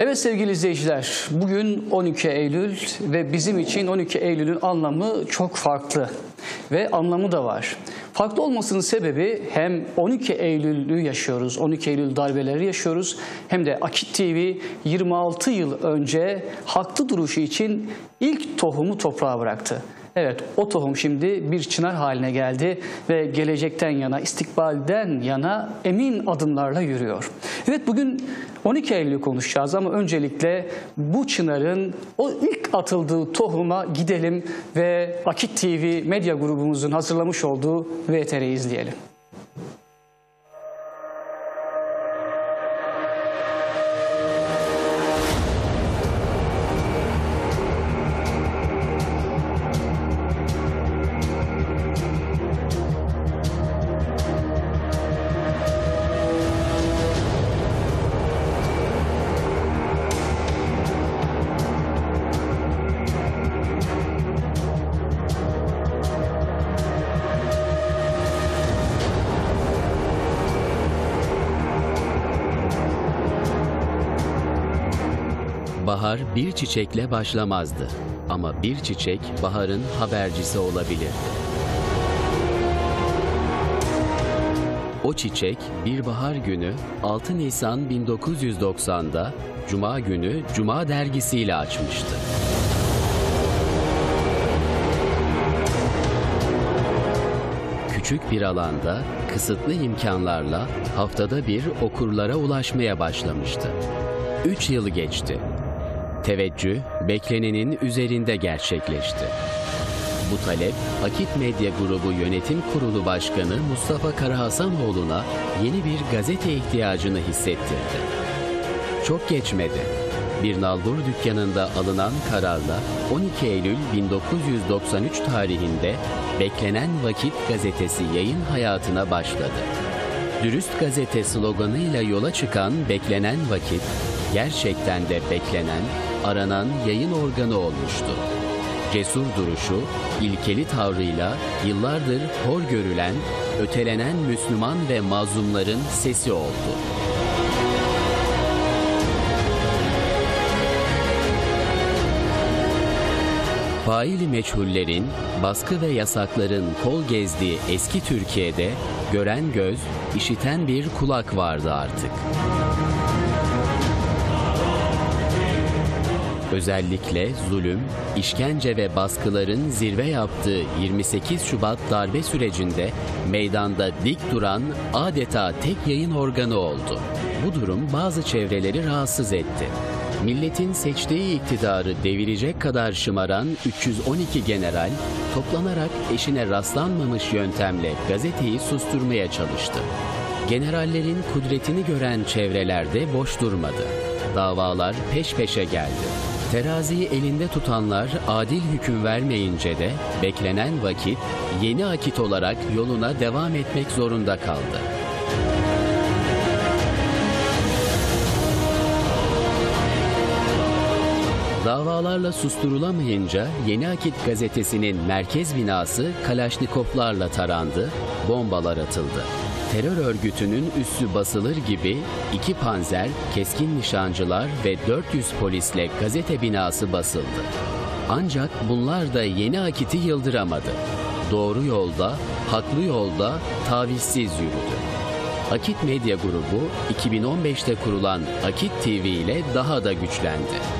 Evet sevgili izleyiciler, bugün 12 Eylül ve bizim için 12 Eylül'ün anlamı çok farklı ve anlamı da var. Farklı olmasının sebebi hem 12 Eylül'ü yaşıyoruz, 12 Eylül darbeleri yaşıyoruz hem de Akit TV 26 yıl önce haklı duruşu için ilk tohumu toprağa bıraktı. Evet o tohum şimdi bir çınar haline geldi ve gelecekten yana, istikbalden yana emin adımlarla yürüyor. Evet bugün 12 Eylül'ü konuşacağız ama öncelikle bu çınarın o ilk atıldığı tohuma gidelim ve Akit TV medya grubumuzun hazırlamış olduğu VTR'yi izleyelim. Bir çiçekle başlamazdı ama bir çiçek baharın habercisi olabilirdi. O çiçek bir bahar günü 6 Nisan 1990'da Cuma günü Cuma dergisiyle açmıştı. Küçük bir alanda kısıtlı imkanlarla haftada bir okurlara ulaşmaya başlamıştı. Üç yıl geçti. Teveccüh beklenenin üzerinde gerçekleşti. Bu talep Akit Medya Grubu Yönetim Kurulu Başkanı Mustafa Karahasanoğlu'na yeni bir gazete ihtiyacını hissettirdi. Çok geçmedi. Bir nalbur dükkanında alınan kararla 12 Eylül 1993 tarihinde Beklenen Vakit gazetesi yayın hayatına başladı. Dürüst gazete sloganıyla yola çıkan Beklenen Vakit, gerçekten de beklenen, aranan yayın organı olmuştu. Cesur duruşu, ilkeli tavrıyla yıllardır hor görülen, ötelenen Müslüman ve mazlumların sesi oldu. Faili meçhullerin, baskı ve yasakların kol gezdiği eski Türkiye'de gören göz, işiten bir kulak vardı artık. Özellikle zulüm, işkence ve baskıların zirve yaptığı 28 Şubat darbe sürecinde meydanda dik duran adeta tek yayın organı oldu. Bu durum bazı çevreleri rahatsız etti. Milletin seçtiği iktidarı devirecek kadar şımaran 312 general toplanarak eşine rastlanmamış yöntemle gazeteyi susturmaya çalıştı. Generallerin kudretini gören çevrelerde boş durmadı. Davalar peş peşe geldi. Teraziyi elinde tutanlar adil hüküm vermeyince de beklenen vakit yeni akit olarak yoluna devam etmek zorunda kaldı. Davalarla susturulamayınca Yeni Akit gazetesinin merkez binası Kalaşnikovlarla tarandı, bombalar atıldı. Terör örgütünün üssü basılır gibi iki panzer, keskin nişancılar ve 400 polisle gazete binası basıldı. Ancak bunlar da Yeni Akit'i yıldıramadı. Doğru yolda, haklı yolda tavizsiz yürüdü. Akit Medya Grubu 2015'te kurulan Akit TV ile daha da güçlendi.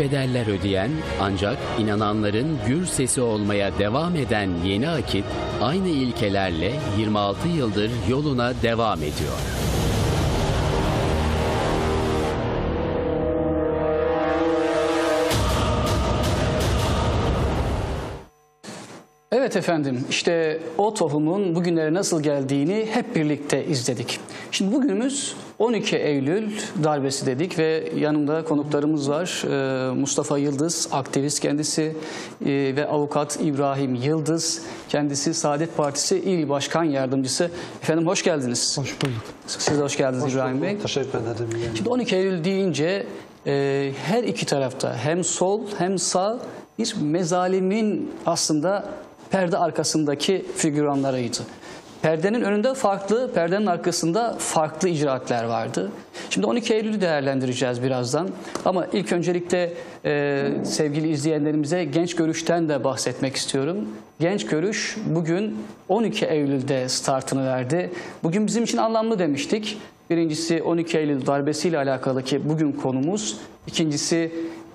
Bedeller ödeyen ancak inananların gür sesi olmaya devam eden Yeni Akit aynı ilkelerle 26 yıldır yoluna devam ediyor. Evet efendim işte o tohumun bugünlere nasıl geldiğini hep birlikte izledik. Şimdi bugünümüz 12 Eylül darbesi dedik ve yanımda konuklarımız var. Ee, Mustafa Yıldız, aktivist kendisi ee, ve avukat İbrahim Yıldız. Kendisi Saadet Partisi İl Başkan Yardımcısı. Efendim hoş geldiniz. Hoş bulduk. Siz de hoş geldiniz Hoş İbrahim bulduk. Bey. Teşekkür ederim. Yani. Şimdi 12 Eylül deyince e, her iki tarafta hem sol hem sağ bir mezalimin aslında perde arkasındaki figüranlarıydı. perdenin önünde farklı, perdenin arkasında farklı icraatler vardı. Şimdi 12 Eylül'ü değerlendireceğiz birazdan. Ama ilk öncelikle e, sevgili izleyenlerimize Genç Görüş'ten de bahsetmek istiyorum. Genç Görüş bugün 12 Eylül'de startını verdi. Bugün bizim için anlamlı demiştik. Birincisi 12 Eylül darbesiyle alakalı ki bugün konumuz. İkincisi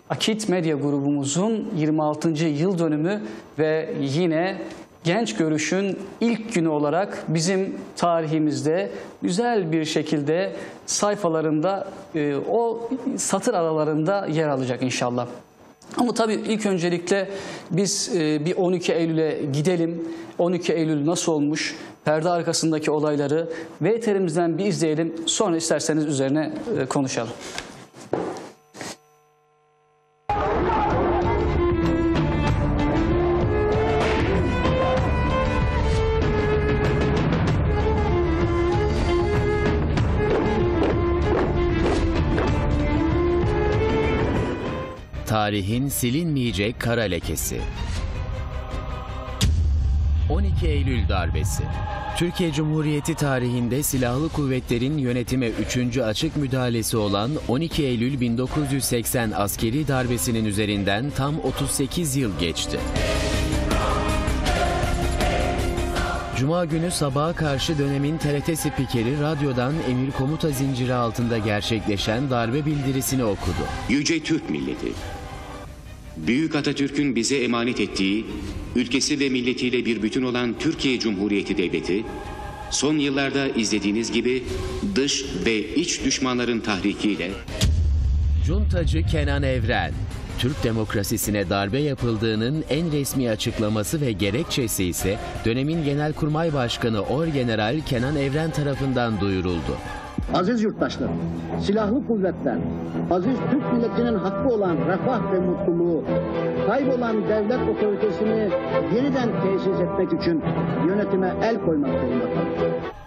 Akit Medya grubumuzun 26. yıl dönümü ve yine Genç Görüş'ün ilk günü olarak bizim tarihimizde güzel bir şekilde sayfalarında e, o satır aralarında yer alacak inşallah. Ama tabii ilk öncelikle biz e, bir 12 Eylül'e gidelim. 12 Eylül nasıl olmuş? Perde arkasındaki olayları VTR'imizden bir izleyelim. Sonra isterseniz üzerine e, konuşalım. Tarihin silinmeyecek kara lekesi. 12 Eylül darbesi. Türkiye Cumhuriyeti tarihinde silahlı kuvvetlerin yönetime 3. açık müdahalesi olan 12 Eylül 1980 askeri darbesinin üzerinden tam 38 yıl geçti. Cuma günü sabaha karşı dönemin TRT spikeri radyodan emir komuta zinciri altında gerçekleşen darbe bildirisini okudu. Yüce Türk milleti. Büyük Atatürk'ün bize emanet ettiği, ülkesi ve milletiyle bir bütün olan Türkiye Cumhuriyeti Devleti, son yıllarda izlediğiniz gibi dış ve iç düşmanların tahrikiyle Cuntacı Kenan Evren, Türk demokrasisine darbe yapıldığının en resmi açıklaması ve gerekçesi ise dönemin Genelkurmay Başkanı Orgeneral Kenan Evren tarafından duyuruldu. Aziz yurttaşlarım, silahlı kuvvetler, aziz Türk milletinin hakkı olan refah ve mutluluğu, kaybolan devlet otoritesini yeniden tesis etmek için yönetime el koymak zorunda.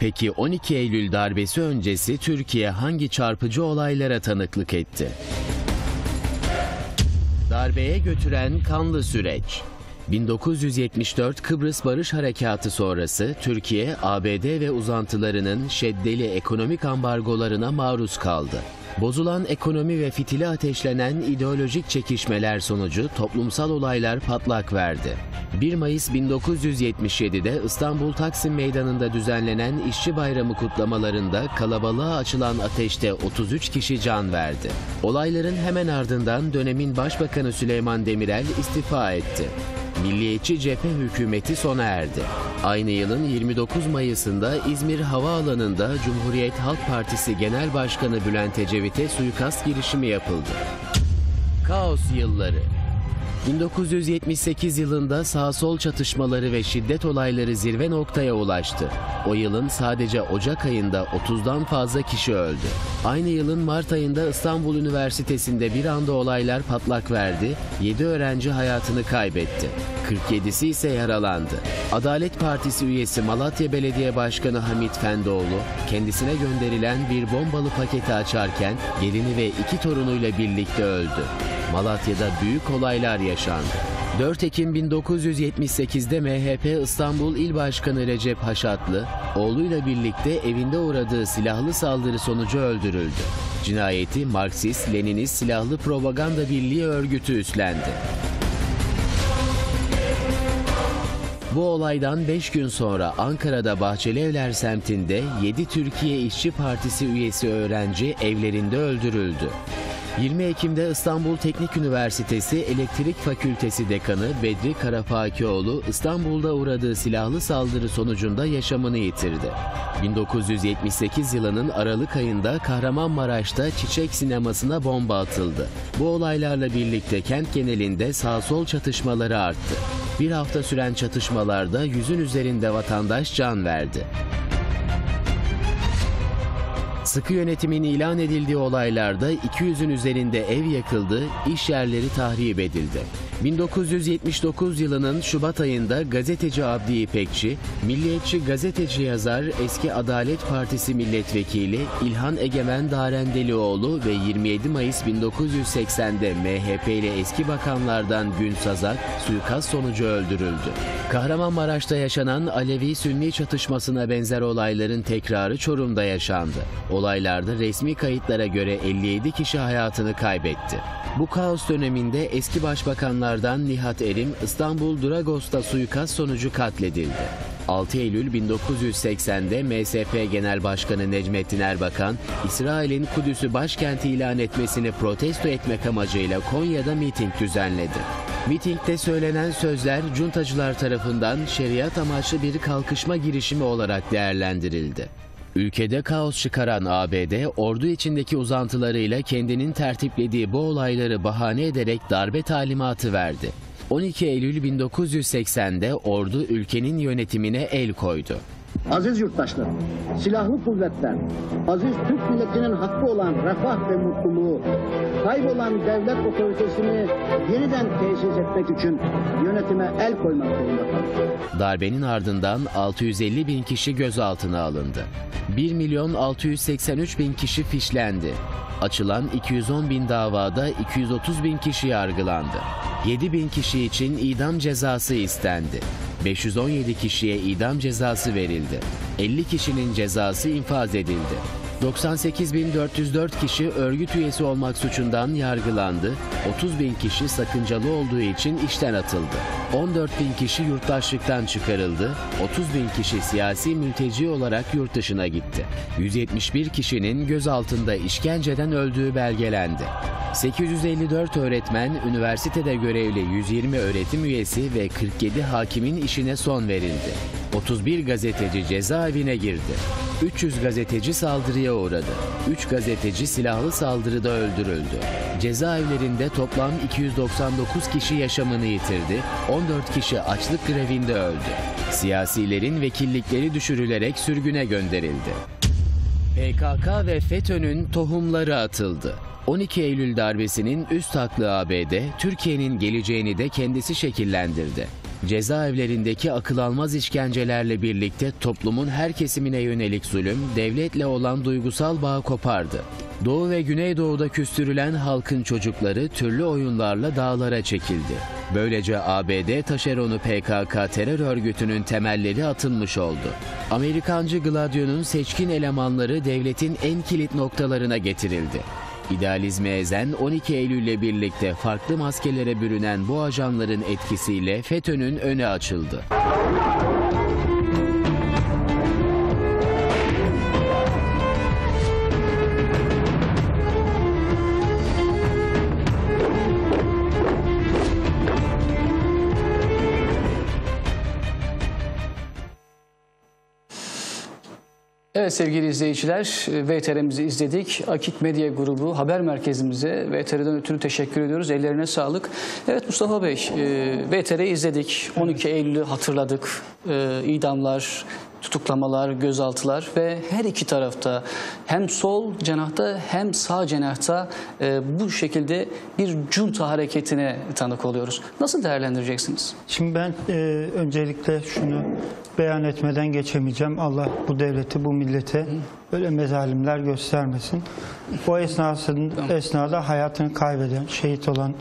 Peki 12 Eylül darbesi öncesi Türkiye hangi çarpıcı olaylara tanıklık etti? Darbeye götüren kanlı süreç. 1974 Kıbrıs Barış Harekatı sonrası Türkiye, ABD ve uzantılarının şeddeli ekonomik ambargolarına maruz kaldı. Bozulan ekonomi ve fitili ateşlenen ideolojik çekişmeler sonucu toplumsal olaylar patlak verdi. 1 Mayıs 1977'de İstanbul Taksim Meydanı'nda düzenlenen İşçi Bayramı kutlamalarında kalabalığa açılan ateşte 33 kişi can verdi. Olayların hemen ardından dönemin Başbakanı Süleyman Demirel istifa etti. Milliyetçi cephe hükümeti sona erdi. Aynı yılın 29 Mayıs'ında İzmir Havaalanı'nda Cumhuriyet Halk Partisi Genel Başkanı Bülent Ecevit'e suikast girişimi yapıldı. Kaos yılları 1978 yılında sağ-sol çatışmaları ve şiddet olayları zirve noktaya ulaştı. O yılın sadece Ocak ayında 30'dan fazla kişi öldü. Aynı yılın Mart ayında İstanbul Üniversitesi'nde bir anda olaylar patlak verdi, 7 öğrenci hayatını kaybetti. 47'si ise yaralandı. Adalet Partisi üyesi Malatya Belediye Başkanı Hamit Fendoğlu, kendisine gönderilen bir bombalı paketi açarken gelini ve iki torunuyla birlikte öldü. Malatya'da büyük olaylar yaşandı. 4 Ekim 1978'de MHP İstanbul İl Başkanı Recep Haşatlı, oğluyla birlikte evinde uğradığı silahlı saldırı sonucu öldürüldü. Cinayeti Marksist-Leninist Silahlı Propaganda Birliği örgütü üstlendi. Bu olaydan 5 gün sonra Ankara'da Bahçelievler semtinde 7 Türkiye İşçi Partisi üyesi öğrenci evlerinde öldürüldü. 20 Ekim'de İstanbul Teknik Üniversitesi Elektrik Fakültesi Dekanı Bedri Karapakioğlu İstanbul'da uğradığı silahlı saldırı sonucunda yaşamını yitirdi. 1978 yılının Aralık ayında Kahramanmaraş'ta Çiçek Sineması'na bomba atıldı. Bu olaylarla birlikte kent genelinde sağ-sol çatışmaları arttı. Bir hafta süren çatışmalarda yüzün üzerinde vatandaş can verdi. Sıkı yönetimin ilan edildiği olaylarda 200'ün üzerinde ev yakıldı, iş yerleri tahrip edildi. 1979 yılının Şubat ayında gazeteci Abdi İpekçi, milliyetçi gazeteci yazar eski Adalet Partisi milletvekili İlhan Egemen Darendelioğlu ve 27 Mayıs 1980'de MHP'li eski bakanlardan Gün Sazak suikast sonucu öldürüldü. Kahramanmaraş'ta yaşanan Alevi-Sünni çatışmasına benzer olayların tekrarı Çorum'da yaşandı. Olaylarda resmi kayıtlara göre 57 kişi hayatını kaybetti. Bu kaos döneminde eski başbakanlardan Nihat Erim İstanbul Dragos'ta suikast sonucu katledildi. 6 Eylül 1980'de MSP Genel Başkanı Necmettin Erbakan, İsrail'in Kudüs'ü başkent ilan etmesini protesto etmek amacıyla Konya'da miting düzenledi. Mitingde söylenen sözler cuntacılar tarafından şeriat amaçlı bir kalkışma girişimi olarak değerlendirildi. Ülkede kaos çıkaran ABD, ordu içindeki uzantılarıyla kendinin tertiplediği bu olayları bahane ederek darbe talimatı verdi. 12 Eylül 1980'de ordu ülkenin yönetimine el koydu. Aziz yurttaşlarım, silahlı kuvvetler, aziz Türk milletinin hakkı olan refah ve mutluluğu, kaybolan devlet otoritesini yeniden tesis etmek için yönetime el koymak zorunda. Darbenin ardından 650 bin kişi gözaltına alındı. 1 milyon 683 bin kişi fişlendi. Açılan 210 bin davada 230 bin kişi yargılandı. 7 bin kişi için idam cezası istendi. 517 kişiye idam cezası verildi. 50 kişinin cezası infaz edildi. 98.404 kişi örgüt üyesi olmak suçundan yargılandı. 30 bin kişi sakıncalı olduğu için işten atıldı. 14 bin kişi yurttaşlıktan çıkarıldı. 30 bin kişi siyasi mülteci olarak yurt dışına gitti. 171 kişinin gözaltında işkenceden öldüğü belgelendi. 854 öğretmen, üniversitede görevli 120 öğretim üyesi ve 47 hakimin işine son verildi. 31 gazeteci cezaevine girdi. 300 gazeteci saldırıya uğradı. 3 gazeteci silahlı saldırıda öldürüldü. Cezaevlerinde toplam 299 kişi yaşamını yitirdi. 14 kişi açlık grevinde öldü. Siyasilerin vekillikleri düşürülerek sürgüne gönderildi. PKK ve FETÖ'nün tohumları atıldı. 12 Eylül darbesinin üst haklı ABD, Türkiye'nin geleceğini de kendisi şekillendirdi. Cezaevlerindeki akıl almaz işkencelerle birlikte toplumun her kesimine yönelik zulüm, devletle olan duygusal bağı kopardı. Doğu ve Güneydoğu'da küstürülen halkın çocukları türlü oyunlarla dağlara çekildi. Böylece ABD taşeronu PKK terör örgütünün temelleri atılmış oldu. Amerikancı Gladio'nun seçkin elemanları devletin en kilit noktalarına getirildi. İdealizmi ezen 12 Eylül ile birlikte farklı maskelere bürünen bu ajanların etkisiyle FETÖ'nün önü açıldı. Evet sevgili izleyiciler, VTR'mizi izledik. Akit Medya Grubu haber merkezimize VTR'den ötürü teşekkür ediyoruz. Ellerine sağlık. Evet Mustafa Bey, VTR'yi izledik. 12 Eylül'ü hatırladık. E, idamlar, tutuklamalar, gözaltılar ve her iki tarafta hem sol cenahta hem sağ cenahta e, bu şekilde bir junta hareketine tanık oluyoruz. Nasıl değerlendireceksiniz? Şimdi ben e, öncelikle şunu beyan etmeden geçemeyeceğim. Allah bu devleti, bu millete öyle mezalimler göstermesin. O esnasında, esnada hayatını kaybeden, şehit olan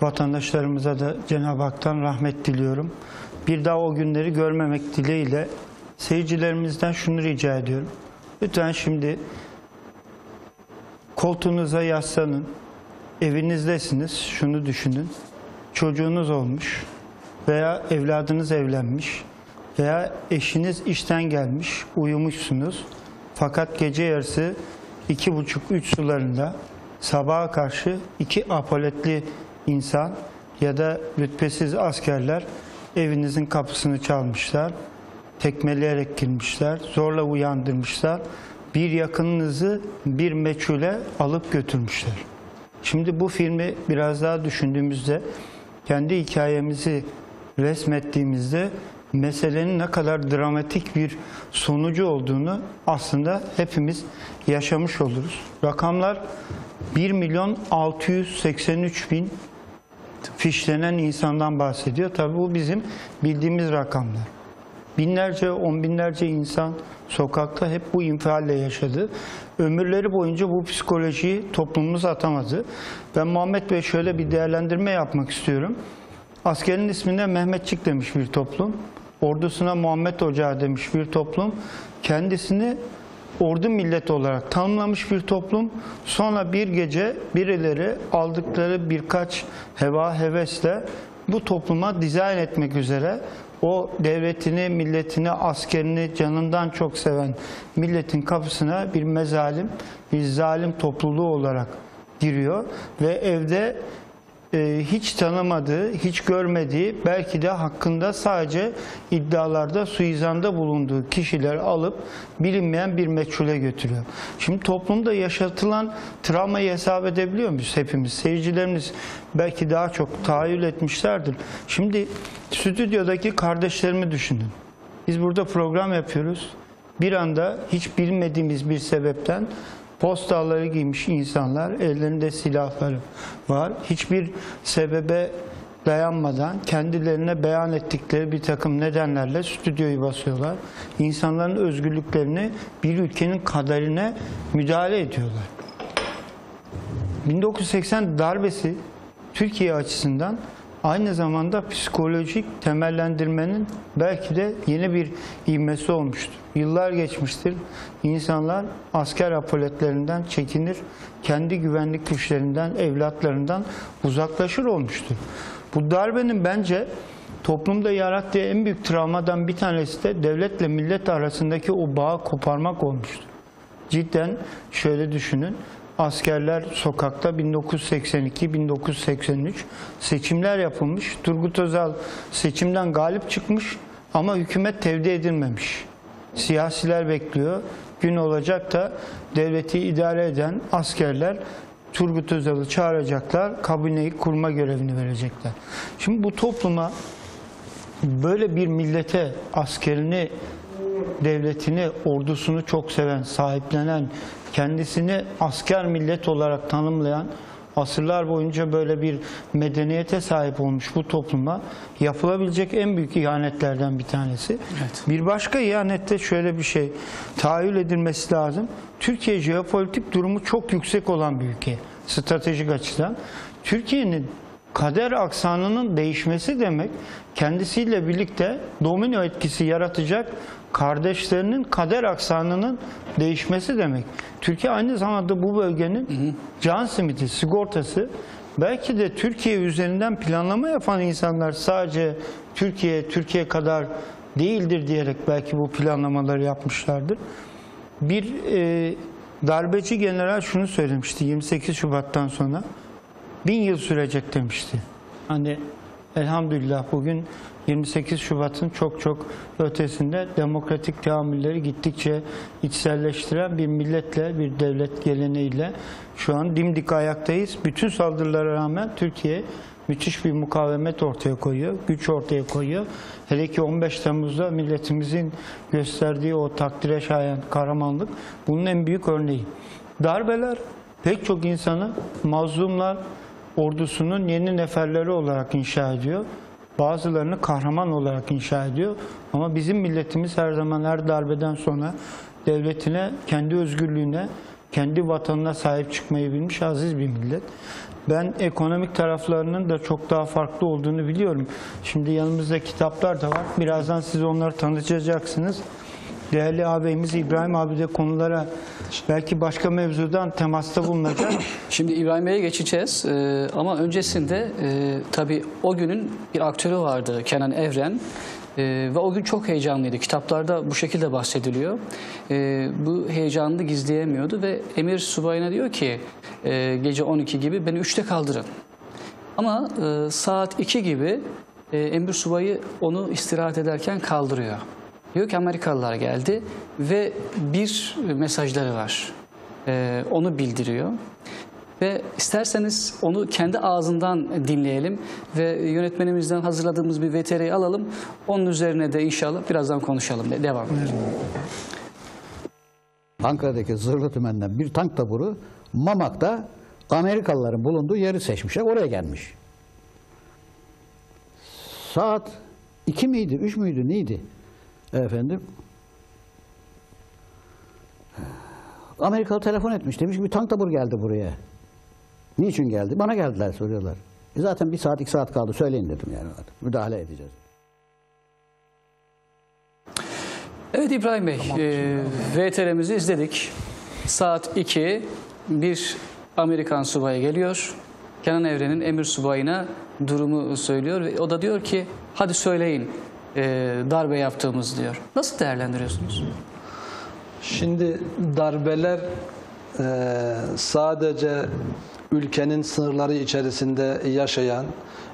vatandaşlarımıza da Cenab-ı Hak'tan rahmet diliyorum. Bir daha o günleri görmemek dileğiyle seyircilerimizden şunu rica ediyorum. Lütfen şimdi koltuğunuza yaslanın. Evinizdesiniz. Şunu düşünün. Çocuğunuz olmuş veya evladınız evlenmiş veya eşiniz işten gelmiş, uyumuşsunuz. Fakat gece yarısı iki buçuk üç sularında sabaha karşı iki apoletli insan ya da rütbesiz askerler evinizin kapısını çalmışlar tekmeleyerek girmişler, zorla uyandırmışlar. Bir yakınınızı bir meçhule alıp götürmüşler. Şimdi bu filmi biraz daha düşündüğümüzde, kendi hikayemizi resmettiğimizde meselenin ne kadar dramatik bir sonucu olduğunu aslında hepimiz yaşamış oluruz. Rakamlar 1 milyon 683 bin fişlenen insandan bahsediyor. Tabii bu bizim bildiğimiz rakamlar. Binlerce, on binlerce insan sokakta hep bu infialle yaşadı. Ömürleri boyunca bu psikolojiyi toplumumuz atamadı. Ben Muhammed Bey şöyle bir değerlendirme yapmak istiyorum. Askerin ismine Mehmetçik demiş bir toplum. Ordusuna Muhammed Ocağı demiş bir toplum. Kendisini ordu milleti olarak tanımlamış bir toplum. Sonra bir gece birileri aldıkları birkaç heva hevesle bu topluma dizayn etmek üzere o devletini, milletini, askerini canından çok seven milletin kapısına bir mezalim, bir zalim topluluğu olarak giriyor ve evde hiç tanımadığı, hiç görmediği, belki de hakkında sadece iddialarda, suizanda bulunduğu kişiler alıp bilinmeyen bir meçhule götürüyor. Şimdi toplumda yaşatılan travmayı hesap edebiliyor muyuz hepimiz? Seyircilerimiz belki daha çok tahayyül etmişlerdir. Şimdi stüdyodaki kardeşlerimi düşünün. Biz burada program yapıyoruz. Bir anda hiç bilmediğimiz bir sebepten postalları giymiş insanlar, ellerinde silahları var. Hiçbir sebebe dayanmadan kendilerine beyan ettikleri bir takım nedenlerle stüdyoyu basıyorlar. İnsanların özgürlüklerini bir ülkenin kaderine müdahale ediyorlar. 1980 darbesi Türkiye açısından aynı zamanda psikolojik temellendirmenin belki de yeni bir ivmesi olmuştur. Yıllar geçmiştir. İnsanlar asker apoletlerinden çekinir, kendi güvenlik güçlerinden, evlatlarından uzaklaşır olmuştur. Bu darbenin bence toplumda yarattığı en büyük travmadan bir tanesi de devletle millet arasındaki o bağı koparmak olmuştur. Cidden şöyle düşünün. Askerler sokakta 1982-1983 seçimler yapılmış. Turgut Özal seçimden galip çıkmış ama hükümet tevdi edilmemiş. Siyasiler bekliyor. Gün olacak da devleti idare eden askerler Turgut Özal'ı çağıracaklar, kabineyi kurma görevini verecekler. Şimdi bu topluma böyle bir millete askerini, devletini, ordusunu çok seven, sahiplenen, kendisini asker millet olarak tanımlayan, asırlar boyunca böyle bir medeniyete sahip olmuş bu topluma yapılabilecek en büyük ihanetlerden bir tanesi. Evet. Bir başka ihanette şöyle bir şey tahayyül edilmesi lazım. Türkiye jeopolitik durumu çok yüksek olan bir ülke stratejik açıdan. Türkiye'nin kader aksanının değişmesi demek kendisiyle birlikte domino etkisi yaratacak kardeşlerinin kader aksanının değişmesi demek. Türkiye aynı zamanda bu bölgenin can simidi, sigortası. Belki de Türkiye üzerinden planlama yapan insanlar sadece Türkiye, Türkiye kadar değildir diyerek belki bu planlamaları yapmışlardır. Bir e, darbeci general şunu söylemişti 28 Şubat'tan sonra. Bin yıl sürecek demişti. Hani elhamdülillah bugün 28 Şubat'ın çok çok ötesinde demokratik teamülleri gittikçe içselleştiren bir milletle, bir devlet geleneğiyle şu an dimdik ayaktayız. Bütün saldırılara rağmen Türkiye müthiş bir mukavemet ortaya koyuyor, güç ortaya koyuyor. Hele ki 15 Temmuz'da milletimizin gösterdiği o takdire şayan kahramanlık bunun en büyük örneği. Darbeler pek çok insanı mazlumlar ordusunun yeni neferleri olarak inşa ediyor. Bazılarını kahraman olarak inşa ediyor. Ama bizim milletimiz her zaman her darbeden sonra devletine, kendi özgürlüğüne, kendi vatanına sahip çıkmayı bilmiş aziz bir millet. Ben ekonomik taraflarının da çok daha farklı olduğunu biliyorum. Şimdi yanımızda kitaplar da var. Birazdan siz onları tanıtacaksınız. Değerli ağabeyimiz İbrahim abi de konulara belki başka mevzudan temasta bulunacak. Şimdi İbrahim Bey'e geçeceğiz Ee, ama öncesinde e, tabii o günün bir aktörü vardı Kenan Evren. Ee, ve o gün çok heyecanlıydı. Kitaplarda bu şekilde bahsediliyor. Ee, bu heyecanını gizleyemiyordu ve Emir Subayı'na diyor ki e, gece 12 gibi beni 3'te kaldırın. Ama e, saat 2 gibi e, Emir Subayı onu istirahat ederken kaldırıyor. Diyor ki Amerikalılar geldi ve bir mesajları var. E, onu bildiriyor. Ve isterseniz onu kendi ağzından dinleyelim ve yönetmenimizden hazırladığımız bir VTR'yi alalım. Onun üzerine de inşallah birazdan konuşalım. Devam edelim. Ankara'daki Zırhlı Tümen'den bir tank taburu Mamak'ta Amerikalıların bulunduğu yeri seçmişler. Oraya gelmiş. saat 2 miydi, 3 müydü, neydi? Efendim. Amerikalı telefon etmiş. Demiş ki bir tank tabur geldi buraya. Niçin geldi? Bana geldiler soruyorlar. E zaten bir saat, iki saat kaldı. Söyleyin dedim yani. Müdahale edeceğiz. Evet İbrahim Bey, e, VTR'mizi izledik. Saat 2, bir Amerikan subayı geliyor. Kenan Evren'in emir subayına durumu söylüyor ve o da diyor ki hadi söyleyin darbe yaptığımız diyor. Nasıl değerlendiriyorsunuz? Şimdi darbeler e, sadece ülkenin sınırları içerisinde yaşayan,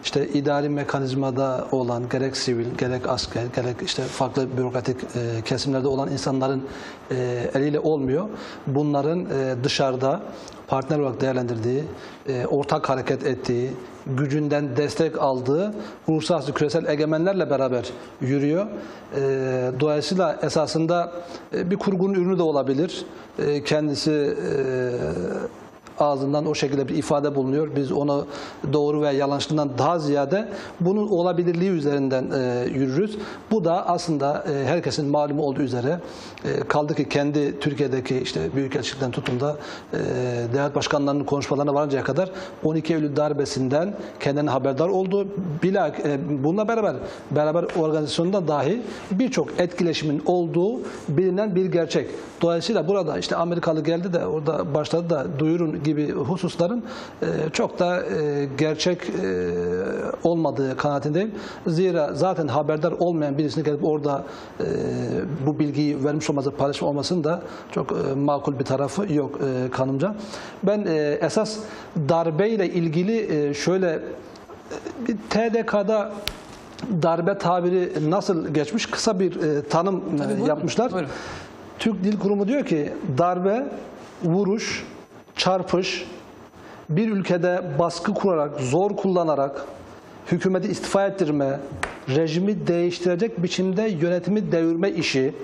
işte idari mekanizmada olan gerek sivil, gerek asker, gerek işte farklı bürokratik e, kesimlerde olan insanların e, eliyle olmuyor. Bunların e, dışarıda partner olarak değerlendirdiği, e, ortak hareket ettiği, gücünden destek aldığı uluslararası küresel egemenlerle beraber yürüyor. E, dolayısıyla esasında e, bir kurgunun ürünü de olabilir. E, kendisi ağzından o şekilde bir ifade bulunuyor. Biz onu doğru ve yanlışlığından daha ziyade bunun olabilirliği üzerinden e, yürürüz. Bu da aslında e, herkesin malumu olduğu üzere e, kaldı ki kendi Türkiye'deki işte büyükelçilikten tutun da e, devlet başkanlarının konuşmalarına varıncaya kadar 12 Eylül darbesinden kendine haberdar oldu. Bila, e, bununla beraber beraber organizasyonda dahi birçok etkileşimin olduğu bilinen bir gerçek. Dolayısıyla burada işte Amerikalı geldi de orada başladı da duyurun gibi hususların e, çok da e, gerçek e, olmadığı kanaatindeyim. Zira zaten haberdar olmayan birisini gelip orada bu bilgiyi vermiş olması, paylaşmış olmasının da çok makul bir tarafı yok kanımca. Ben esas darbeyle ilgili şöyle bir TDK'da darbe tabiri nasıl geçmiş kısa bir e, tanım Tabii, buyurun, yapmışlar. buyurun. Türk Dil Kurumu diyor ki darbe, vuruş, çarpış, bir ülkede baskı kurarak, zor kullanarak hükümeti istifa ettirme, rejimi değiştirecek biçimde yönetimi devirme işi,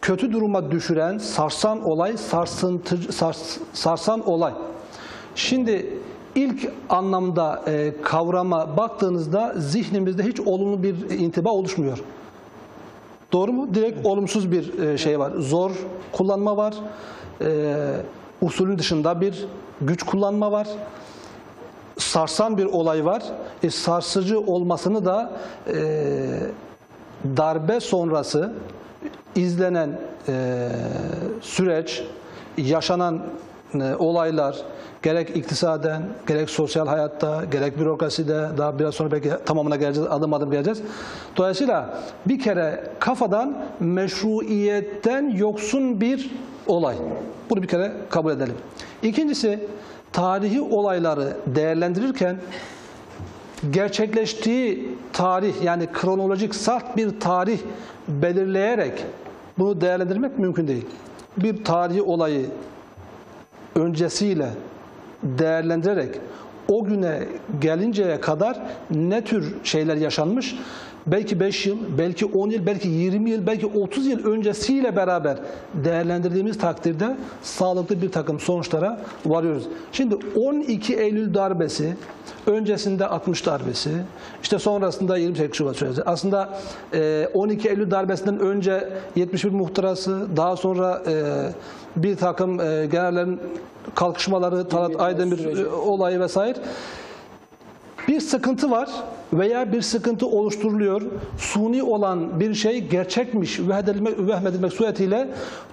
kötü duruma düşüren, sarsan olay, sarsıntı, sars- sarsan olay. Şimdi ilk anlamda e, kavrama baktığınızda zihnimizde hiç olumlu bir intiba oluşmuyor. Doğru mu? Direkt olumsuz bir e, şey var. Zor kullanma var. E, usulün dışında bir güç kullanma var. Sarsan bir olay var. E, sarsıcı olmasını da e, darbe sonrası izlenen e, süreç, yaşanan e, olaylar gerek iktisaden, gerek sosyal hayatta, gerek bürokraside daha biraz sonra belki tamamına geleceğiz, adım adım geleceğiz. Dolayısıyla bir kere kafadan meşruiyetten yoksun bir olay. Bunu bir kere kabul edelim. İkincisi tarihi olayları değerlendirirken gerçekleştiği tarih yani kronolojik salt bir tarih belirleyerek bunu değerlendirmek mümkün değil. Bir tarihi olayı öncesiyle değerlendirerek o güne gelinceye kadar ne tür şeyler yaşanmış? Belki 5 yıl, belki 10 yıl, belki 20 yıl, belki 30 yıl öncesiyle beraber değerlendirdiğimiz takdirde sağlıklı bir takım sonuçlara varıyoruz. Şimdi 12 Eylül darbesi, öncesinde 60 darbesi, işte sonrasında 28 Şubat süreci. Aslında e, 12 Eylül darbesinden önce 71 muhtırası, daha sonra e, bir takım e, generallerin kalkışmaları, Talat Aydemir süreci. e, olayı vesaire. Bir sıkıntı var veya bir sıkıntı oluşturuluyor. Suni olan bir şey gerçekmiş vehmedilmek, vehmedilmek suretiyle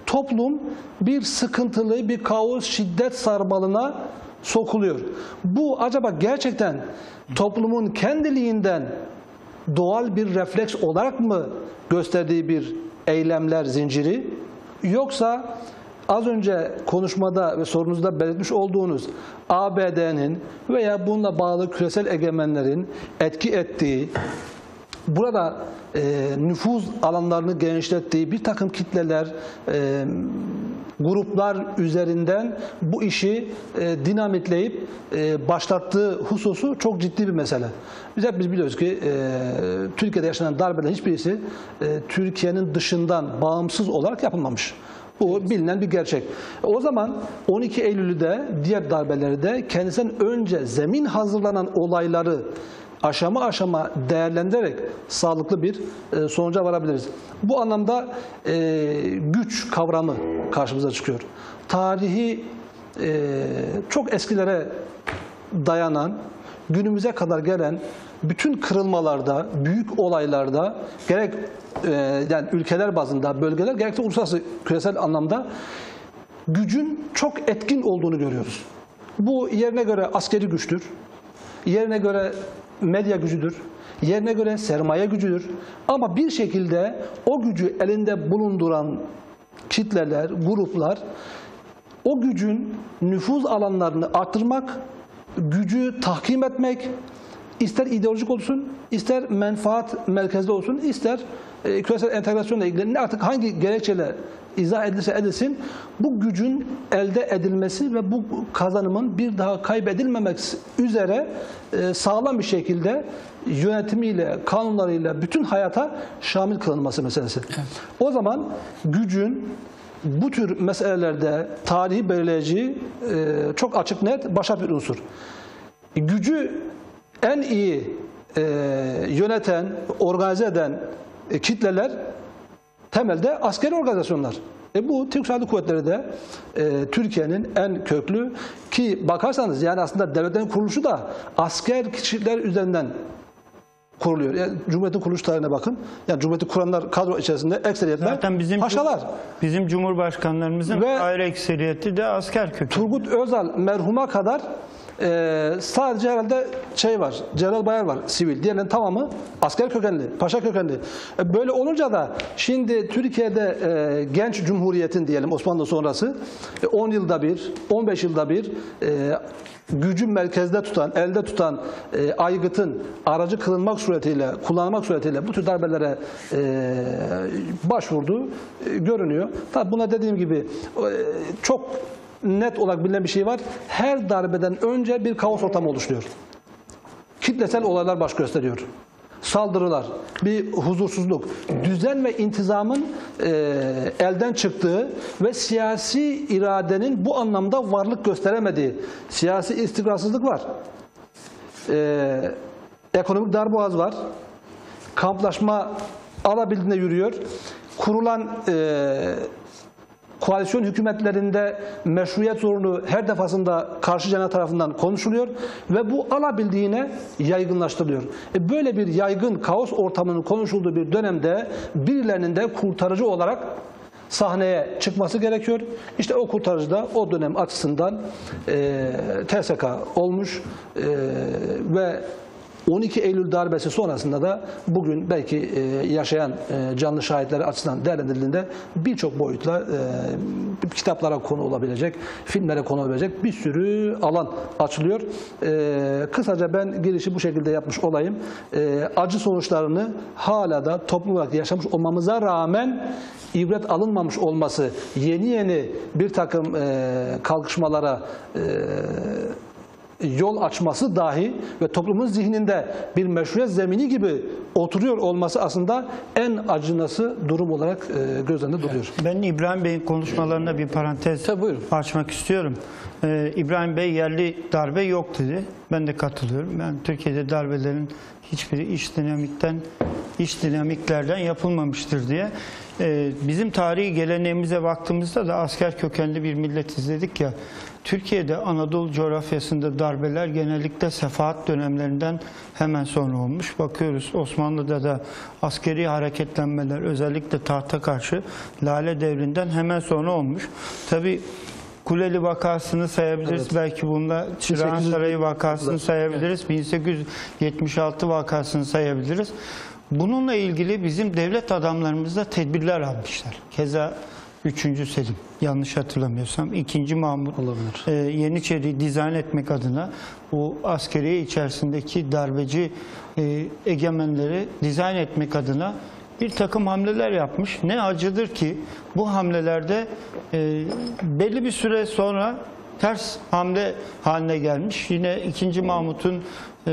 toplum bir sıkıntılı, bir kaos, şiddet sarmalına sokuluyor. Bu acaba gerçekten toplumun kendiliğinden doğal bir refleks olarak mı gösterdiği bir eylemler zinciri yoksa az önce konuşmada ve sorunuzda belirtmiş olduğunuz ABD'nin veya bununla bağlı küresel egemenlerin etki ettiği burada e, nüfuz alanlarını genişlettiği bir takım kitleler, e, gruplar üzerinden bu işi e, dinamitleyip e, başlattığı hususu çok ciddi bir mesele. Biz hep biz biliyoruz ki e, Türkiye'de yaşanan darbelerin hiçbirisi e, Türkiye'nin dışından bağımsız olarak yapılmamış. Bu bilinen bir gerçek. O zaman 12 Eylül'ü de diğer darbeleri de kendisinden önce zemin hazırlanan olayları aşama aşama değerlendirerek sağlıklı bir e, sonuca varabiliriz. Bu anlamda e, güç kavramı karşımıza çıkıyor. Tarihi e, çok eskilere dayanan, günümüze kadar gelen bütün kırılmalarda, büyük olaylarda gerek e, yani ülkeler bazında, bölgeler gerekse uluslararası küresel anlamda gücün çok etkin olduğunu görüyoruz. Bu yerine göre askeri güçtür, yerine göre medya gücüdür, yerine göre sermaye gücüdür. Ama bir şekilde o gücü elinde bulunduran kitleler, gruplar o gücün nüfuz alanlarını arttırmak, gücü tahkim etmek, ister ideolojik olsun, ister menfaat merkezli olsun, ister e, küresel entegrasyonla ilgili artık hangi gerekçeyle izah edilirse edilsin, bu gücün elde edilmesi ve bu kazanımın bir daha kaybedilmemek üzere e, sağlam bir şekilde yönetimiyle, kanunlarıyla bütün hayata şamil kılınması meselesi. O zaman gücün bu tür meselelerde tarihi belirleyici e, çok açık net başat bir unsur. Gücü en iyi e, yöneten, organize eden e, kitleler temelde askeri organizasyonlar. E bu Türk Silahlı Kuvvetleri de e, Türkiye'nin en köklü ki bakarsanız yani aslında devletlerin kuruluşu da asker kişiler üzerinden kuruluyor. Yani Cumhuriyet'in kuruluş tarihine bakın. Yani Cumhuriyet'i kuranlar kadro içerisinde ekseriyetle Zaten bizim paşalar. bizim cumhurbaşkanlarımızın Ve- ayrı ekseriyeti de asker kökenli. Turgut Özal merhuma kadar e, sadece herhalde şey var, Celal Bayar var sivil. Diğerlerinin tamamı asker kökenli, paşa kökenli. E, böyle olunca da şimdi Türkiye'de e, genç cumhuriyetin diyelim Osmanlı sonrası e, 10 yılda bir, 15 yılda bir e, gücü merkezde tutan, elde tutan e, aygıtın aracı kılınmak suretiyle, kullanılmak suretiyle bu tür darbelere e, başvurduğu e, görünüyor. Tabi buna dediğim gibi e, çok net olarak bilinen bir şey var. Her darbeden önce bir kaos ortamı oluşuyor. Kitlesel olaylar baş gösteriyor. Saldırılar, bir huzursuzluk, düzen ve intizamın e, elden çıktığı ve siyasi iradenin bu anlamda varlık gösteremediği siyasi istikrarsızlık var. E, ekonomik darboğaz var. Kamplaşma alabildiğine yürüyor. Kurulan e, koalisyon hükümetlerinde meşruiyet sorunu her defasında karşı cenah tarafından konuşuluyor ve bu alabildiğine yaygınlaştırılıyor. E böyle bir yaygın kaos ortamının konuşulduğu bir dönemde birilerinin de kurtarıcı olarak sahneye çıkması gerekiyor. İşte o kurtarıcı da o dönem açısından e, TSK olmuş e, ve 12 Eylül darbesi sonrasında da bugün belki e, yaşayan e, canlı şahitler açısından değerlendirildiğinde birçok boyutla e, kitaplara konu olabilecek, filmlere konu olabilecek bir sürü alan açılıyor. Kısaca ben girişi bu şekilde yapmış olayım. Acı sonuçlarını hala da toplum olarak yaşamış olmamıza rağmen ibret alınmamış olması, yeni yeni bir takım kalkışmalara yol açması dahi ve toplumun zihninde bir meşruiyet zemini gibi oturuyor olması aslında en acınası durum olarak e, göz önünde duruyor. Ben İbrahim Bey'in konuşmalarına bir parantez Tabii, buyurun. açmak istiyorum. Ee, İbrahim Bey yerli darbe yok dedi. Ben de katılıyorum. Yani Türkiye'de darbelerin hiçbiri iç dinamikten, iç dinamiklerden yapılmamıştır diye. Ee, bizim tarihi geleneğimize baktığımızda da asker kökenli bir millet izledik ya. Türkiye'de Anadolu coğrafyasında darbeler genellikle sefahat dönemlerinden hemen sonra olmuş. Bakıyoruz Osmanlı'da da askeri hareketlenmeler özellikle tahta karşı Lale devrinden hemen sonra olmuş. Tabi Kuleli vakasını sayabiliriz. Belki bunda Çırağan 1800 Sarayı vakasını sayabiliriz. 1876 vakasını sayabiliriz. Bununla ilgili bizim devlet adamlarımız da tedbirler almışlar. Keza 3. Selim yanlış hatırlamıyorsam 2. Mahmut Olabilir. e, Yeniçeri'yi dizayn etmek adına bu askeriye içerisindeki darbeci e, egemenleri dizayn etmek adına bir takım hamleler yapmış. Ne acıdır ki bu hamlelerde e, belli bir süre sonra ters hamle haline gelmiş. Yine 2. Mahmut'un e,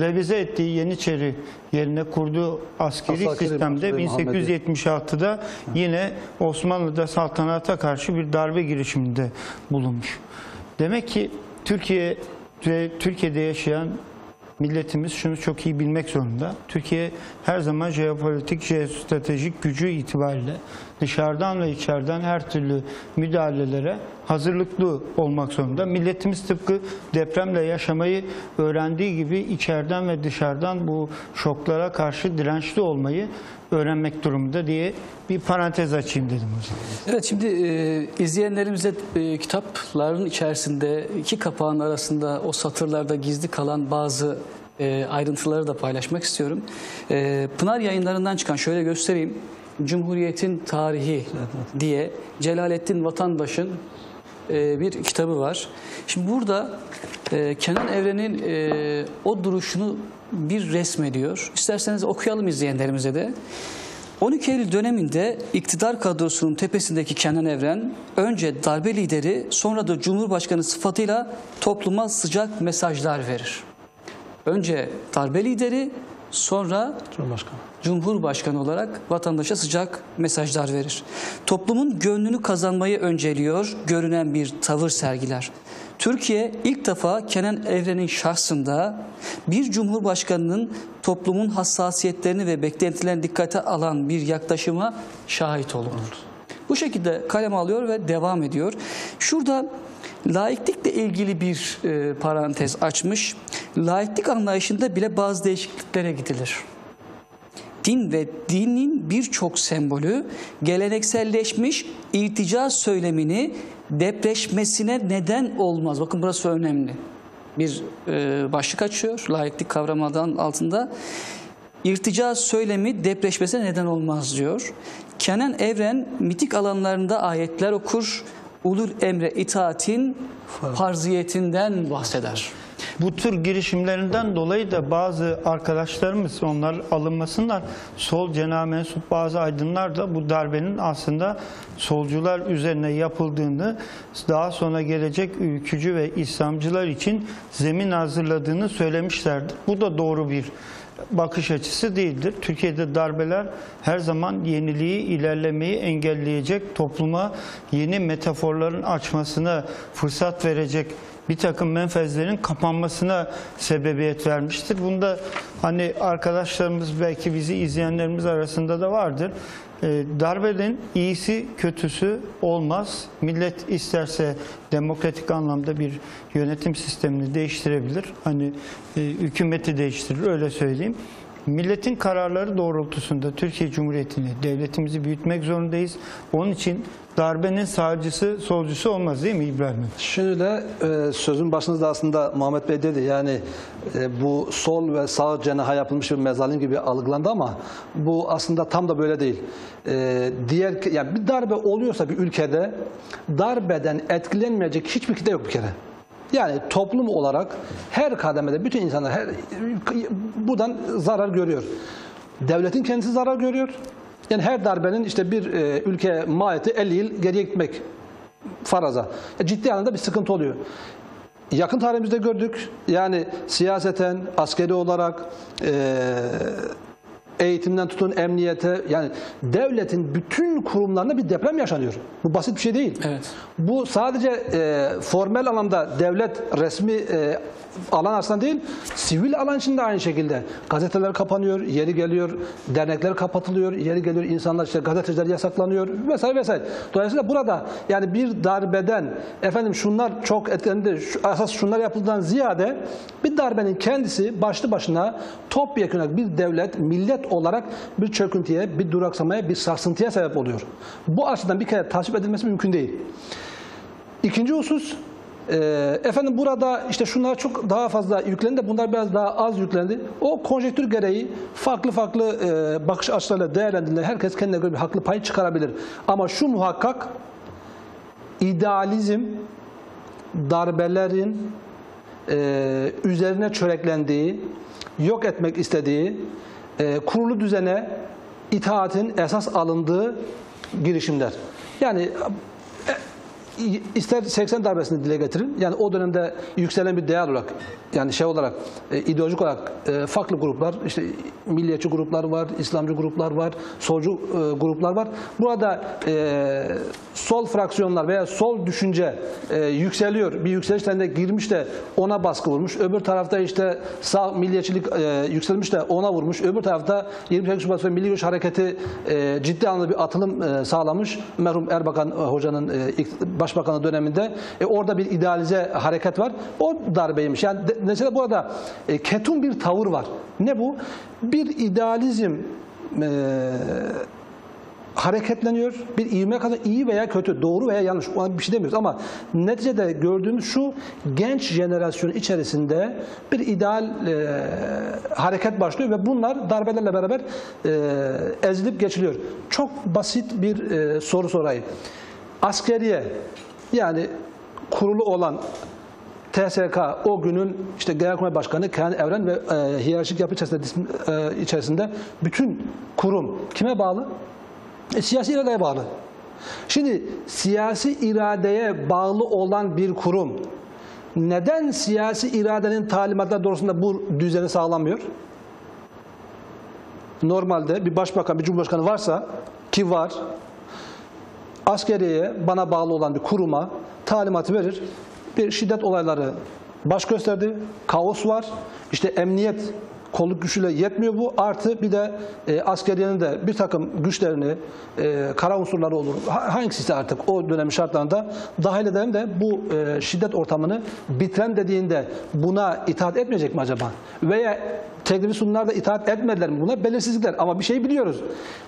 revize ettiği Yeniçeri yerine kurduğu askeri Askeri sistemde Mahmut Bey, Muhammed Bey. 1876'da yine Osmanlı'da saltanata karşı bir darbe girişiminde bulunmuş. Demek ki Türkiye ve Türkiye'de yaşayan milletimiz şunu çok iyi bilmek zorunda. Türkiye her zaman jeopolitik, jeostratejik gücü itibariyle dışarıdan ve içeriden her türlü müdahalelere hazırlıklı olmak zorunda. Milletimiz tıpkı depremle yaşamayı öğrendiği gibi içeriden ve dışarıdan bu şoklara karşı dirençli olmayı öğrenmek durumunda diye bir parantez açayım dedim hocam. Evet şimdi e, izleyenlerimize e, kitapların içerisinde iki kapağın arasında o satırlarda gizli kalan bazı e, ayrıntıları da paylaşmak istiyorum. E, Pınar yayınlarından çıkan şöyle göstereyim. Cumhuriyetin Tarihi diye Celalettin Vatandaş'ın bir kitabı var. Şimdi burada e, Kenan Evren'in e, o duruşunu bir resmediyor. İsterseniz okuyalım izleyenlerimize de. 12 Eylül döneminde iktidar kadrosunun tepesindeki Kenan Evren önce darbe lideri sonra da Cumhurbaşkanı sıfatıyla topluma sıcak mesajlar verir. Önce darbe lideri sonra Cumhurbaşkanı. Cumhurbaşkanı olarak vatandaşa sıcak mesajlar verir. Toplumun gönlünü kazanmayı önceliyor, görünen bir tavır sergiler. Türkiye ilk defa Kenan Evren'in şahsında bir cumhurbaşkanının toplumun hassasiyetlerini ve beklentilerini dikkate alan bir yaklaşıma şahit olur. Bu şekilde kalem alıyor ve devam ediyor. Şurada laiklikle ilgili bir e, parantez açmış. Laiklik anlayışında bile bazı değişikliklere gidilir. Din ve dinin birçok sembolü gelenekselleşmiş irtica söylemini depreşmesine neden olmaz. Bakın burası önemli. Bir e, başlık açıyor laiklik kavramı adı altında. İrtica söylemi depreşmesine neden olmaz diyor. Kenan Evren mitik alanlarında ayetler okur. Ulul emre itaatin farziyetinden bahseder. Bu tür girişimlerinden dolayı da bazı arkadaşlarımız onlar alınmasınlar. Sol cenah mensup bazı aydınlar da bu darbenin aslında solcular üzerine yapıldığını daha sonra gelecek ülkücü ve İslamcılar için zemin hazırladığını söylemişlerdir. Bu da doğru bir bakış açısı değildir. Türkiye'de darbeler her zaman yeniliği, ilerlemeyi engelleyecek, topluma yeni metaforların açmasına fırsat verecek bir takım menfezlerin kapanmasına sebebiyet vermiştir. Bunda hani arkadaşlarımız belki bizi izleyenlerimiz arasında da vardır. Ee, darbenin iyisi kötüsü olmaz. Millet isterse demokratik anlamda bir yönetim sistemini değiştirebilir. Hani e, hükümeti değiştirir öyle söyleyeyim. Milletin kararları doğrultusunda Türkiye Cumhuriyeti'ni, devletimizi büyütmek zorundayız. Onun için darbenin sağcısı, solcusu olmaz değil mi İbrahim? De e, sözün başınızda aslında Muhammed Bey dedi yani e, bu sol ve sağ cenaha yapılmış bir mezalim gibi algılandı ama bu aslında tam da böyle değil. E, diğer yani bir darbe oluyorsa bir ülkede darbeden etkilenmeyecek hiçbir kitle yok bir kere. Yani toplum olarak her kademede bütün insanlar her buradan zarar görüyor. Devletin kendisi zarar görüyor. Yani her darbenin işte bir e, ülke mahiyeti 50 yıl geriye gitmek faraza. E, ciddi anlamda bir sıkıntı oluyor. Yakın tarihimizde gördük. Yani siyaseten, askeri olarak, e, eğitimden tutun emniyete yani devletin bütün kurumlarında bir deprem yaşanıyor. Bu basit bir şey değil. Evet. Bu sadece e, formel anlamda devlet resmi e, alan aslında değil, sivil alan için de aynı şekilde. Gazeteler kapanıyor, yeri geliyor, dernekler kapatılıyor, yeri geliyor insanlar işte gazeteciler yasaklanıyor vesaire vesaire. Dolayısıyla burada yani bir darbeden efendim şunlar çok etkilendi, şu, esas şunlar yapıldığından ziyade bir darbenin kendisi başlı başına topyekun bir devlet, millet olarak bir çöküntüye, bir duraksamaya, bir sarsıntıya sebep oluyor. Bu açıdan bir kere tasvip edilmesi mümkün değil. İkinci husus, e, efendim burada işte şunlar çok daha fazla yüklendi, bunlar biraz daha az yüklendi. O konjektür gereği farklı farklı e, bakış açılarıyla değerlendirildiğinde herkes kendine göre bir haklı pay çıkarabilir. Ama şu muhakkak, idealizm, darbelerin e, üzerine çöreklendiği, yok etmek istediği, e, kurulu düzene itaatin esas alındığı girişimler. Yani ister 80 darbesini dile getirin. Yani o dönemde yükselen bir değer olarak yani şey olarak e, ideolojik olarak e, farklı gruplar işte milliyetçi gruplar var, İslamcı gruplar var, solcu e, gruplar var. Burada e, sol fraksiyonlar veya sol düşünce e, yükseliyor. Bir yükseliş trendine girmiş de ona baskı vurmuş. Öbür tarafta işte sağ milliyetçilik e, yükselmiş de ona vurmuş. Öbür tarafta 28 Şubat ve Milli Görüş Hareketi e, ciddi anlamda bir atılım e, sağlamış. Merhum Erbakan e, hocanın e, başbakanı döneminde. E, orada bir idealize hareket var. O darbeymiş. Yani de, mesela burada e, ketum bir tavır var. Ne bu? Bir idealizm e, hareketleniyor. Bir ivme kadar iyi veya kötü, doğru veya yanlış ona bir şey demiyoruz ama neticede gördüğümüz şu genç jenerasyon içerisinde bir ideal e, hareket başlıyor ve bunlar darbelerle beraber e, ezilip geçiliyor. Çok basit bir e, soru sorayım. Askeriye yani kurulu olan TSK o günün işte Genelkurmay Başkanı Kenan Evren ve e, hiyerarşik yapı içerisinde, e, içerisinde bütün kurum kime bağlı? E, siyasi iradeye bağlı. Şimdi siyasi iradeye bağlı olan bir kurum neden siyasi iradenin talimatları doğrusunda bu düzeni sağlamıyor? Normalde bir başbakan, bir cumhurbaşkanı varsa ki var, askeriyeye bana bağlı olan bir kuruma talimatı verir. Bir şiddet olayları baş gösterdi. Kaos var. İşte emniyet kolluk güçüyle yetmiyor bu. Artı bir de e, askeriyenin de bir takım güçlerini, e, kara unsurları olur. Ha- Hangisi artık o dönemin şartlarında dahil edelim de bu e, şiddet ortamını bitiren dediğinde buna itaat etmeyecek mi acaba? Veya teklifi sunanlar da itaat etmediler mi buna? Belirsizlikler. Ama bir şey biliyoruz.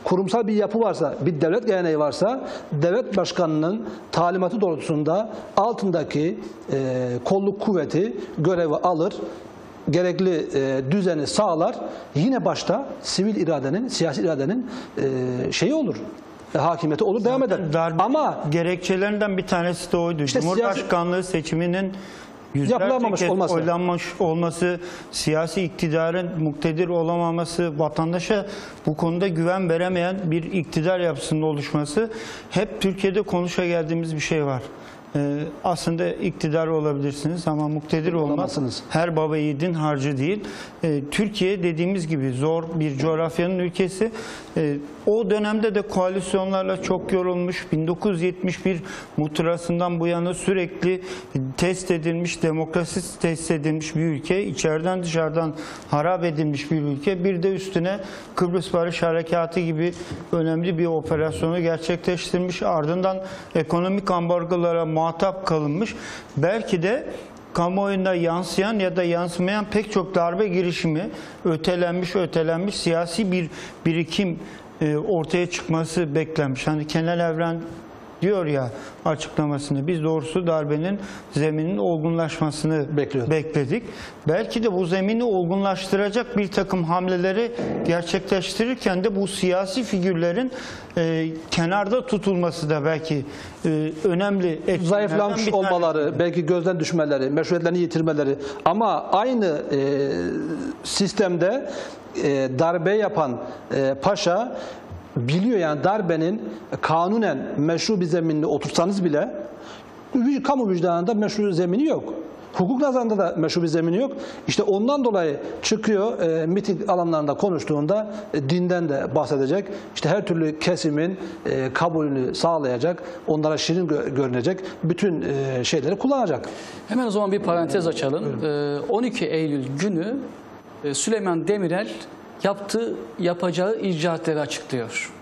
Kurumsal bir yapı varsa, bir devlet geleneği varsa devlet başkanının talimatı doğrultusunda altındaki e, kolluk kuvveti görevi alır gerekli e, düzeni sağlar. Yine başta sivil iradenin, siyasi iradenin e, şeyi olur. E, hakimiyeti olur, devam eder. Darbe Ama gerekçelerinden bir tanesi de oydu. İşte Cumhurbaşkanlığı seçiminin yüzlerce Yapılamamış olması. oylanmış olması, siyasi iktidarın muktedir olamaması, vatandaşa bu konuda güven veremeyen bir iktidar yapısının oluşması hep Türkiye'de konuşa geldiğimiz bir şey var. Ee, aslında iktidar olabilirsiniz ama muktedir olmak Olamazsınız. her baba yiğidin harcı değil. Ee, Türkiye dediğimiz gibi zor bir coğrafyanın ülkesi. Ee, o dönemde de koalisyonlarla çok yorulmuş. 1971 muhtırasından bu yana sürekli test edilmiş, demokrasi test edilmiş bir ülke. içeriden dışarıdan harap edilmiş bir ülke. Bir de üstüne Kıbrıs Barış Harekatı gibi önemli bir operasyonu gerçekleştirmiş. Ardından ekonomik ambargolara muhatap kalınmış. Belki de kamuoyunda yansıyan ya da yansımayan pek çok darbe girişimi ötelenmiş ötelenmiş siyasi bir birikim e, ortaya çıkması beklenmiş. Hani Kenan Evren diyor ya açıklamasını biz doğrusu darbenin zeminin olgunlaşmasını Bekliyor. bekledik. Belki de bu zemini olgunlaştıracak bir takım hamleleri gerçekleştirirken de bu siyasi figürlerin e, kenarda tutulması da belki e, önemli zayıflamış olmaları, belki gözden düşmeleri, meşruiyetlerini yitirmeleri ama aynı e, sistemde e, darbe yapan e, paşa biliyor yani darbenin kanunen meşru bir zeminini otursanız bile kamu vicdanında meşru zemini yok. Hukuk nazarında da meşru bir zemini yok. İşte ondan dolayı çıkıyor e, miting alanlarında konuştuğunda e, dinden de bahsedecek. İşte her türlü kesimin e, kabulünü sağlayacak, onlara şirin gö- görünecek bütün e, şeyleri kullanacak. Hemen o zaman bir parantez açalım. Ee, 12 Eylül günü e, Süleyman Demirel yaptığı, yapacağı icraatleri açıklıyor.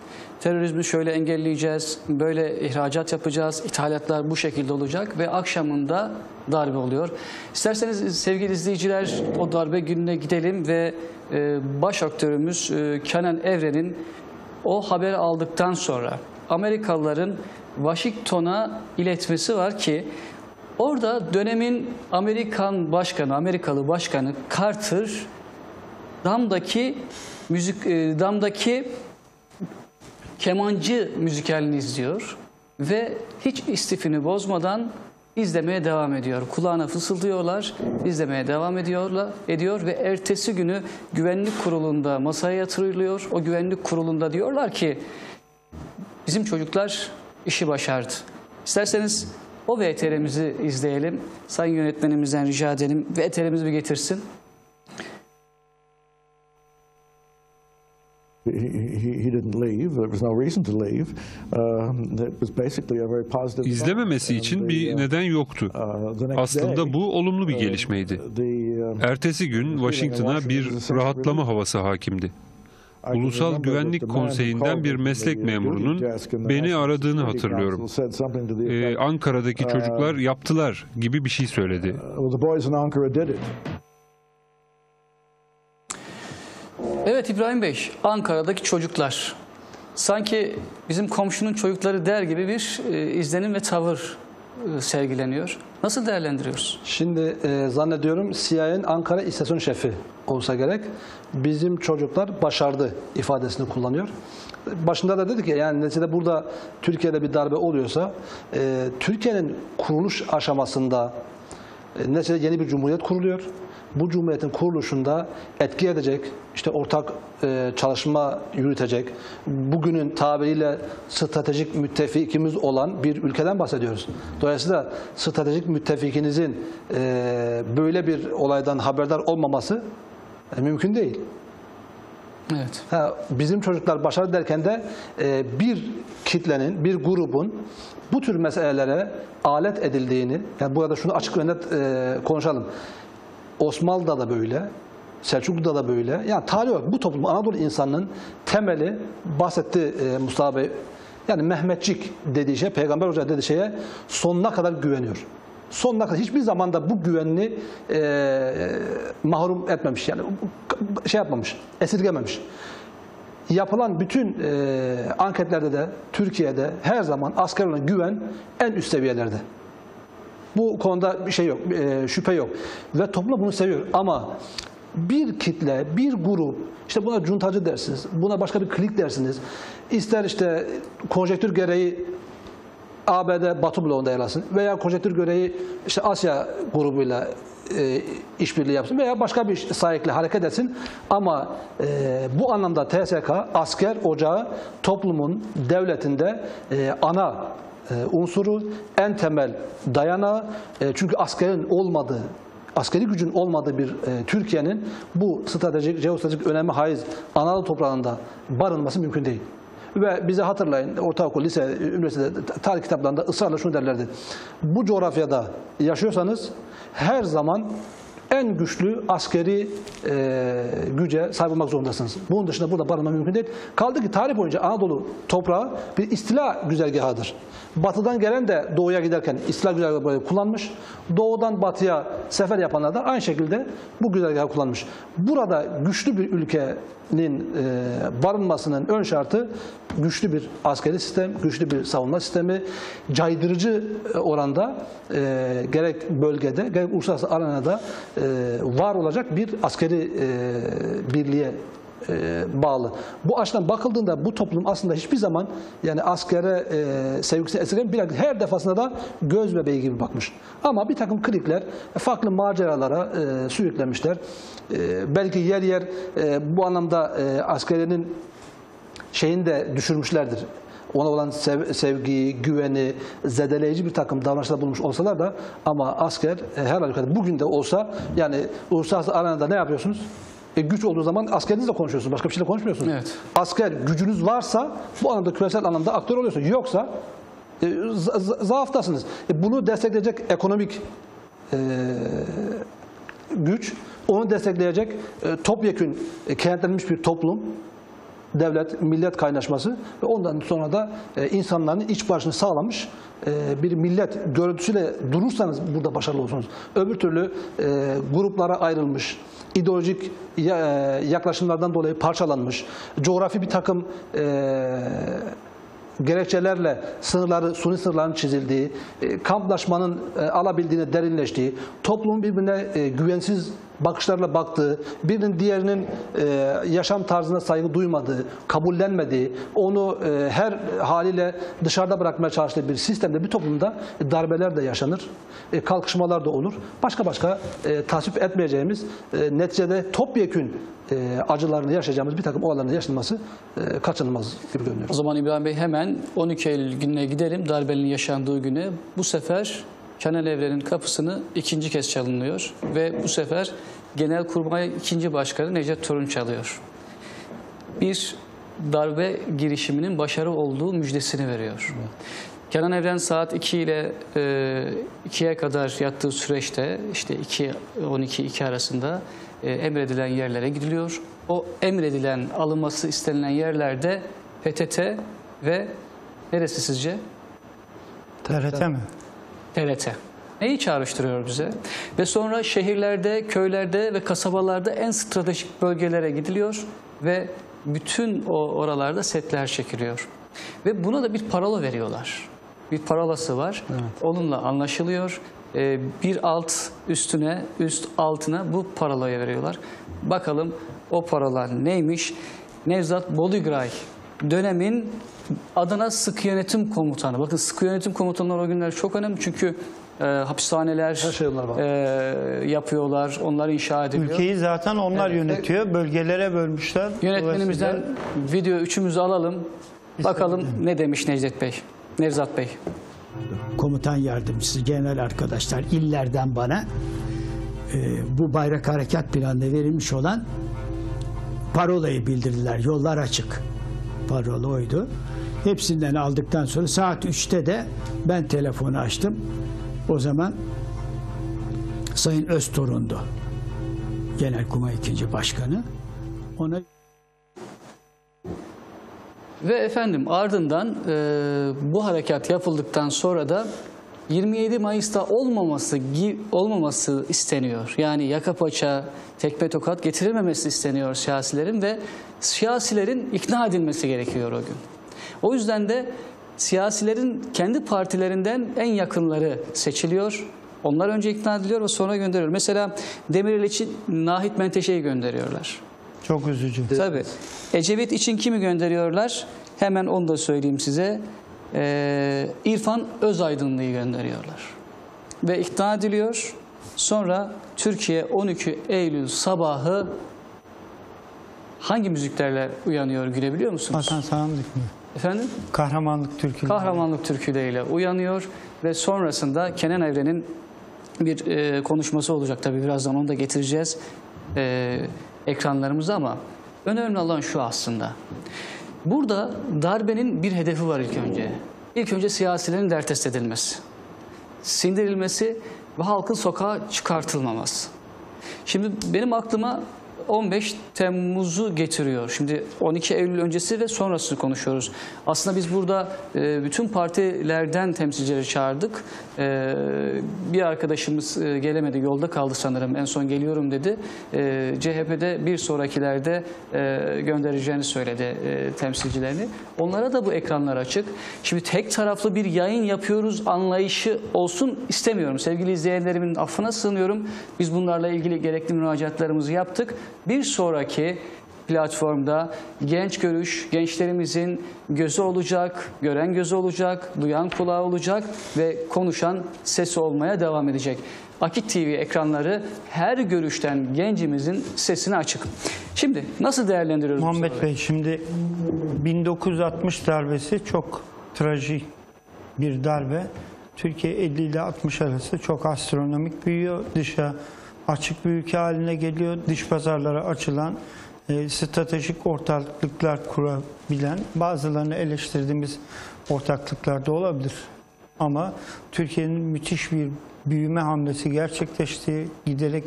Terörizmi şöyle engelleyeceğiz, böyle ihracat yapacağız, ithalatlar bu şekilde olacak ve akşamında darbe oluyor. İsterseniz sevgili izleyiciler o darbe gününe gidelim ve e, baş aktörümüz e, Kenan Evren'in o haberi aldıktan sonra Amerikalıların Washington'a iletmesi var ki orada dönemin Amerikan başkanı, Amerikalı başkanı Carter damdaki müzik e, damdaki kemancı müzikalini izliyor ve hiç istifini bozmadan izlemeye devam ediyor. Kulağına fısıldıyorlar, izlemeye devam ediyorlar, ediyor ve ertesi günü güvenlik kurulunda masaya yatırılıyor. O güvenlik kurulunda diyorlar ki bizim çocuklar işi başardı. İsterseniz O VTR'mizi izleyelim. Sayın yönetmenimizden rica edelim. VTR'mizi bir getirsin. İzlememesi için bir uh, neden yoktu. uh, Aslında bu olumlu bir uh, gelişmeydi. Ertesi gün Washington'a bir rahatlama havası hakimdi. Ulusal Güvenlik Konseyi'nden bir meslek memurunun beni aradığını hatırlıyorum. Ee, Ankara'daki çocuklar yaptılar gibi bir şey söyledi. well, the boys in Ankara did it. Evet İbrahim Bey, Ankara'daki çocuklar. Sanki bizim komşunun çocukları der gibi bir e, izlenim ve tavır e, sergileniyor. Nasıl değerlendiriyoruz? Şimdi e, zannediyorum CIA'nin Ankara İstasyon Şefi olsa gerek. Bizim çocuklar başardı ifadesini kullanıyor. Başında da dedi ki yani neticede burada Türkiye'de bir darbe oluyorsa e, Türkiye'nin kuruluş aşamasında e, neticede yeni bir cumhuriyet kuruluyor. Bu cumhuriyetin kuruluşunda etki edecek, işte ortak e, çalışma yürütecek, bugünün tabiriyle stratejik müttefikimiz olan bir ülkeden bahsediyoruz. Dolayısıyla stratejik müttefikinizin e, böyle bir olaydan haberdar olmaması e, mümkün değil. Evet. Ha, bizim çocuklar başarı derken de e, bir kitlenin, bir grubun bu tür meselelere alet edildiğini, yani burada şunu açık ve net e, konuşalım. Osmanlı'da da böyle, Selçuklu'da da böyle. Yani tarih olarak bu toplum Anadolu insanının temeli bahsetti e, Mustafa Bey. Yani Mehmetçik dediği şey, Peygamber Hoca dediği şeye sonuna kadar güveniyor. Sonuna kadar hiçbir zaman da bu güvenini e, mahrum etmemiş. Yani şey yapmamış, esirgememiş. Yapılan bütün e, anketlerde de Türkiye'de her zaman asker olan güven en üst seviyelerde. Bu konuda bir şey yok, e, şüphe yok. Ve toplum bunu seviyor. Ama bir kitle, bir grup, işte buna cuntacı dersiniz, buna başka bir klik dersiniz. İster işte konjektür gereği ABD Batı bloğunda yer alsın veya konjektür gereği işte Asya grubuyla e, işbirliği yapsın veya başka bir sahikle hareket etsin. Ama e, bu anlamda TSK asker ocağı toplumun devletinde e, ana unsuru, en temel dayanağı. E, çünkü askerin olmadığı askeri gücün olmadığı bir e, Türkiye'nin bu stratejik, jeostratejik önemi haiz Anadolu toprağında barınması mümkün değil. Ve bize hatırlayın ortaokul, lise, üniversitede tarih kitaplarında ısrarla şunu derlerdi. Bu coğrafyada yaşıyorsanız her zaman en güçlü askeri e, güce sahip olmak zorundasınız. Bunun dışında burada barınma mümkün değil. Kaldı ki tarih boyunca Anadolu toprağı bir istila güzergahıdır. Batıdan gelen de doğuya giderken istila güzergahı kullanmış. Doğudan batıya sefer yapanlar da aynı şekilde bu güzergahı kullanmış. Burada güçlü bir ülkenin e, barınmasının ön şartı güçlü bir askeri sistem, güçlü bir savunma sistemi, caydırıcı e, oranda e, gerek bölgede gerek uluslararası arenada e, var olacak bir askeri e, birliğe e, bağlı. Bu açıdan bakıldığında bu toplum aslında hiçbir zaman yani askere e, sevgisini esirgen bir her defasında da göz bebeği gibi bakmış. Ama bir takım klikler farklı maceralara e, sürüklemişler. E, belki yer yer e, bu anlamda e, askerinin şeyini de düşürmüşlerdir. Ona olan sev- sevgiyi, güveni, zedeleyici bir takım davranışlarda bulmuş olsalar da ama asker e, her halükarda bugün de olsa yani uluslararası arenada ne yapıyorsunuz? E, güç olduğu zaman askerinizle konuşuyorsunuz. Başka bir şeyle konuşmuyorsunuz. Evet. Asker gücünüz varsa bu anlamda küresel anlamda aktör oluyorsunuz. Yoksa e, za- za- zaaftasınız. E, bunu destekleyecek ekonomik e, güç, onu destekleyecek e, topyekün e, kenetlenmiş bir toplum, devlet, millet kaynaşması ve ondan sonra da e, insanların iç barışını sağlamış e, bir millet görüntüsüyle durursanız burada başarılı olursunuz. Öbür türlü e, gruplara ayrılmış, ideolojik e, yaklaşımlardan dolayı parçalanmış, coğrafi bir takım e, gerekçelerle sınırları, suni sınırların çizildiği, e, kamplaşmanın e, alabildiğine derinleştiği, toplumun birbirine güvensiz bakışlarla baktığı, birinin diğerinin e, yaşam tarzına saygı duymadığı, kabullenmediği, onu e, her haliyle dışarıda bırakmaya çalıştığı bir sistemde, bir toplumda darbeler de yaşanır, e, kalkışmalar da olur. Başka başka e, tasvip etmeyeceğimiz, e, neticede topyekün e, acılarını yaşayacağımız bir takım olayların yaşanması e, kaçınılmaz gibi görünüyor. O zaman İbrahim Bey hemen 12 Eylül gününe gidelim. Darbenin yaşandığı güne. Bu sefer Kenan Evren'in kapısını ikinci kez çalınıyor. Ve bu sefer Genelkurmay ikinci Başkanı Necdet Torun çalıyor. Bir darbe girişiminin başarı olduğu müjdesini veriyor. Kenan Evren saat 2 ile e, 2'ye kadar yattığı süreçte işte 2 12 2 arasında e, emredilen yerlere gidiliyor. O emredilen alınması istenilen yerlerde PTT ve neresi sizce? TRT mi? TRT. Neyi çağrıştırıyor bize? Ve sonra şehirlerde, köylerde ve kasabalarda en stratejik bölgelere gidiliyor ve bütün o oralarda setler çekiliyor. Ve buna da bir parola veriyorlar. Bir parolası var. Onunla anlaşılıyor. Ee, bir alt üstüne, üst altına bu parolayı veriyorlar. Bakalım o parola neymiş? Nevzat Boligray dönemin Adana Sıkı Yönetim Komutanı. Bakın Sıkı Yönetim Komutanları o günler çok önemli çünkü e, hapishaneler şey e, yapıyorlar, onlar inşa ediliyor. Ülkeyi zaten onlar yönetiyor. Bölgelere bölmüşler. Yönetmenimizden Dolayısıyla video üçümüzü alalım. Bakalım ne demiş Necdet Bey, Nevzat Bey. komutan yardımcısı, genel arkadaşlar illerden bana e, bu bayrak harekat planında verilmiş olan parolayı bildirdiler. Yollar açık. Parola oydu. Hepsinden aldıktan sonra saat 3'te de ben telefonu açtım. O zaman Sayın Öztorun'du. Genelkurmay 2. Başkanı. Ona Ve efendim ardından e, bu harekat yapıldıktan sonra da 27 Mayıs'ta olmaması olmaması isteniyor. Yani yaka paça, tekme tokat getirilmemesi isteniyor siyasilerin ve siyasilerin ikna edilmesi gerekiyor o gün. O yüzden de siyasilerin kendi partilerinden en yakınları seçiliyor. Onlar önce ikna ediliyor ve sonra gönderiyor. Mesela Demirel için Nahit Menteşe'yi gönderiyorlar. çok üzücü. Tabii. Ecevit için kimi gönderiyorlar? Hemen onu da söyleyeyim size. Ee, İrfan Özaydınlı'yı gönderiyorlar. Ve ikna ediliyor. Sonra Türkiye 12 Eylül sabahı hangi müziklerle uyanıyor gülebiliyor musunuz? Hasan Sandık mı? Efendim? Kahramanlık türküleri. Kahramanlık türküleriyle uyanıyor ve sonrasında Kenan Evren'in bir e, konuşması olacak tabii birazdan onu da getireceğiz e, ekranlarımıza ama önemli olan şu aslında. Burada darbenin bir hedefi var ilk önce. İlk önce siyasilerin dert edilmesi, sindirilmesi ve halkın sokağa çıkartılmaması. Şimdi benim aklıma 15 Temmuz'u getiriyor. Şimdi 12 Eylül öncesi ve sonrasını konuşuyoruz. Aslında biz burada e, bütün partilerden temsilcileri çağırdık. E, bir arkadaşımız e, gelemedi, yolda kaldı sanırım. En son geliyorum dedi. E, CHP'de bir sonrakilerde e, göndereceğini söyledi e, temsilcilerini. Onlara da bu ekranlar açık. Şimdi tek taraflı bir yayın yapıyoruz anlayışı olsun istemiyorum. Sevgili izleyenlerimin affına sığınıyorum. Biz bunlarla ilgili gerekli müracaatlarımızı yaptık. Bir sonraki platformda genç görüş, gençlerimizin gözü olacak, gören gözü olacak, duyan kulağı olacak ve konuşan sesi olmaya devam edecek. Akit TV ekranları her görüşten gencimizin sesine açık. Şimdi nasıl değerlendiriyoruz? Muhammed? Bey şimdi 1960 darbesi çok trajik bir darbe. Türkiye 50 ile 60 arası çok astronomik büyüyor. Dışa açık bir ülke haline geliyor. Dış pazarlara açılan e, stratejik ortaklıklar kurabilen bazılarını eleştirdiğimiz ortaklıklar da olabilir. Ama Türkiye'nin müthiş bir büyüme hamlesi gerçekleştiği, giderek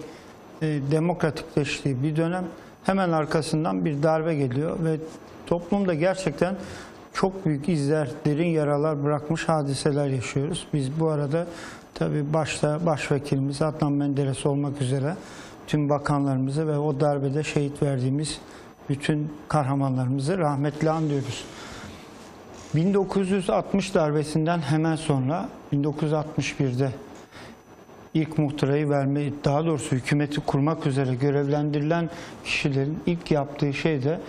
e, demokratikleştiği bir dönem hemen arkasından bir darbe geliyor ve toplumda gerçekten çok büyük izler, derin yaralar bırakmış hadiseler yaşıyoruz. Biz bu arada tabii başta başvekilimiz Adnan Menderes olmak üzere tüm bakanlarımızı ve o darbede şehit verdiğimiz bütün kahramanlarımızı rahmetle anıyoruz. 1960 darbesinden hemen sonra 1961'de ilk muhtırayı verme, daha doğrusu hükümeti kurmak üzere görevlendirilen kişilerin ilk yaptığı şey de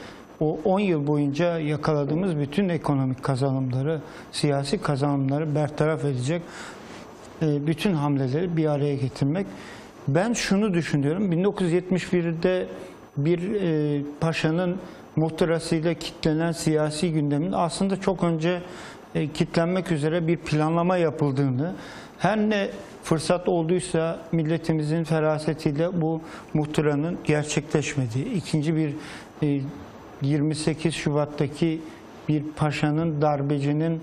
o 10 yıl boyunca yakaladığımız bütün ekonomik kazanımları, siyasi kazanımları bertaraf edecek bütün hamleleri bir araya getirmek. Ben şunu düşünüyorum. 1971'de bir e, paşanın muhtırasıyla kitlenen siyasi gündemin aslında çok önce e, kitlenmek üzere bir planlama yapıldığını, her ne fırsat olduysa milletimizin ferasetiyle bu muhtıranın gerçekleşmediği, ikinci bir e, 28 Şubat'taki bir paşanın, darbecinin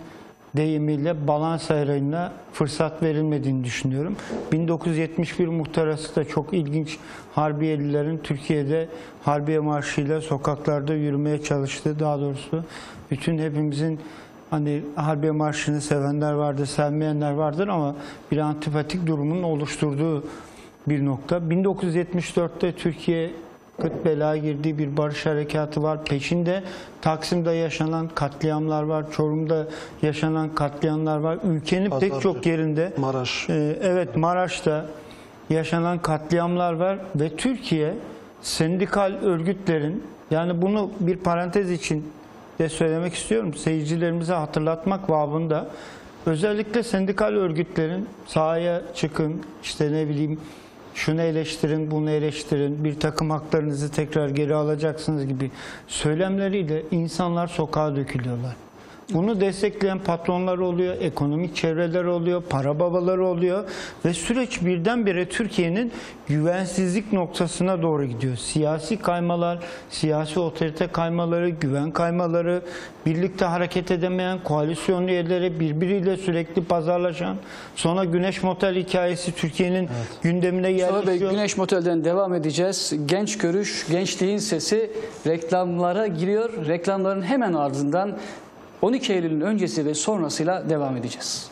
deyimiyle balans ayrayına fırsat verilmediğini düşünüyorum. 1971 muhtarası da çok ilginç. Harbiyelilerin Türkiye'de Harbiye Marşı'yla sokaklarda yürümeye çalıştığı, daha doğrusu bütün hepimizin hani Harbiye Marşı'nı sevenler vardır, sevmeyenler vardır ama bir antipatik durumun oluşturduğu bir nokta. 1974'te Türkiye kıt belaya girdiği bir barış harekatı var. Peşinde Taksim'de yaşanan katliamlar var. Çorum'da yaşanan katliamlar var. Ülkenin pek Pazarcı, çok yerinde Maraş. e, evet Maraş'ta yaşanan katliamlar var ve Türkiye sendikal örgütlerin yani bunu bir parantez için de söylemek istiyorum. Seyircilerimize hatırlatmak babında özellikle sendikal örgütlerin sahaya çıkın işte ne bileyim şunu eleştirin, bunu eleştirin, bir takım haklarınızı tekrar geri alacaksınız gibi söylemleriyle insanlar sokağa dökülüyorlar. Bunu destekleyen patronlar oluyor, ekonomik çevreler oluyor, para babaları oluyor ve süreç birdenbire Türkiye'nin güvensizlik noktasına doğru gidiyor. Siyasi kaymalar, siyasi otorite kaymaları, güven kaymaları, birlikte hareket edemeyen koalisyon üyeleri, birbiriyle sürekli pazarlaşan, sonra Güneş Motel hikayesi Türkiye'nin gündemine Mustafa Bey yerleşiyor. Güneş Motel'den devam edeceğiz. Genç Görüş, Gençliğin Sesi reklamlara giriyor. Reklamların hemen ardından 12 Eylül'ün öncesi ve sonrasıyla devam edeceğiz.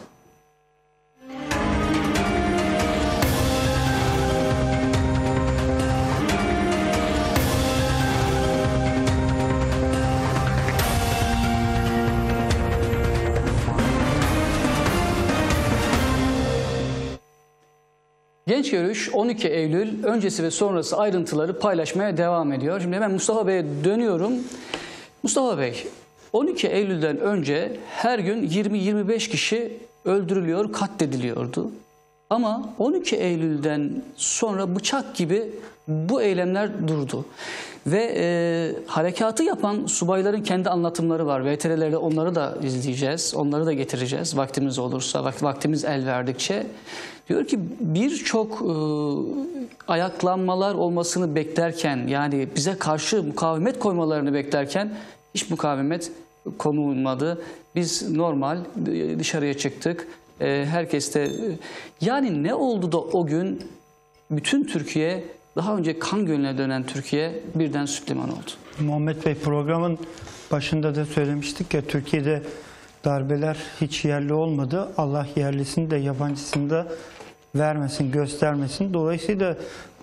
Genç Görüş 12 Eylül öncesi ve sonrası ayrıntıları paylaşmaya devam ediyor. Şimdi hemen Mustafa Bey'e dönüyorum. Mustafa Bey, 12 Eylül'den önce her gün 20-25 kişi öldürülüyor, katlediliyordu. Ama 12 Eylül'den sonra bıçak gibi bu eylemler durdu. Ve e, harekatı yapan subayların kendi anlatımları var. VTR'lerde onları da izleyeceğiz, onları da getireceğiz vaktimiz olursa, vak- vaktimiz el verdikçe. Diyor ki birçok e, ayaklanmalar olmasını beklerken yani bize karşı mukavemet koymalarını beklerken hiç mukavemet konulmadı. Biz normal e, dışarıya çıktık. E, herkes de yani ne oldu da o gün bütün Türkiye daha önce kan gölüne dönen Türkiye birden Süpleman oldu. Muhammed Bey programın başında da söylemiştik ya Türkiye'de darbeler hiç yerli olmadı. Allah yerlisini de yabancısını da vermesin, göstermesin. Dolayısıyla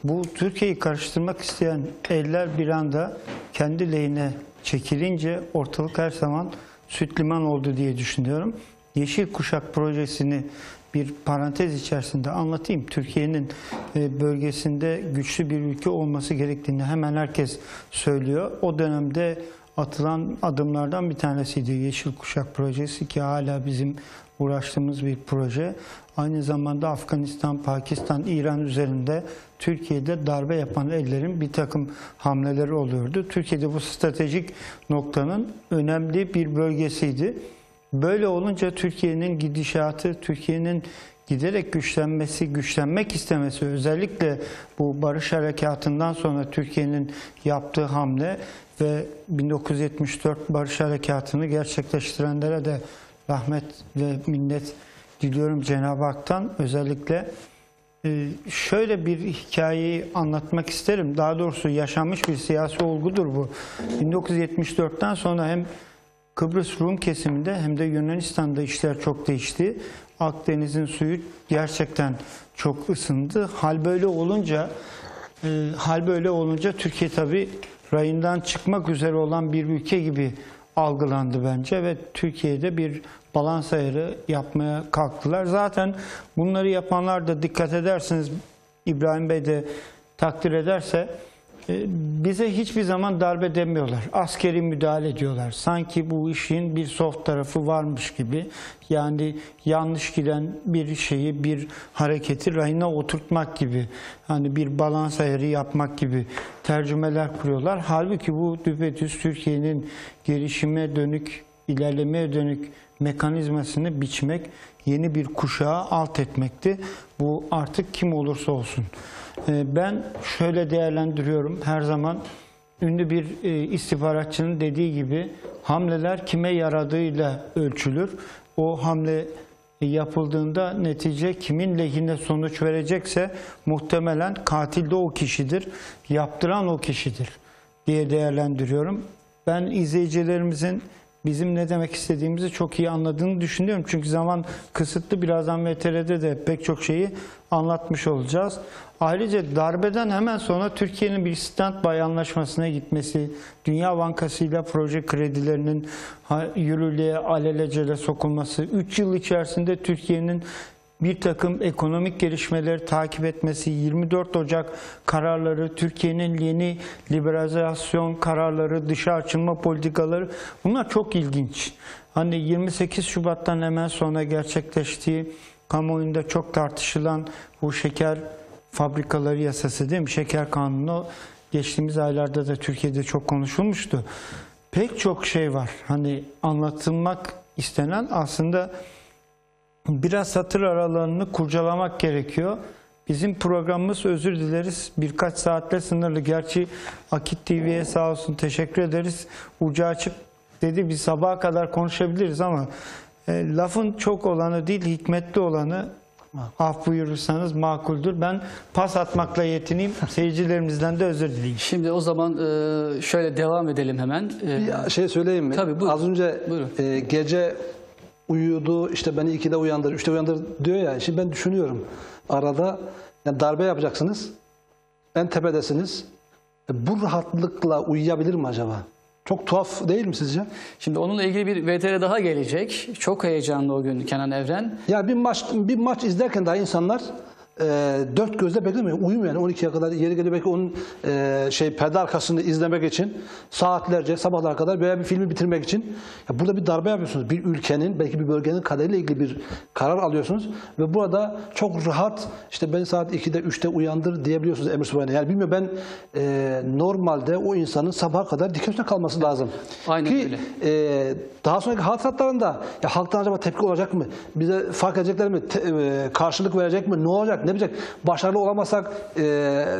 bu Türkiye'yi karıştırmak isteyen eller bir anda kendi lehine çekilince ortalık her zaman süt liman oldu diye düşünüyorum. Yeşil Kuşak projesini bir parantez içerisinde anlatayım. Türkiye'nin e, bölgesinde güçlü bir ülke olması gerektiğini hemen herkes söylüyor. O dönemde atılan adımlardan bir tanesiydi Yeşil Kuşak projesi ki hala bizim uğraştığımız bir proje. Aynı zamanda Afganistan, Pakistan, İran üzerinde Türkiye'de darbe yapan ellerin bir takım hamleleri oluyordu. Türkiye'de bu stratejik noktanın önemli bir bölgesiydi. Böyle olunca Türkiye'nin gidişatı, Türkiye'nin giderek güçlenmesi, güçlenmek istemesi özellikle bu barış harekatından sonra Türkiye'nin yaptığı hamle ve 1974 barış harekatını gerçekleştirenlere de rahmet ve minnet diliyorum Cenab-ı Hak'tan özellikle ee, şöyle bir hikayeyi anlatmak isterim. Daha doğrusu yaşanmış bir siyasi olgudur bu. 1974'ten sonra hem Kıbrıs Rum kesiminde hem de Yunanistan'da işler çok değişti. Akdeniz'in suyu gerçekten çok ısındı. Hal böyle olunca e, hal böyle olunca Türkiye tabii rayından çıkmak üzere olan bir ülke gibi algılandı bence ve Türkiye'de bir balans ayarı yapmaya kalktılar. Zaten bunları yapanlar da dikkat edersiniz İbrahim Bey de takdir ederse e, bize hiçbir zaman darbe demiyorlar. Askeri müdahale ediyorlar. Sanki bu işin bir soft tarafı varmış gibi. Yani yanlış giden bir şeyi, bir hareketi rayına oturtmak gibi. Hani bir balans ayarı yapmak gibi tercümeler kuruyorlar. Halbuki bu düpedüz Türkiye'nin gelişime dönük, ilerlemeye dönük mekanizmasını biçmek, yeni bir kuşağı alt etmekti. Bu artık kim olursa olsun. Ee, Ben şöyle değerlendiriyorum her zaman ünlü bir e, istihbaratçının dediği gibi hamleler kime yaradığıyla ölçülür. O hamle yapıldığında netice kimin lehine sonuç verecekse muhtemelen katil de o kişidir, yaptıran o kişidir diye değerlendiriyorum. Ben izleyicilerimizin bizim ne demek istediğimizi çok iyi anladığını düşünüyorum. Çünkü zaman kısıtlı. Birazdan VTR'de de pek çok şeyi anlatmış olacağız. Ayrıca darbeden hemen sonra Türkiye'nin bir standby anlaşmasına gitmesi, Dünya Bankası ile proje kredilerinin yürürlüğe alelacele sokulması, 3 yıl içerisinde Türkiye'nin bir takım ekonomik gelişmeleri takip etmesi, 24 Ocak kararları, Türkiye'nin yeni liberalizasyon kararları, dışa açılma politikaları bunlar çok ilginç. Hani 28 Şubat'tan hemen sonra gerçekleştiği kamuoyunda çok tartışılan bu şeker fabrikaları yasası değil mi? Şeker kanunu geçtiğimiz aylarda da Türkiye'de çok konuşulmuştu. Pek çok şey var. Hani anlatılmak istenen aslında biraz satır aralarını kurcalamak gerekiyor. Bizim programımız özür dileriz birkaç saatle sınırlı. Gerçi Akit TV'ye sağ olsun teşekkür ederiz. Ucu açık dedi biz sabaha kadar konuşabiliriz ama e, lafın çok olanı değil hikmetli olanı af buyurursanız makuldür. Ben pas atmakla yetineyim. Seyircilerimizden de özür dileyeyim. Şimdi o zaman e, şöyle devam edelim hemen. E, Bir şey söyleyeyim mi? Tabii, buyurun. Az önce Buyurun. e, gece uyudu işte beni 2'de uyandır, 3'te uyandır diyor ya. Şimdi ben düşünüyorum. Arada yani darbe yapacaksınız. En tepedesiniz. E, bu rahatlıkla uyuyabilir mi acaba? Çok tuhaf değil mi sizce? Şimdi onunla ilgili bir VTR daha gelecek. Çok heyecanlı o gün Kenan Evren. Ya bir maç bir maç izlerken daha insanlar e, dört gözle beklemiyor. Uyumuyor yani 12'ye kadar yeri geliyor belki onun e, şey perde arkasını izlemek için saatlerce sabahlara kadar veya bir filmi bitirmek için ya burada bir darbe yapıyorsunuz. Bir ülkenin belki bir bölgenin kaderiyle ilgili bir karar alıyorsunuz ve burada çok rahat işte beni saat 2'de 3'te uyandır diyebiliyorsunuz emir subayına. Yani bilmiyorum ben e, normalde o insanın sabaha kadar dik üstüne kalması lazım. Aynen Ki öyle. e, daha sonraki hatıratlarında ya halktan acaba tepki olacak mı? Bize fark edecekler mi? Te- e, karşılık verecek mi? Ne olacak? Ne bilecek? Başarılı olamazsak e,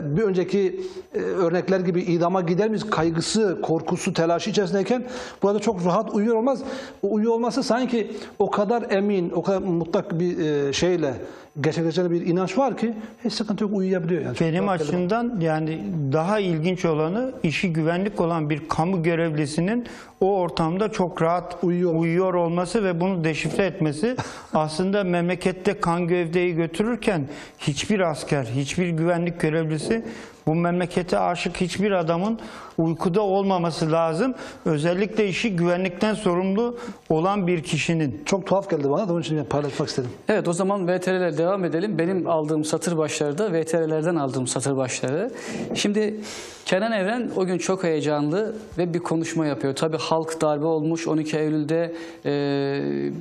bir önceki e, örnekler gibi idama gider miyiz? Kaygısı, korkusu, telaşı içerisindeyken burada çok rahat uyuyor olmaz. O uyuyor olması sanki o kadar emin, o kadar mutlak bir e, şeyle gerçekleşen bir inanç var ki hiç sıkıntı yok uyuyabiliyor. Yani. Benim açımdan yani daha ilginç olanı işi güvenlik olan bir kamu görevlisinin o ortamda çok rahat uyuyor, olması ve bunu deşifre etmesi aslında memlekette kan gövdeyi götürürken hiçbir asker, hiçbir güvenlik görevlisi bu memlekete aşık hiçbir adamın uykuda olmaması lazım. Özellikle işi güvenlikten sorumlu olan bir kişinin. Çok tuhaf geldi bana da onun için paylaşmak istedim. Evet o zaman VTR'ler devam edelim. Benim aldığım satır başları da VTR'lerden aldığım satır başları. Şimdi Kenan Evren o gün çok heyecanlı ve bir konuşma yapıyor. Tabii halk darbe olmuş 12 Eylül'de e,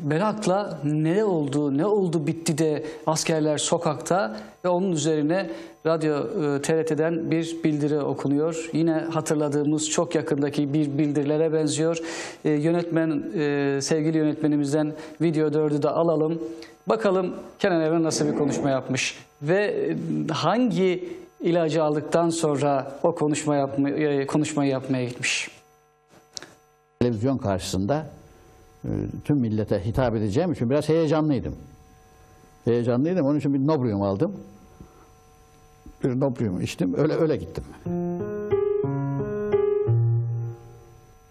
merakla ne oldu, ne oldu bitti de askerler sokakta ve onun üzerine radyo e, TRT'den bir bildiri okunuyor. Yine hatırladığımız çok yakındaki bir bildirilere benziyor. E, yönetmen, e, sevgili yönetmenimizden video 4'ü de alalım. Bakalım Kenan Evren nasıl bir konuşma yapmış ve e, hangi ilacı aldıktan sonra o konuşma yapma, e, konuşmayı yapmaya gitmiş. televizyon karşısında e, tüm millete hitap edeceğim için biraz heyecanlıydım. Heyecanlıydım. Onun için bir Nobrium aldım. Bir Nobrium içtim. Öyle öyle gittim.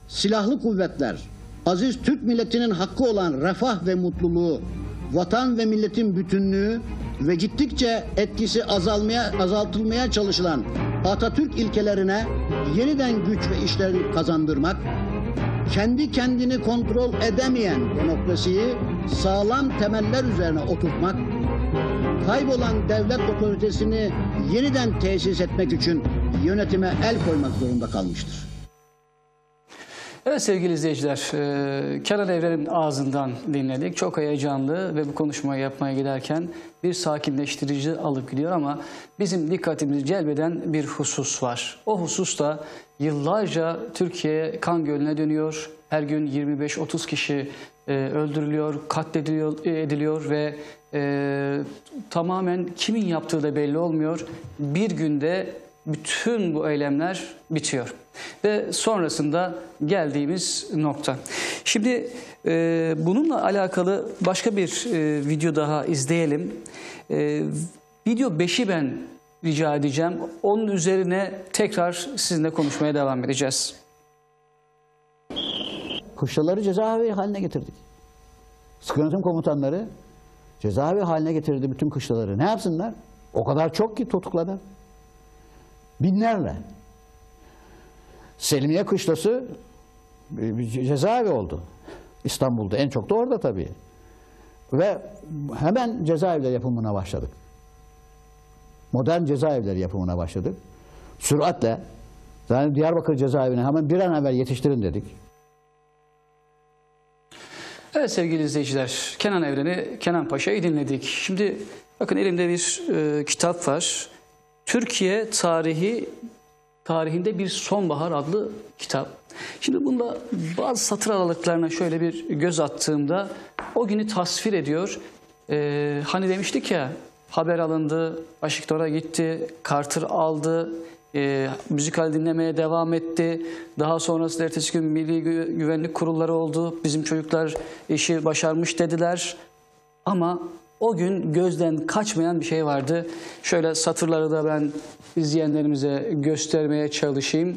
silahlı kuvvetler, aziz Türk milletinin hakkı olan refah ve mutluluğu, vatan ve milletin bütünlüğü ve gittikçe etkisi azalmaya azaltılmaya çalışılan Atatürk ilkelerine yeniden güç ve işlerini kazandırmak, kendi kendini kontrol edemeyen demokrasiyi sağlam temeller üzerine oturtmak, kaybolan devlet otoritesini yeniden tesis etmek için yönetime el koymak zorunda kalmıştır. Evet sevgili izleyiciler, e, Kenan Evren'in ağzından dinledik. Çok heyecanlı ve bu konuşmayı yapmaya giderken bir sakinleştirici alıp gidiyor ama bizim dikkatimizi celbeden bir husus var. O husus da yıllarca Türkiye kan gölüne dönüyor. Her gün 25-30 kişi e, öldürülüyor, katlediliyor ediliyor ve e, tamamen kimin yaptığı da belli olmuyor. Bir günde bütün bu eylemler bitiyor. Ve sonrasında geldiğimiz nokta. Şimdi e, bununla alakalı başka bir e, video daha izleyelim. E, video 5'i ben rica edeceğim. Onun üzerine tekrar sizinle konuşmaya devam edeceğiz. Kuşlaları cezaevi haline getirdik. Sıkı yönetim komutanları cezaevi haline getirdi bütün kışlaları. Ne yapsınlar? O kadar çok ki tutukladı. Binlerle. Selimiye kışlası bir cezaevi oldu. İstanbul'da en çok da orada tabii. Ve hemen cezaevleri yapımına başladık. Modern cezaevleri yapımına başladık. Süratle yani Diyarbakır cezaevine hemen bir an evvel yetiştirin dedik. Evet sevgili izleyiciler, Kenan Evren'i, Kenan Paşa'yı dinledik. Şimdi bakın elimde bir e, kitap var. Türkiye tarihi tarihinde bir sonbahar adlı kitap. Şimdi bunda bazı satır aralıklarına şöyle bir göz attığımda o günü tasvir ediyor. E, hani demiştik ya haber alındı, Washington'a gitti, Carter aldı, e, müzikal dinlemeye devam etti. Daha sonrasında ertesi gün Milli Gü- Güvenlik Kurulları oldu. Bizim çocuklar işi başarmış dediler. Ama o gün gözden kaçmayan bir şey vardı. Şöyle satırları da ben izleyenlerimize göstermeye çalışayım.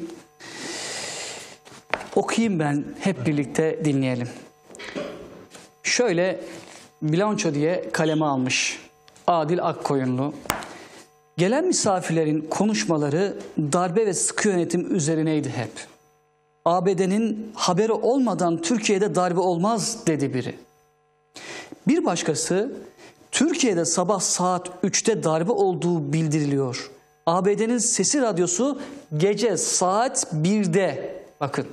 Okuyayım ben, hep birlikte dinleyelim. Şöyle bilanço diye kaleme almış Adil Akkoyunlu. Gelen misafirlerin konuşmaları darbe ve sıkı yönetim üzerineydi hep. ABD'nin haberi olmadan Türkiye'de darbe olmaz dedi biri. Bir başkası Türkiye'de sabah saat 3'te darbe olduğu bildiriliyor. ABD'nin sesi radyosu gece saat 1'de bakın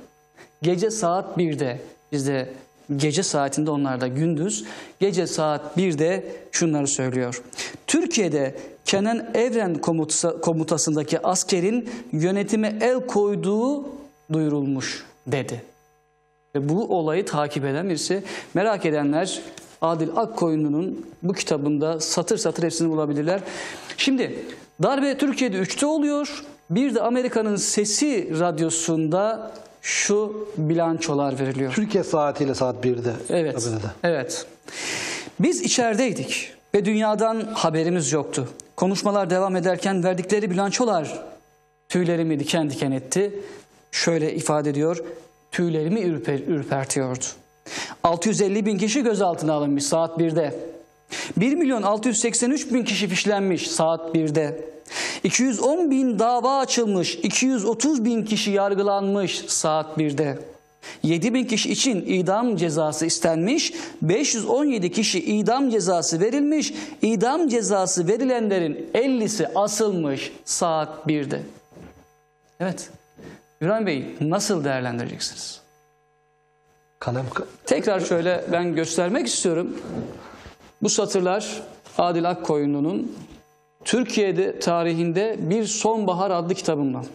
gece saat 1'de bizde gece saatinde onlar da gündüz gece saat 1'de şunları söylüyor. Türkiye'de Kenan Evren komuta- komutasındaki askerin yönetime el koyduğu duyurulmuş dedi. Ve bu olayı takip eden birisi. Merak edenler Adil Akkoyunlu'nun bu kitabında satır satır hepsini bulabilirler. Şimdi darbe Türkiye'de 3'te oluyor. Bir de Amerika'nın Sesi Radyosu'nda şu bilançolar veriliyor. Türkiye saatiyle saat 1'de. Evet. ABD'de. Evet. Biz içerideydik ve dünyadan haberimiz yoktu. Konuşmalar devam ederken verdikleri bilançolar tüylerimi diken diken etti. Şöyle ifade ediyor, tüylerimi ürper, ürpertiyordu. 650 bin kişi gözaltına alınmış saat 1'de. 1 milyon 683 bin kişi fişlenmiş saat 1'de. 210 bin dava açılmış, 230 bin kişi yargılanmış saat 1'de. 7 bin kişi için idam cezası istenmiş, 517 kişi idam cezası verilmiş, idam cezası verilenlerin 50'si asılmış saat 1'de. Evet, İbrahim Bey nasıl değerlendireceksiniz? Kalem Tekrar şöyle ben göstermek istiyorum. Bu satırlar Adil Akkoyunlu'nun Türkiye'de tarihinde bir sonbahar adlı kitabından.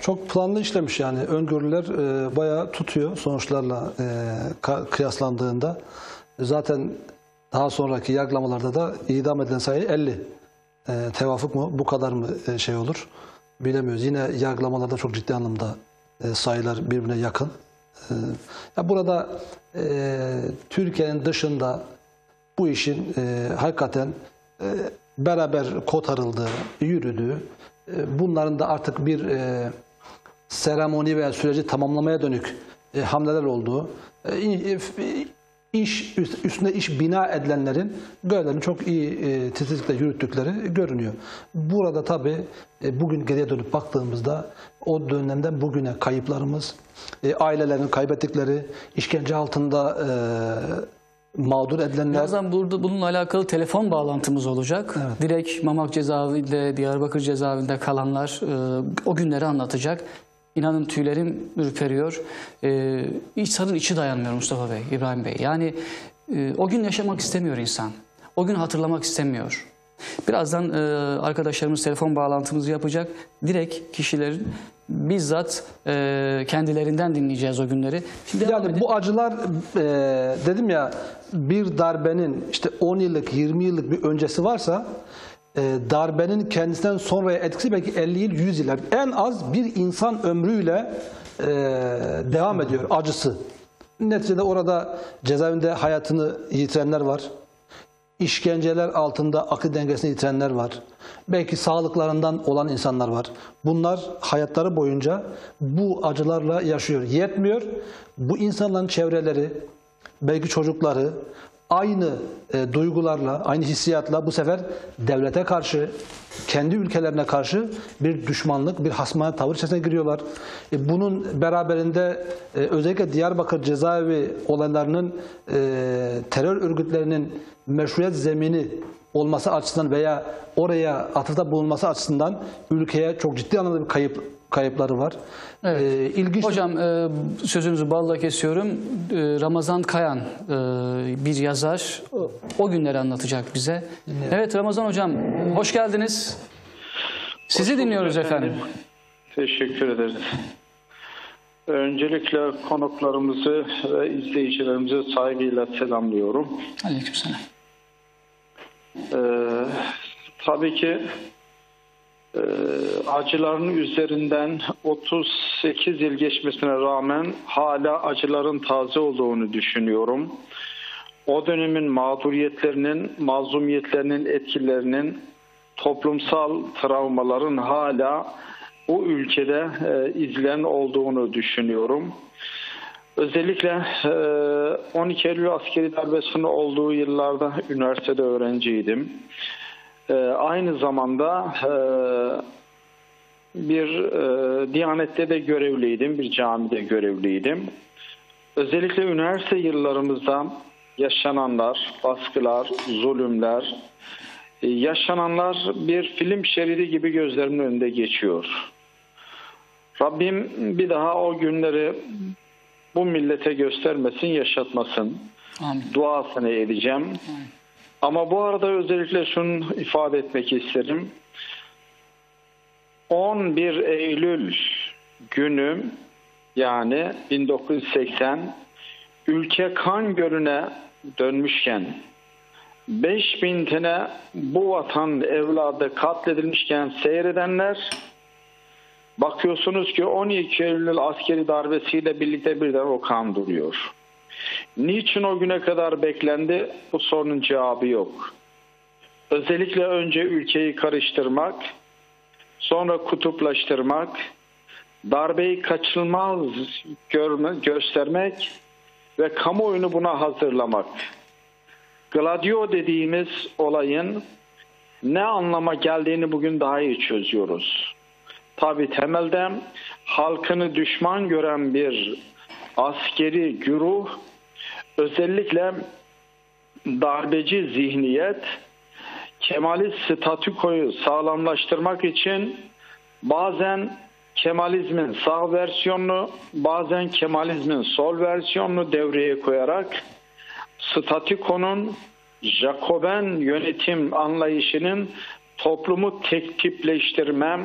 Çok planlı işlemiş yani öngörüler e, bayağı tutuyor sonuçlarla e, kıyaslandığında. Zaten daha sonraki yargılamalarda da idam edilen sayı 50. E, tevafuk mu bu kadar mı e, şey olur bilemiyoruz. Yine yargılamalarda çok ciddi anlamda e, sayılar birbirine yakın. Ya burada e, Türkiye'nin dışında bu işin e, hakikaten e, beraber kotarıldığı, yürüdüğü, e, bunların da artık bir e, seremoni veya süreci tamamlamaya dönük e, hamleler olduğu, e, e, iş üst- üstüne iş bina edilenlerin görevlerini çok iyi e, titizlikle yürüttükleri görünüyor. Burada tabii e, bugün geriye dönüp baktığımızda o dönemden bugüne kayıplarımız, e, ailelerin kaybettikleri, işkence altında e, mağdur edilenler, Birazdan burada bununla alakalı telefon bağlantımız olacak. Direkt Mamak cezaevinde, Diyarbakır cezaevinde kalanlar e, o günleri anlatacak. İnanın tüylerim ürperiyor. E, insanın içi dayanmıyor Mustafa Bey, İbrahim Bey. Yani e, o gün yaşamak istemiyor insan. O gün hatırlamak istemiyor. Birazdan e, arkadaşlarımız telefon bağlantımızı yapacak. Direkt kişilerin bizzat e, kendilerinden dinleyeceğiz o günleri. Şimdi Yani bu acılar e, dedim ya bir darbenin işte 10 yıllık 20 yıllık bir öncesi varsa darbenin kendisinden sonraya etkisi belki 50 yıl 100 yıl. En az bir insan ömrüyle e, devam ediyor acısı. Neticede orada cezaevinde hayatını yitirenler var. İşkenceler altında akıl dengesini yitirenler var. Belki sağlıklarından olan insanlar var. Bunlar hayatları boyunca bu acılarla yaşıyor. Yetmiyor. Bu insanların çevreleri, belki çocukları aynı e, duygularla, aynı hissiyatla bu sefer devlete karşı, kendi ülkelerine karşı bir düşmanlık, bir hasmane tavır içerisine giriyorlar. E, bunun beraberinde e, özellikle Diyarbakır cezaevi olaylarının e, terör örgütlerinin meşruiyet zemini olması açısından veya oraya atıfta bulunması açısından ülkeye çok ciddi anlamda bir kayıp kayıpları var. Evet. E, ilginç Hocam e, sözünüzü balla kesiyorum. E, Ramazan Kayan e, bir yazar. O- günleri anlatacak bize. Evet Ramazan hocam hoş geldiniz. Sizi dinliyoruz efendim. Teşekkür ederiz. Öncelikle konuklarımızı ve izleyicilerimizi saygıyla selamlıyorum. Aleykümselam. Ee, tabii ki e, acıların üzerinden 38 yıl geçmesine rağmen hala acıların taze olduğunu düşünüyorum. O dönemin mağduriyetlerinin, mazlumiyetlerinin etkilerinin, toplumsal travmaların hala bu ülkede e, izlen olduğunu düşünüyorum. Özellikle e, 12 Eylül askeri darbesinin olduğu yıllarda üniversitede öğrenciydim. E, aynı zamanda e, bir e, Diyanet'te de görevliydim, bir camide görevliydim. Özellikle üniversite yıllarımızda yaşananlar, baskılar, zulümler, e, yaşananlar bir film şeridi gibi gözlerimin önünde geçiyor. Rabbim bir daha o günleri bu millete göstermesin, yaşatmasın. Amin. Duasını edeceğim. Ama bu arada özellikle şunu ifade etmek isterim. 11 Eylül günü yani 1980 ülke kan gölüne dönmüşken 5000 tane bu vatan evladı katledilmişken seyredenler bakıyorsunuz ki 12 Eylül askeri darbesiyle birlikte birden o kan duruyor. Niçin o güne kadar beklendi? Bu sorunun cevabı yok. Özellikle önce ülkeyi karıştırmak, sonra kutuplaştırmak, darbeyi kaçınılmaz görme, göstermek ve kamuoyunu buna hazırlamak. Gladio dediğimiz olayın ne anlama geldiğini bugün daha iyi çözüyoruz. Tabi temelde halkını düşman gören bir askeri güruh özellikle darbeci zihniyet Kemalist statükoyu sağlamlaştırmak için bazen Kemalizmin sağ versiyonunu bazen Kemalizmin sol versiyonunu devreye koyarak statükonun Jacoben yönetim anlayışının toplumu tek tipleştirme,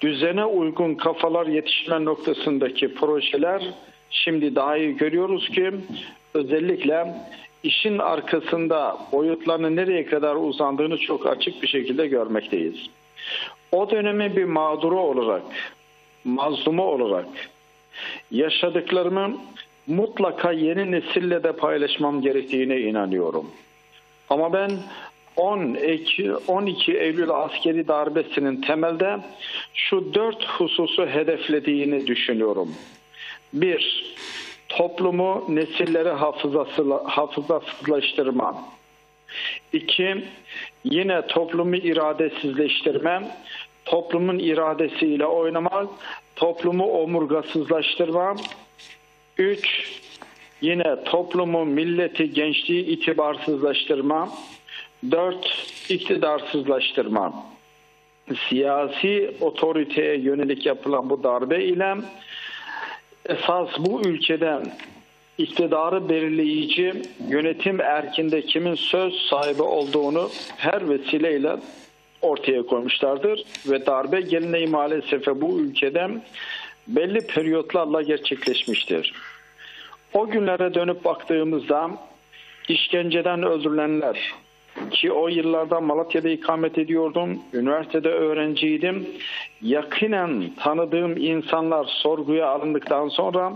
düzene uygun kafalar yetişme noktasındaki projeler şimdi daha iyi görüyoruz ki özellikle işin arkasında boyutlarının nereye kadar uzandığını çok açık bir şekilde görmekteyiz. O dönemi bir mağduru olarak, mazlumu olarak yaşadıklarımı mutlaka yeni nesille de paylaşmam gerektiğine inanıyorum. Ama ben 12, 12 Eylül askeri darbesinin temelde şu dört hususu hedeflediğini düşünüyorum. Bir, toplumu nesilleri hafızası, hafızasızlaştırma. İki, yine toplumu iradesizleştirme, toplumun iradesiyle oynamak, toplumu omurgasızlaştırma. Üç, yine toplumu, milleti, gençliği itibarsızlaştırma. Dört, iktidarsızlaştırma. Siyasi otoriteye yönelik yapılan bu darbe ile esas bu ülkeden iktidarı belirleyici yönetim erkinde kimin söz sahibi olduğunu her vesileyle ortaya koymuşlardır ve darbe geleneği maalesef bu ülkede belli periyotlarla gerçekleşmiştir. O günlere dönüp baktığımızda işkenceden öldürülenler ki o yıllarda Malatya'da ikamet ediyordum, üniversitede öğrenciydim. Yakinen tanıdığım insanlar sorguya alındıktan sonra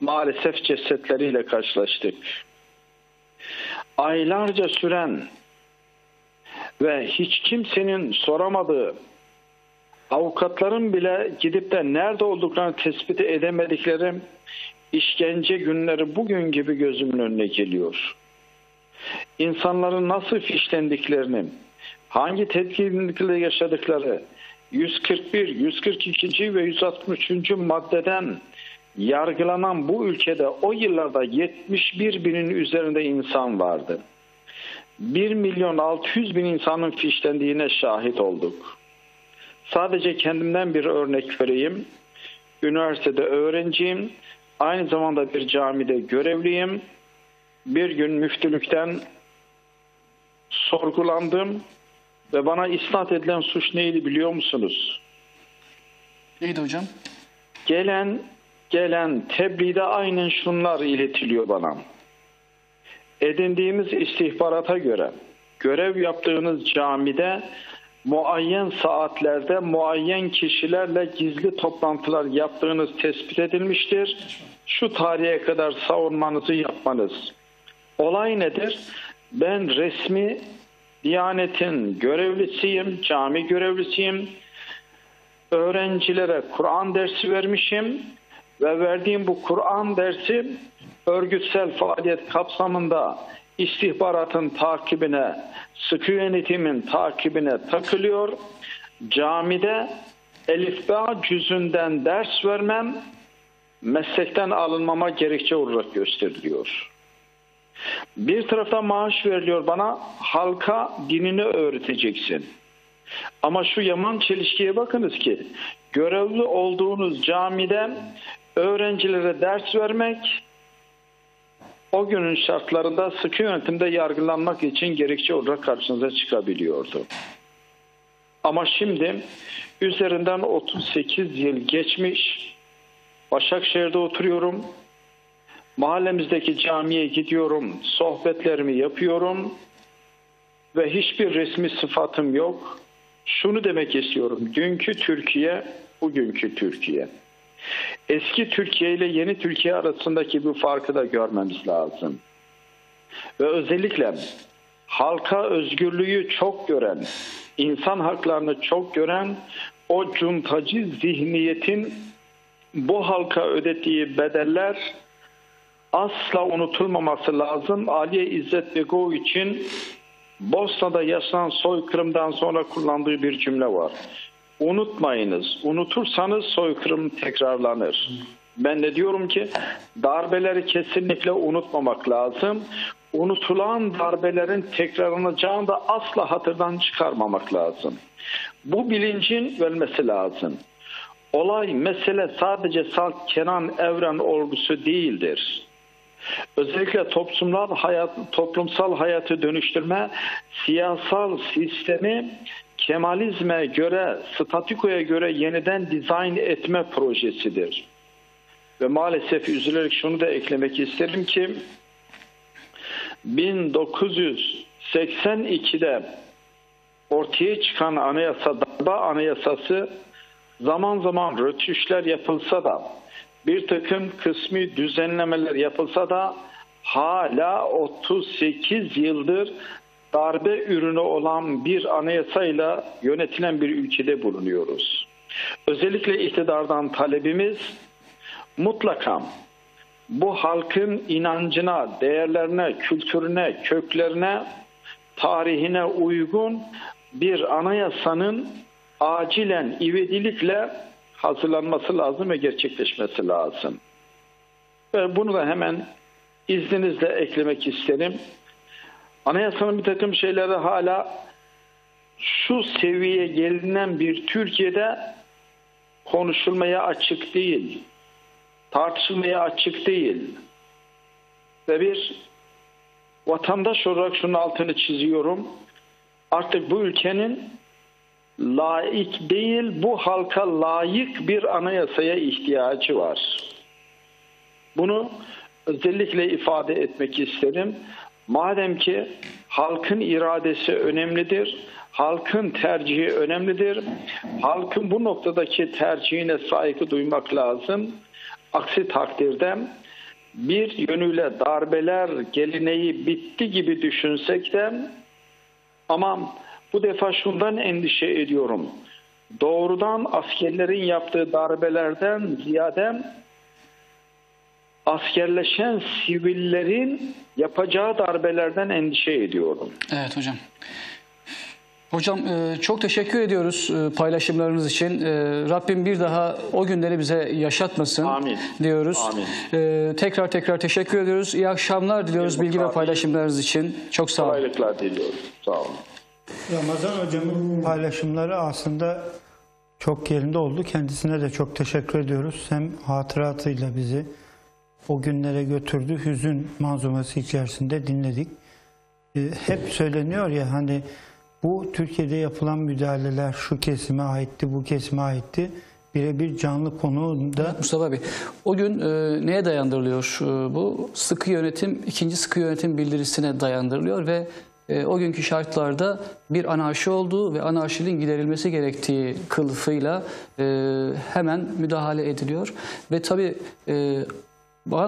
maalesef cesetleriyle karşılaştık. Aylarca süren ve hiç kimsenin soramadığı avukatların bile gidip de nerede olduklarını tespit edemedikleri işkence günleri bugün gibi gözümün önüne geliyor. İnsanların nasıl fişlendiklerini, hangi tetkinlikle yaşadıkları, 141, 142. ve 163. maddeden yargılanan bu ülkede o yıllarda 71 binin üzerinde insan vardı. 1 milyon 600 bin insanın fişlendiğine şahit olduk. Sadece kendimden bir örnek vereyim. Üniversitede öğrenciyim. Aynı zamanda bir camide görevliyim. Bir gün müftülükten sorgulandım ve bana isnat edilen suç neydi biliyor musunuz? Neydi hocam? Gelen gelen tebliğde aynen şunlar iletiliyor bana. Edindiğimiz istihbarata göre görev yaptığınız camide muayyen saatlerde muayyen kişilerle gizli toplantılar yaptığınız tespit edilmiştir. Şu tarihe kadar savunmanızı yapmanız. Olay nedir? Ben resmi Diyanetin görevlisiyim, cami görevlisiyim. Öğrencilere Kur'an dersi vermişim ve verdiğim bu Kur'an dersi örgütsel faaliyet kapsamında istihbaratın takibine, sıkı yönetimin takibine takılıyor. Camide elifba cüzünden ders vermem meslekten alınmama gerekçe olarak gösteriliyor. Bir taraftan maaş veriliyor bana halka dinini öğreteceksin. Ama şu yaman çelişkiye bakınız ki görevli olduğunuz camide öğrencilere ders vermek o günün şartlarında sıkı yönetimde yargılanmak için gerekçe olarak karşınıza çıkabiliyordu. Ama şimdi üzerinden 38 yıl geçmiş Başakşehir'de oturuyorum. Mahallemizdeki camiye gidiyorum, sohbetlerimi yapıyorum ve hiçbir resmi sıfatım yok. Şunu demek istiyorum. Dünkü Türkiye, bugünkü Türkiye. Eski Türkiye ile yeni Türkiye arasındaki bu farkı da görmemiz lazım. Ve özellikle halka özgürlüğü çok gören, insan haklarını çok gören o cuntacı zihniyetin bu halka ödettiği bedeller asla unutulmaması lazım. Aliye İzzet Bego için Bosna'da yaşanan soykırımdan sonra kullandığı bir cümle var. Unutmayınız. Unutursanız soykırım tekrarlanır. Ben de diyorum ki darbeleri kesinlikle unutmamak lazım. Unutulan darbelerin tekrarlanacağını da asla hatırdan çıkarmamak lazım. Bu bilincin vermesi lazım. Olay, mesele sadece salt Kenan Evren olgusu değildir. Özellikle toplumsal hayat, toplumsal hayatı dönüştürme, siyasal sistemi Kemalizme göre, statikoya göre yeniden dizayn etme projesidir. Ve maalesef üzülerek şunu da eklemek isterim ki 1982'de ortaya çıkan anayasa, darba anayasası zaman zaman rötuşlar yapılsa da bir takım kısmi düzenlemeler yapılsa da hala 38 yıldır darbe ürünü olan bir anayasayla yönetilen bir ülkede bulunuyoruz. Özellikle iktidardan talebimiz mutlaka bu halkın inancına, değerlerine, kültürüne, köklerine, tarihine uygun bir anayasanın acilen ivedilikle hazırlanması lazım ve gerçekleşmesi lazım. Ve bunu da hemen izninizle eklemek isterim. Anayasanın bir takım şeyleri hala şu seviyeye gelinen bir Türkiye'de konuşulmaya açık değil. Tartışılmaya açık değil. Ve bir vatandaş olarak şunun altını çiziyorum. Artık bu ülkenin laik değil, bu halka layık bir anayasaya ihtiyacı var. Bunu özellikle ifade etmek isterim. Madem ki halkın iradesi önemlidir, halkın tercihi önemlidir. Halkın bu noktadaki tercihine saygı duymak lazım. Aksi takdirde bir yönüyle darbeler geleneği bitti gibi düşünsek de ama bu defa şundan endişe ediyorum. Doğrudan askerlerin yaptığı darbelerden ziyade askerleşen sivillerin yapacağı darbelerden endişe ediyorum. Evet hocam. Hocam e, çok teşekkür ediyoruz e, paylaşımlarınız için. E, Rabbim bir daha o günleri bize yaşatmasın Amin. diyoruz. Amin. Tekrar tekrar teşekkür ediyoruz. İyi akşamlar diliyoruz bilgi ve paylaşımlarınız için. Çok sağ olun. Kolaylıklar diliyorum. Sağ olun. Ramazan hocamın paylaşımları aslında çok yerinde oldu. Kendisine de çok teşekkür ediyoruz. Hem hatıratıyla bizi o günlere götürdü. Hüzün manzuması içerisinde dinledik. Ee, hep söyleniyor ya hani bu Türkiye'de yapılan müdahaleler şu kesime aitti, bu kesime aitti. Birebir canlı konuda Mustafa Bey, o gün e, neye dayandırılıyor e, bu? Sıkı yönetim, ikinci sıkı yönetim bildirisine dayandırılıyor ve e, o günkü şartlarda bir anarşi olduğu ve anarşinin giderilmesi gerektiği kılıfıyla e, hemen müdahale ediliyor. Ve tabii e,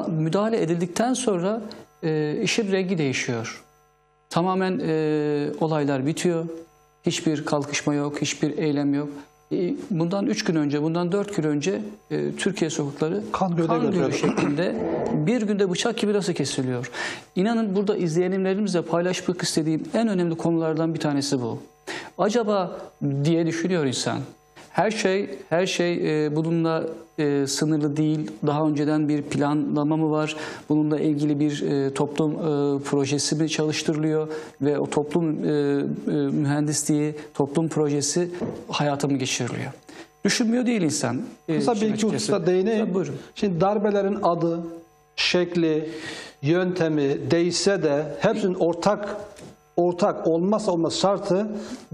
müdahale edildikten sonra e, işin rengi değişiyor. Tamamen olaylar bitiyor. Hiçbir kalkışma yok, hiçbir eylem yok. E, Bundan üç gün önce, bundan dört gün önce e, Türkiye sokakları Kan gölü gölü götürüyordu. şeklinde bir günde bıçak gibi nasıl kesiliyor? İnanın burada izleyenlerimizle paylaşmak istediğim en önemli konulardan bir tanesi bu. Acaba diye düşünüyor insan. Her şey her şey e, bununla e, sınırlı değil. Daha önceden bir planlama mı var? Bununla ilgili bir e, toplum e, projesi mi çalıştırılıyor ve o toplum e, e, mühendisliği, toplum projesi hayata mı geçiriliyor? Düşünmüyor değil insan. e, Kısa bir iki hususta değineyim. Buyurun. Şimdi darbelerin adı, şekli, yöntemi değişse de hepsinin ortak ortak olmazsa olmaz şartı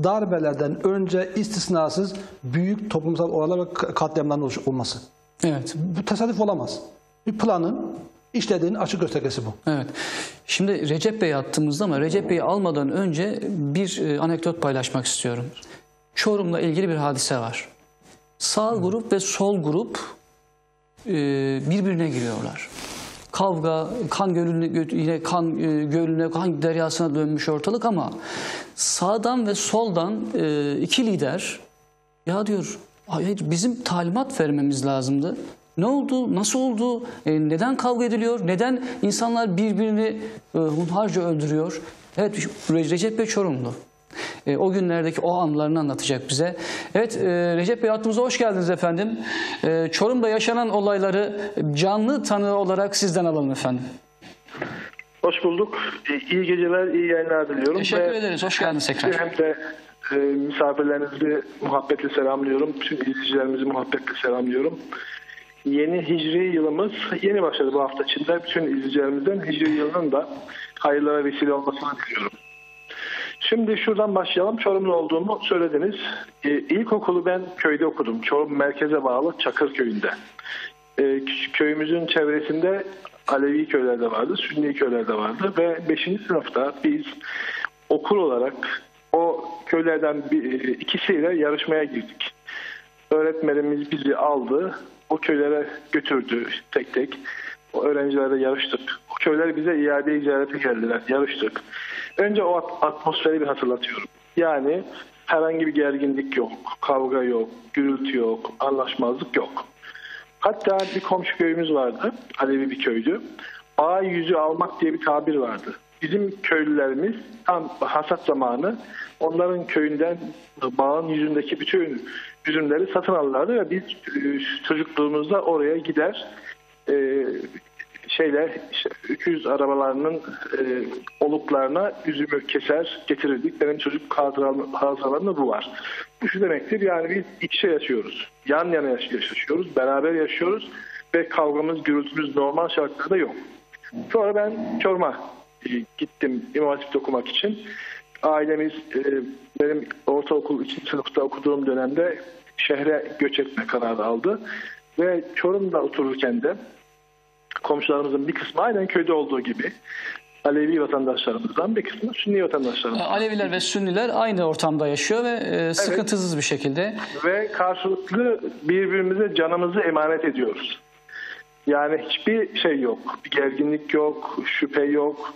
darbelerden önce istisnasız büyük toplumsal olaylar ve katliamların olması. Evet. Bu tesadüf olamaz. Bir planın işlediğinin açık göstergesi bu. Evet. Şimdi Recep Bey'e attığımızda ama Recep Bey'i almadan önce bir e, anekdot paylaşmak istiyorum. Çorum'la ilgili bir hadise var. Sağ grup ve sol grup e, birbirine giriyorlar. Kavga, kan gölüne, gö- yine kan e, gölüne, kan deryasına dönmüş ortalık ama sağdan ve soldan e, iki lider ya diyor hayır bizim talimat vermemiz lazımdı. Ne oldu? Nasıl oldu? E, neden kavga ediliyor? Neden insanlar birbirini hunharca öldürüyor? Evet Re- Recep Bey Çorumlu. E, o günlerdeki o anlarını anlatacak bize. Evet e, Recep Bey hattımıza hoş geldiniz efendim. E, Çorum'da yaşanan olayları canlı tanığı olarak sizden alalım efendim. Hoş bulduk. İyi- İyi geceler, iyi yayınlar diliyorum. Teşekkür Ve ederiz. Hoş geldiniz tekrar. Hem de e, misafirlerinizi muhabbetle selamlıyorum. Bütün izleyicilerimizi muhabbetle selamlıyorum. Yeni hicri yılımız yeni başladı bu hafta içinde. Bütün izleyicilerimizden hicri yılının da hayırlara vesile olmasını diliyorum. Şimdi şuradan başlayalım. Çorumlu olduğumu söylediniz. Ee, ilkokulu ben köyde okudum. Çorum merkeze bağlı Çakır köyünde. Küçük köyümüzün çevresinde Alevi köyler de vardı, Sünni köyler de vardı ve 5. sınıfta biz okul olarak o köylerden bir, ikisiyle yarışmaya girdik. Öğretmenimiz bizi aldı, o köylere götürdü tek tek. O öğrencilerle yarıştık. O köyler bize iade icreti geldiler, yarıştık. Önce o at- atmosferi bir hatırlatıyorum. Yani herhangi bir gerginlik yok, kavga yok, gürültü yok, anlaşmazlık yok. Hatta bir komşu köyümüz vardı. Alevi bir köydü. Bağ yüzü almak diye bir tabir vardı. Bizim köylülerimiz tam hasat zamanı onların köyünden bağın yüzündeki bütün üzümleri satın alırlardı ve biz e, çocukluğumuzda oraya gider e, şeyle işte 300 arabalarının e, oluklarına üzümü keser getirirdik. Benim çocuk hatıralarımda bu var. Bu şu demektir yani biz iç içe yaşıyoruz. Yan yana yaş- yaşıyoruz. Beraber yaşıyoruz ve kavgamız gürültümüz normal şartlarda yok. Sonra ben Çorum'a e, gittim İmam Hatip'te okumak için. Ailemiz e, benim ortaokul 2. sınıfta okuduğum dönemde şehre göç etme kararı aldı. Ve Çorum'da otururken de komşularımızın bir kısmı aynen köyde olduğu gibi Alevi vatandaşlarımızdan bir kısmı Sünni vatandaşlarımız. Aleviler ve Sünniler aynı ortamda yaşıyor ve e, sıkıntısız bir şekilde. Ve karşılıklı birbirimize canımızı emanet ediyoruz. Yani hiçbir şey yok. Bir gerginlik yok, şüphe yok.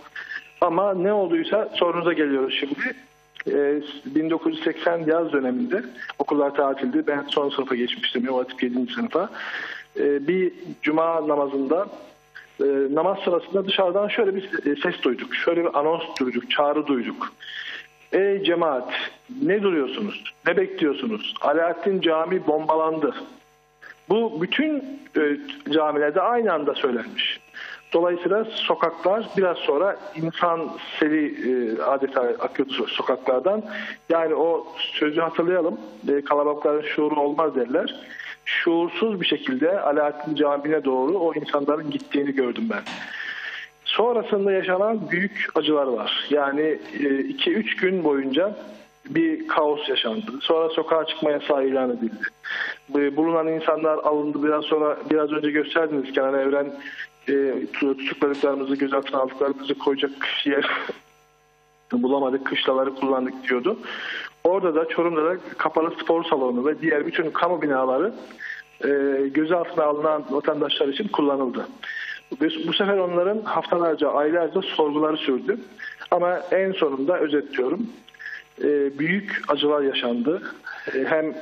Ama ne olduysa sorunuza geliyoruz şimdi. Ee, 1980 yaz döneminde okullar tatildi. Ben son sınıfa geçmiştim. Hatip 7. sınıfa. Bir cuma namazında e, namaz sırasında dışarıdan şöyle bir e, ses duyduk. Şöyle bir anons duyduk, çağrı duyduk. Ey cemaat ne duruyorsunuz? Ne bekliyorsunuz? Alaaddin Cami bombalandı. Bu bütün e, camilerde aynı anda söylenmiş. Dolayısıyla sokaklar biraz sonra insan seli e, adeta akıyordu so- sokaklardan. Yani o sözü hatırlayalım. Kalabalıkların şuuru olmaz derler. Şuursuz bir şekilde Alaaddin Camii'ne doğru o insanların gittiğini gördüm ben. Sonrasında yaşanan büyük acılar var. Yani 2-3 gün boyunca bir kaos yaşandı. Sonra sokağa çıkma yasağı ilan edildi. Bu- Bulunan insanlar alındı. Biraz sonra biraz önce gösterdiniz Kenan Evren e, tutukladıklarımızı, gözaltına aldıklarımızı koyacak yer bulamadık, kışlaları kullandık diyordu. Orada da Çorum'da da kapalı spor salonu ve diğer bütün kamu binaları e, gözaltına alınan vatandaşlar için kullanıldı. Bu, sefer onların haftalarca, aylarca sorguları sürdü. Ama en sonunda özetliyorum. e, büyük acılar yaşandı. E, hem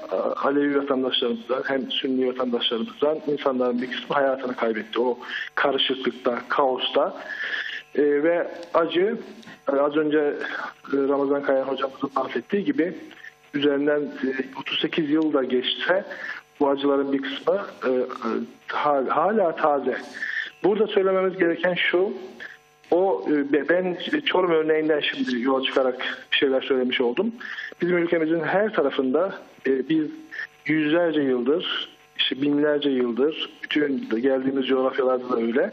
Alevi vatandaşlarımızdan hem Sünni vatandaşlarımızdan insanların bir kısmı hayatını kaybetti. O karışıklıkta, kaosta. E, ve acı e, az önce e, Ramazan Kayan hocamızın bahsettiği gibi üzerinden e, 38 yıl da geçse bu acıların bir kısmı e, e, ha- hala taze. Burada söylememiz gereken şu, o e, ben Çorum örneğinden şimdi yola çıkarak bir şeyler söylemiş oldum. Bizim ülkemizin her tarafında e, biz yüzlerce yıldır, işte binlerce yıldır, bütün geldiğimiz coğrafyalarda da öyle.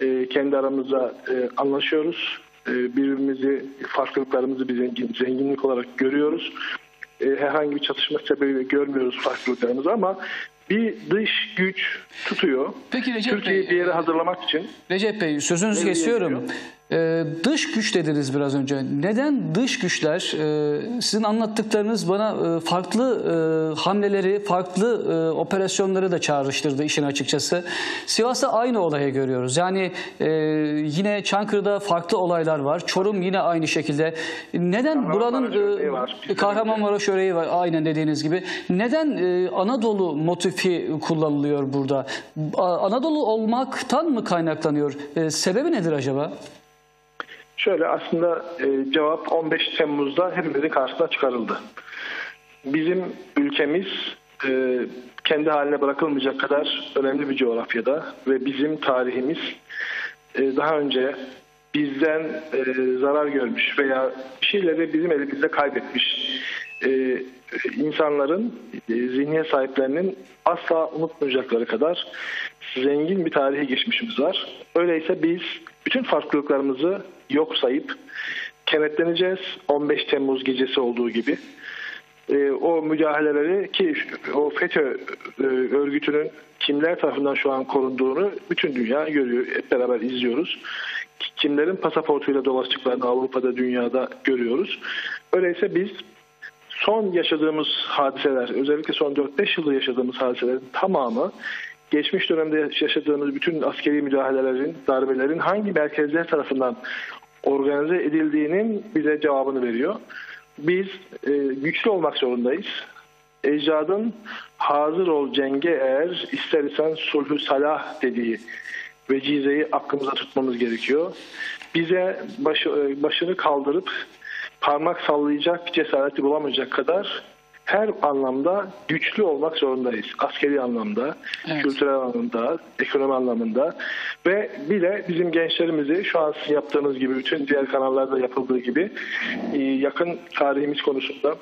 E, kendi aramızda e, anlaşıyoruz. E, birbirimizi, farklılıklarımızı bir zengin, zenginlik olarak görüyoruz. E, herhangi bir çatışma sebebi görmüyoruz farklılıklarımızı ama bir dış güç tutuyor. Peki Recep Türkiye'yi bir yere hazırlamak için. Recep Bey sözünüzü kesiyorum. Ee, dış güç dediniz biraz önce. Neden dış güçler e, sizin anlattıklarınız bana e, farklı e, hamleleri, farklı e, operasyonları da çağrıştırdı işin açıkçası. Sivas'ta aynı olayı görüyoruz. Yani e, yine Çankırı'da farklı olaylar var. Çorum yine aynı şekilde. Neden buranın var. e, Kahramanmaraş örneği var aynen dediğiniz gibi. Neden e, Anadolu motifi kullanılıyor burada? A- Anadolu olmaktan mı kaynaklanıyor? E, sebebi nedir acaba? Şöyle aslında e, cevap 15 Temmuz'da hepimizin karşısına çıkarıldı. Bizim ülkemiz e, kendi haline bırakılmayacak kadar önemli bir coğrafyada ve bizim tarihimiz e, daha önce bizden e, zarar görmüş veya bir şeyleri bizim elimizde kaybetmiş e, insanların e, zihniyet sahiplerinin asla unutmayacakları kadar zengin bir tarihi geçmişimiz var. Öyleyse biz bütün farklılıklarımızı yok sayıp kenetleneceğiz 15 Temmuz gecesi olduğu gibi. E, o müdahaleleri ki o FETÖ e, örgütünün kimler tarafından şu an korunduğunu bütün dünya görüyor. Hep beraber izliyoruz. Kimlerin pasaportuyla dolaştıklarını Avrupa'da, dünyada görüyoruz. Öyleyse biz son yaşadığımız hadiseler, özellikle son 4-5 yılda yaşadığımız hadiselerin tamamı geçmiş dönemde yaşadığımız bütün askeri müdahalelerin, darbelerin hangi merkezler tarafından organize edildiğinin bize cevabını veriyor. Biz e, güçlü olmak zorundayız. ecdadın hazır ol cenge eğer istersen sulhü salah dediği vecizeyi aklımıza tutmamız gerekiyor. Bize başı, e, başını kaldırıp parmak sallayacak cesareti bulamayacak kadar her anlamda güçlü olmak zorundayız. Askeri anlamda, Evet. kültürel anlamda, ekonomi anlamında ve bir de bizim gençlerimizi şu an sizin yaptığınız gibi bütün diğer kanallarda yapıldığı gibi e, yakın tarihimiz konusunda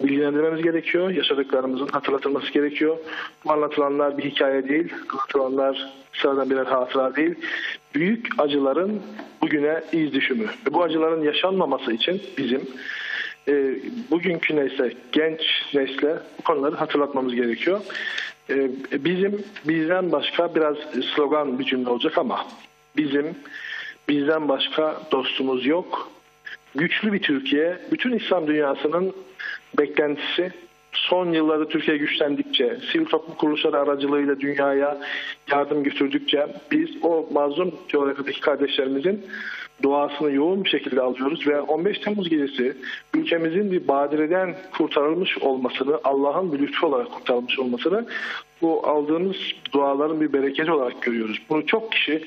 bilgilendirmemiz gerekiyor. Yaşadıklarımızın hatırlatılması gerekiyor. Bu anlatılanlar bir hikaye değil. Anlatılanlar sıradan birer hatıra değil. Büyük acıların bugüne iz düşümü. Ve bu acıların yaşanmaması için bizim e, bugünkü nesle, genç nesle bu konuları hatırlatmamız gerekiyor. E, bizim bizden başka biraz slogan bir cümle olacak ama bizim bizden başka dostumuz yok güçlü bir Türkiye, bütün İslam dünyasının beklentisi son yıllarda Türkiye güçlendikçe, sivil toplum kuruluşları aracılığıyla dünyaya yardım götürdükçe biz o mazlum coğrafyadaki kardeşlerimizin duasını yoğun bir şekilde alıyoruz ve 15 Temmuz gecesi ülkemizin bir badireden kurtarılmış olmasını, Allah'ın bir lütfu olarak kurtarılmış olmasını bu aldığımız duaların bir bereketi olarak görüyoruz. Bunu çok kişi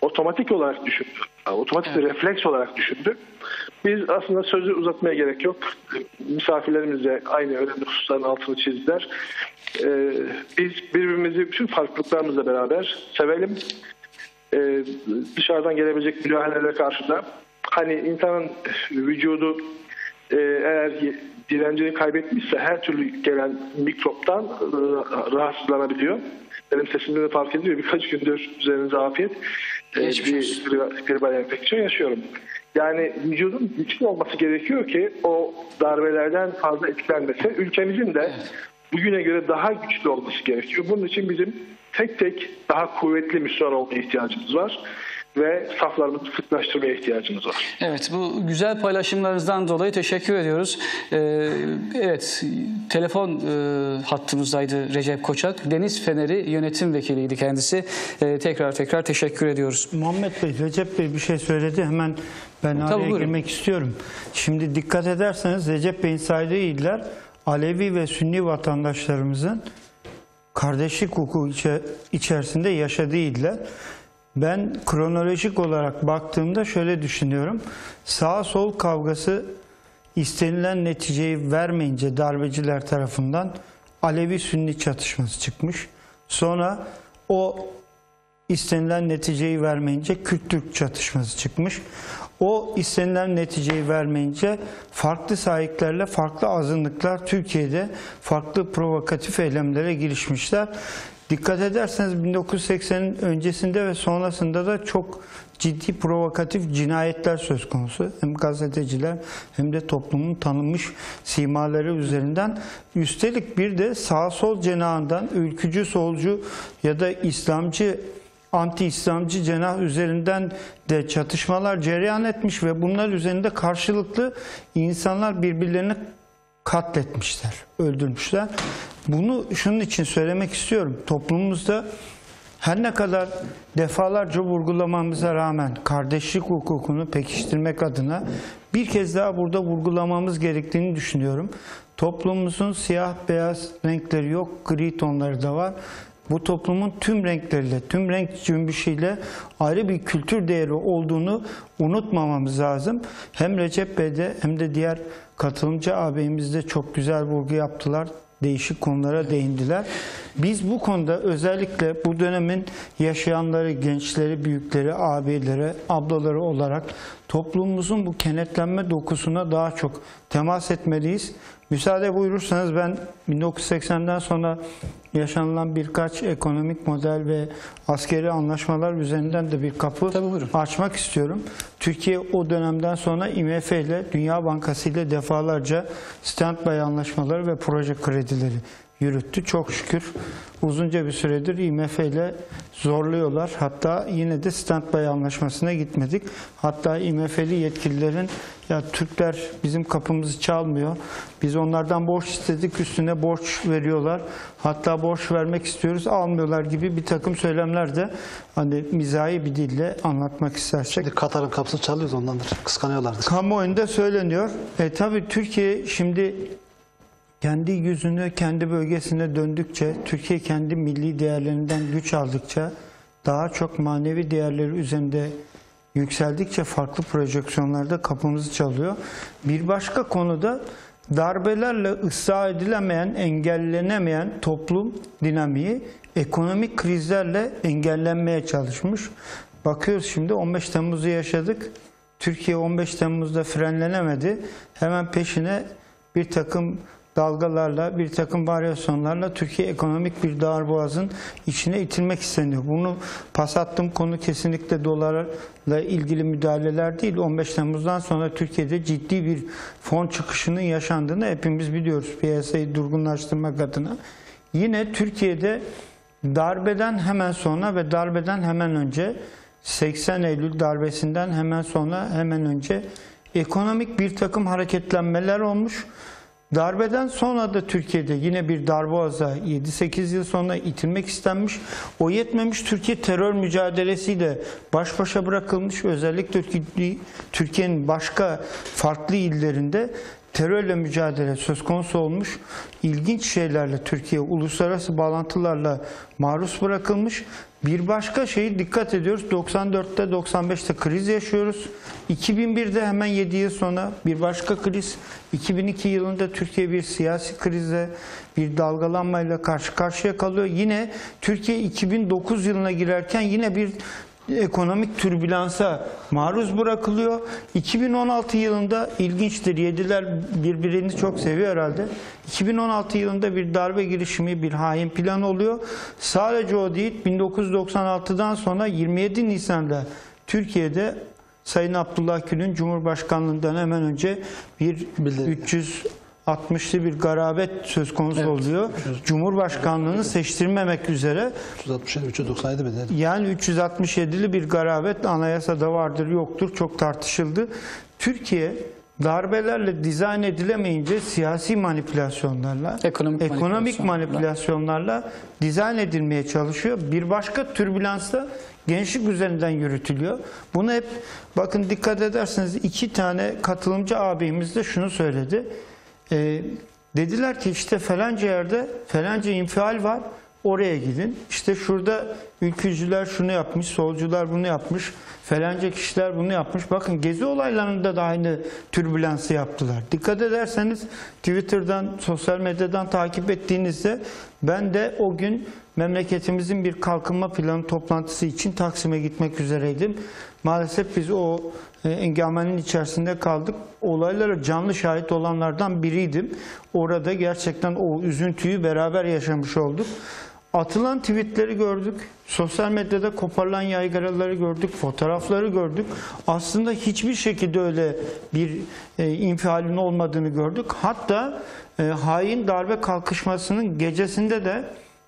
otomatik olarak düşündü. Otomatik bir refleks olarak düşündü. Biz aslında sözü uzatmaya gerek yok. Misafirlerimiz de aynı önemli hususların altını çizdiler. Ee, biz birbirimizi bütün farklılıklarımızla beraber sevelim. Ee, dışarıdan gelebilecek müdahalelere karşı da hani insanın vücudu e, eğer direncini kaybetmişse her türlü gelen mikroptan e, rahatsızlanabiliyor. Benim sesimde de fark ediliyor. Birkaç gündür üzerinize afiyet. E, bir gribal- enfeksiyon yaşıyorum. Yani vücudun güçlü olması gerekiyor ki o darbelerden fazla etkilenmese ülkemizin de bugüne göre daha güçlü olması gerekiyor. Bunun için bizim tek tek daha kuvvetli Müslüman olmaya ihtiyacımız var ve saflarımızı sıklaştırmaya ihtiyacımız var. Evet bu güzel paylaşımlarınızdan dolayı teşekkür ediyoruz. Ee, evet telefon e, hattımızdaydı Recep Koçak. Deniz Feneri yönetim vekiliydi kendisi. Ee, tekrar tekrar teşekkür ediyoruz. Muhammed Bey, Recep Bey bir şey söyledi. Hemen ben Tabii, araya buyurun. girmek istiyorum. Şimdi dikkat ederseniz Recep Bey'in saydığı iller Alevi ve Sünni vatandaşlarımızın kardeşlik hukuku içe- içerisinde yaşadığı iller. Ben kronolojik olarak baktığımda şöyle düşünüyorum. Sağ sol kavgası istenilen neticeyi vermeyince darbeciler tarafından Alevi Sünni çatışması çıkmış. Sonra o istenilen neticeyi vermeyince Kürt-Türk çatışması çıkmış. O istenilen neticeyi vermeyince farklı sahiplerle farklı azınlıklar Türkiye'de farklı provokatif eylemlere girişmişler. Dikkat ederseniz 1980'in öncesinde ve sonrasında da çok ciddi provokatif cinayetler söz konusu. Hem gazeteciler hem de toplumun tanınmış simaları üzerinden. Üstelik bir de sağ sol cenahından ülkücü, solcu ya da İslamcı anti-İslamcı cenah üzerinden de çatışmalar cereyan etmiş ve bunlar üzerinde karşılıklı insanlar birbirlerini katletmişler, öldürmüşler. Bunu şunun için söylemek istiyorum. Toplumumuzda her ne kadar defalarca vurgulamamıza rağmen kardeşlik hukukunu pekiştirmek adına bir kez daha burada vurgulamamız gerektiğini düşünüyorum. Toplumumuzun siyah beyaz renkleri yok, gri tonları da var. Bu toplumun tüm renkleriyle, tüm renk cümbüşüyle ayrı bir kültür değeri olduğunu unutmamamız lazım. Hem Recep Bey'de hem de diğer katılımcı ağabeyimiz de çok güzel vurgu yaptılar değişik konulara değindiler. Biz bu konuda özellikle bu dönemin yaşayanları, gençleri, büyükleri, abileri, ablaları olarak toplumumuzun bu kenetlenme dokusuna daha çok temas etmeliyiz. Müsaade buyurursanız ben 1980'den sonra yaşanılan birkaç ekonomik model ve askeri anlaşmalar üzerinden de bir kapı açmak istiyorum. Türkiye o dönemden sonra IMF ile Dünya Bankası ile defalarca standby anlaşmaları ve proje kredileri yürüttü. Çok şükür uzunca bir süredir IMF ile zorluyorlar. Hatta yine de standby anlaşmasına gitmedik. Hatta IMF'li yetkililerin ya Türkler bizim kapımızı çalmıyor. Biz onlardan borç istedik üstüne borç veriyorlar. Hatta borç vermek istiyoruz almıyorlar gibi bir takım söylemler de hani mizahi bir dille anlatmak istersek. Katar'ın kapısını çalıyoruz ondandır. Kıskanıyorlardır. Kamuoyunda söyleniyor. E tabi Türkiye şimdi kendi yüzünü kendi bölgesine döndükçe, Türkiye kendi milli değerlerinden güç aldıkça, daha çok manevi değerleri üzerinde yükseldikçe farklı projeksiyonlarda kapımızı çalıyor. Bir başka konuda darbelerle ıslah edilemeyen, engellenemeyen toplum dinamiği ekonomik krizlerle engellenmeye çalışmış. Bakıyoruz şimdi 15 Temmuz'u yaşadık. Türkiye 15 Temmuz'da frenlenemedi. Hemen peşine bir takım dalgalarla, bir takım varyasyonlarla Türkiye ekonomik bir darboğazın içine itilmek isteniyor. Bunu pas attığım konu kesinlikle dolarla ilgili müdahaleler değil. 15 Temmuz'dan sonra Türkiye'de ciddi bir fon çıkışının yaşandığını hepimiz biliyoruz piyasayı durgunlaştırmak adına. Yine Türkiye'de darbeden hemen sonra ve darbeden hemen önce 80 Eylül darbesinden hemen sonra hemen önce ekonomik bir takım hareketlenmeler olmuş. Darbeden sonra da Türkiye'de yine bir darboğaza 7-8 yıl sonra itilmek istenmiş. O yetmemiş Türkiye terör mücadelesiyle baş başa bırakılmış. Özellikle Türkiye- Türkiye'nin başka farklı illerinde terörle mücadele söz konusu olmuş. İlginç şeylerle Türkiye uluslararası bağlantılarla maruz bırakılmış. Bir başka şey dikkat ediyoruz. 94'te 95'te kriz yaşıyoruz. 2001'de hemen 7 yıl sonra bir başka kriz. 2002 yılında Türkiye bir siyasi krize, bir dalgalanmayla karşı karşıya kalıyor. Yine Türkiye 2009 yılına girerken yine bir ekonomik türbülansa maruz bırakılıyor. 2016 yılında ilginçtir. Yediler birbirini çok seviyor herhalde. 2016 yılında bir darbe girişimi, bir hain plan oluyor. Sadece o değil, 1996'dan sonra 27 Nisan'da Türkiye'de Sayın Abdullah Gül'ün Cumhurbaşkanlığından hemen önce bir 360'lı bir garabet söz konusu oluyor. Cumhurbaşkanlığını seçtirmemek üzere 367, 397 bedeli. yani 367'li bir garabet anayasada vardır yoktur çok tartışıldı. Türkiye darbelerle dizayn edilemeyince siyasi manipülasyonlarla, Ekonomik ekonomik manipülasyonlarla. manipülasyonlarla dizayn edilmeye çalışıyor. Bir başka türbülans da gençlik üzerinden yürütülüyor. Bunu hep bakın dikkat ederseniz iki tane katılımcı abimiz de şunu söyledi. Ee, dediler ki işte falanca yerde falanca infial var oraya gidin. İşte şurada ülkücüler şunu yapmış, solcular bunu yapmış, falanca kişiler bunu yapmış. Bakın gezi olaylarında da aynı türbülansı yaptılar. Dikkat ederseniz Twitter'dan, sosyal medyadan takip ettiğinizde ben de o gün memleketimizin bir kalkınma planı toplantısı için Taksim'e gitmek üzereydim. Maalesef biz o e, engelmenin içerisinde kaldık. Olaylara canlı şahit olanlardan biriydim. Orada gerçekten o üzüntüyü beraber yaşamış olduk. Atılan tweetleri gördük. Sosyal medyada koparılan yaygaraları gördük. Fotoğrafları gördük. Aslında hiçbir şekilde öyle bir e, infialin olmadığını gördük. Hatta e, hain darbe kalkışmasının gecesinde de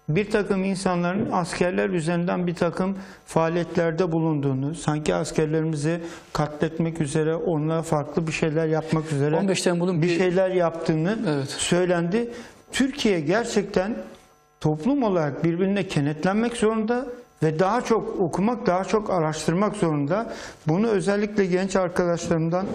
bir takım insanların askerler üzerinden bir takım faaliyetlerde bulunduğunu, sanki askerlerimizi katletmek üzere, onlara farklı bir şeyler yapmak üzere 15 Temmuz'un bir bir- şeyler yaptığını Evet. söylendi. Türkiye gerçekten toplum olarak birbirine kenetlenmek zorunda ve daha çok okumak, daha çok araştırmak zorunda. Bunu özellikle genç arkadaşlarımdan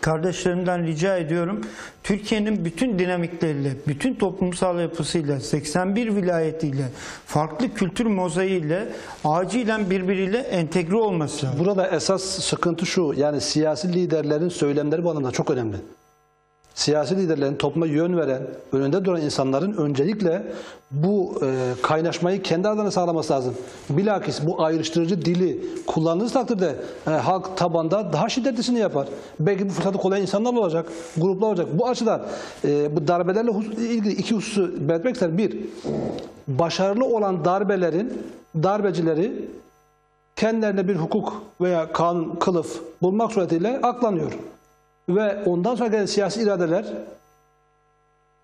kardeşlerimden rica ediyorum. Türkiye'nin bütün dinamikleriyle, bütün toplumsal yapısıyla, 81 vilayetiyle, farklı kültür mozaiğiyle acilen birbiriyle entegre olması. Burada esas sıkıntı şu, yani siyasi liderlerin söylemleri bu anlamda çok önemli. Siyasi liderlerin topluma yön veren, önünde duran insanların öncelikle bu e, kaynaşmayı kendi aralarında sağlaması lazım. Bilakis bu ayrıştırıcı dili kullandığı takdirde e, halk tabanda daha şiddetlisini yapar. Belki bu fırsatı kollayan insanlar olacak, gruplar olacak. Bu açıdan e, bu darbelerle ilgili iki hususu belirtmek isterim. Bir, başarılı olan darbelerin, darbecileri kendilerine bir hukuk veya kanun, kılıf bulmak suretiyle aklanıyor. Ve ondan sonra gelen siyasi iradeler,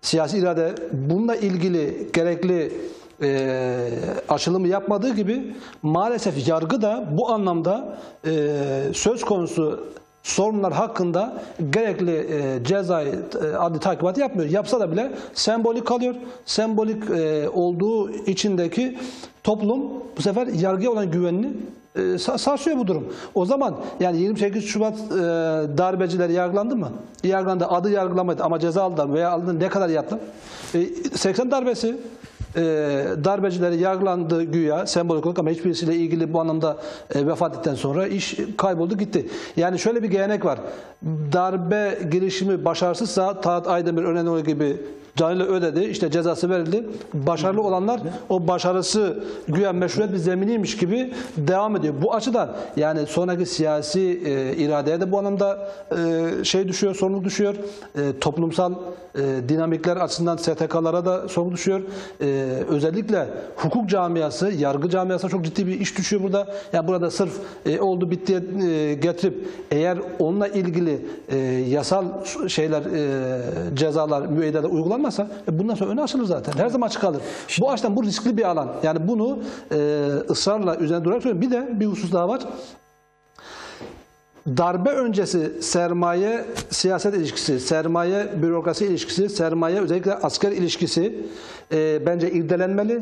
siyasi irade bununla ilgili gerekli e, açılımı yapmadığı gibi maalesef yargı da bu anlamda e, söz konusu sorunlar hakkında gerekli e, cezai e, adli takibatı yapmıyor. Yapsa da bile sembolik kalıyor. Sembolik e, olduğu içindeki toplum bu sefer yargıya olan güvenini e, sa- sarsıyor bu durum. O zaman yani 28 Şubat e, darbecileri yargılandı mı? Yargılandı. Adı yargılamadı ama ceza aldı veya aldı ne kadar yattı? E, 80 darbesi e, darbecileri yargılandı güya sembolik olarak ama hiçbirisiyle ilgili bu anlamda e, vefat ettikten sonra iş kayboldu gitti. Yani şöyle bir gelenek var. Darbe girişimi başarısızsa Talat Aydemir Önenoğlu gibi canıyla ödedi. işte cezası verildi. Başarılı olanlar o başarısı güya meşruiyet bir zeminiymiş gibi devam ediyor. Bu açıdan yani sonraki siyasi e, iradeye de bu anlamda e, şey düşüyor, sorumluluk düşüyor. E, toplumsal e, dinamikler açısından STK'lara da sorumluluk düşüyor. E, özellikle hukuk camiası, yargı camiasına çok ciddi bir iş düşüyor burada. Yani burada sırf e, oldu bitti e, getirip eğer onunla ilgili e, yasal şeyler, e, cezalar, müeyyideler uygulanmazsa e, bundan sonra öne açılır zaten. Her zaman açık kalır. Bu açıdan bu riskli bir alan. Yani bunu e, ısrarla üzerine durarak söylüyorum. Bir de bir husus daha var. Darbe öncesi sermaye siyaset ilişkisi, sermaye bürokrasi ilişkisi, sermaye özellikle asker ilişkisi e, bence irdelenmeli.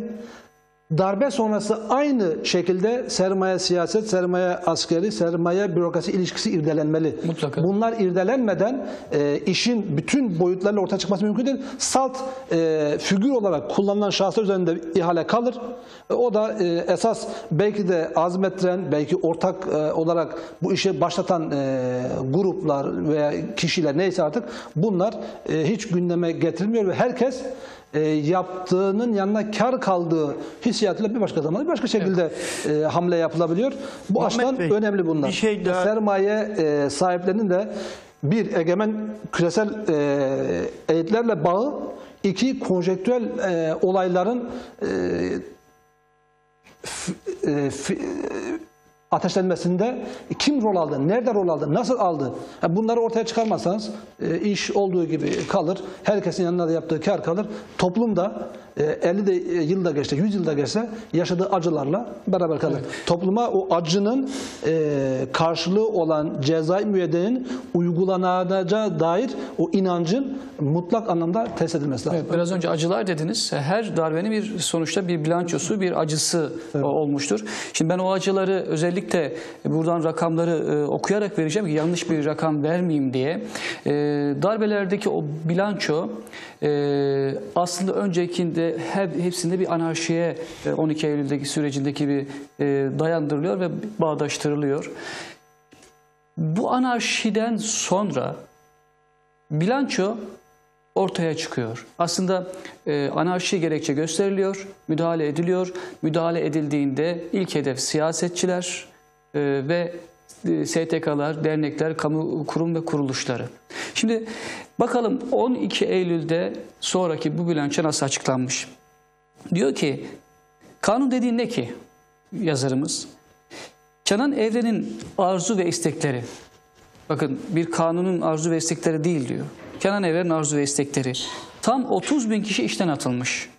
Darbe sonrası aynı şekilde sermaye siyaset, sermaye askeri, sermaye bürokrasi ilişkisi irdelenmeli. Mutlaka. Bunlar irdelenmeden e, işin bütün boyutlarıyla ortaya çıkması mümkün değil. Salt e, figür olarak kullanılan şahıslar üzerinde ihale kalır. E, o da e, esas belki de azmettiren, belki ortak e, olarak bu işi başlatan e, gruplar veya kişiler neyse artık bunlar e, hiç gündeme getirilmiyor ve herkes e, yaptığının yanına kar kaldığı hissiyatıyla bir başka zaman bir başka şekilde e, hamle yapılabiliyor. Bu Muhammed açıdan Bey, önemli bunlar. bir şey daha- Sermaye e, sahiplerinin de bir egemen küresel e, elitlerle bağı, iki konjektüel e, olayların e, f- e, f- ateşlenmesinde kim rol aldı, nerede rol aldı, nasıl aldı? Bunları ortaya çıkarmazsanız e, iş olduğu gibi kalır. Herkesin yanında da yaptığı kar kalır. Toplum da e, 50 de e, yılda geçse, 100 yılda geçse yaşadığı acılarla beraber kalır. Topluma o acının e, karşılığı olan cezai müeyyidenin uygulanacağı dair o inancın mutlak anlamda test edilmesi lazım. Evet, biraz önce acılar dediniz. Her darbenin bir sonuçta bir bilançosu, bir acısı e, olmuştur. Şimdi ben o acıları özellikle buradan rakamları e, okuyarak vereceğim ki yanlış bir rakam vermeyeyim diye. E, darbelerdeki o bilanço e, aslında öncekinde hepsinde bir anarşiye e, 12 Eylül'deki sürecindeki bir e, dayandırılıyor ve bağdaştırılıyor. Bu anarşiden sonra bilanço ortaya çıkıyor. Aslında e, anarşi gerekçe gösteriliyor, müdahale ediliyor. Müdahale edildiğinde ilk hedef siyasetçiler e, ve e, STK'lar, dernekler, kamu kurum ve kuruluşları. Şimdi bakalım 12 Eylül'de sonraki bu bilanço nasıl açıklanmış? Diyor ki kanun dediğin ne ki yazarımız? Kenan Evren'in arzu ve istekleri. Bakın bir kanunun arzu ve istekleri değil diyor. Kenan Evren'in arzu ve istekleri. Tam 30 bin kişi işten atılmış.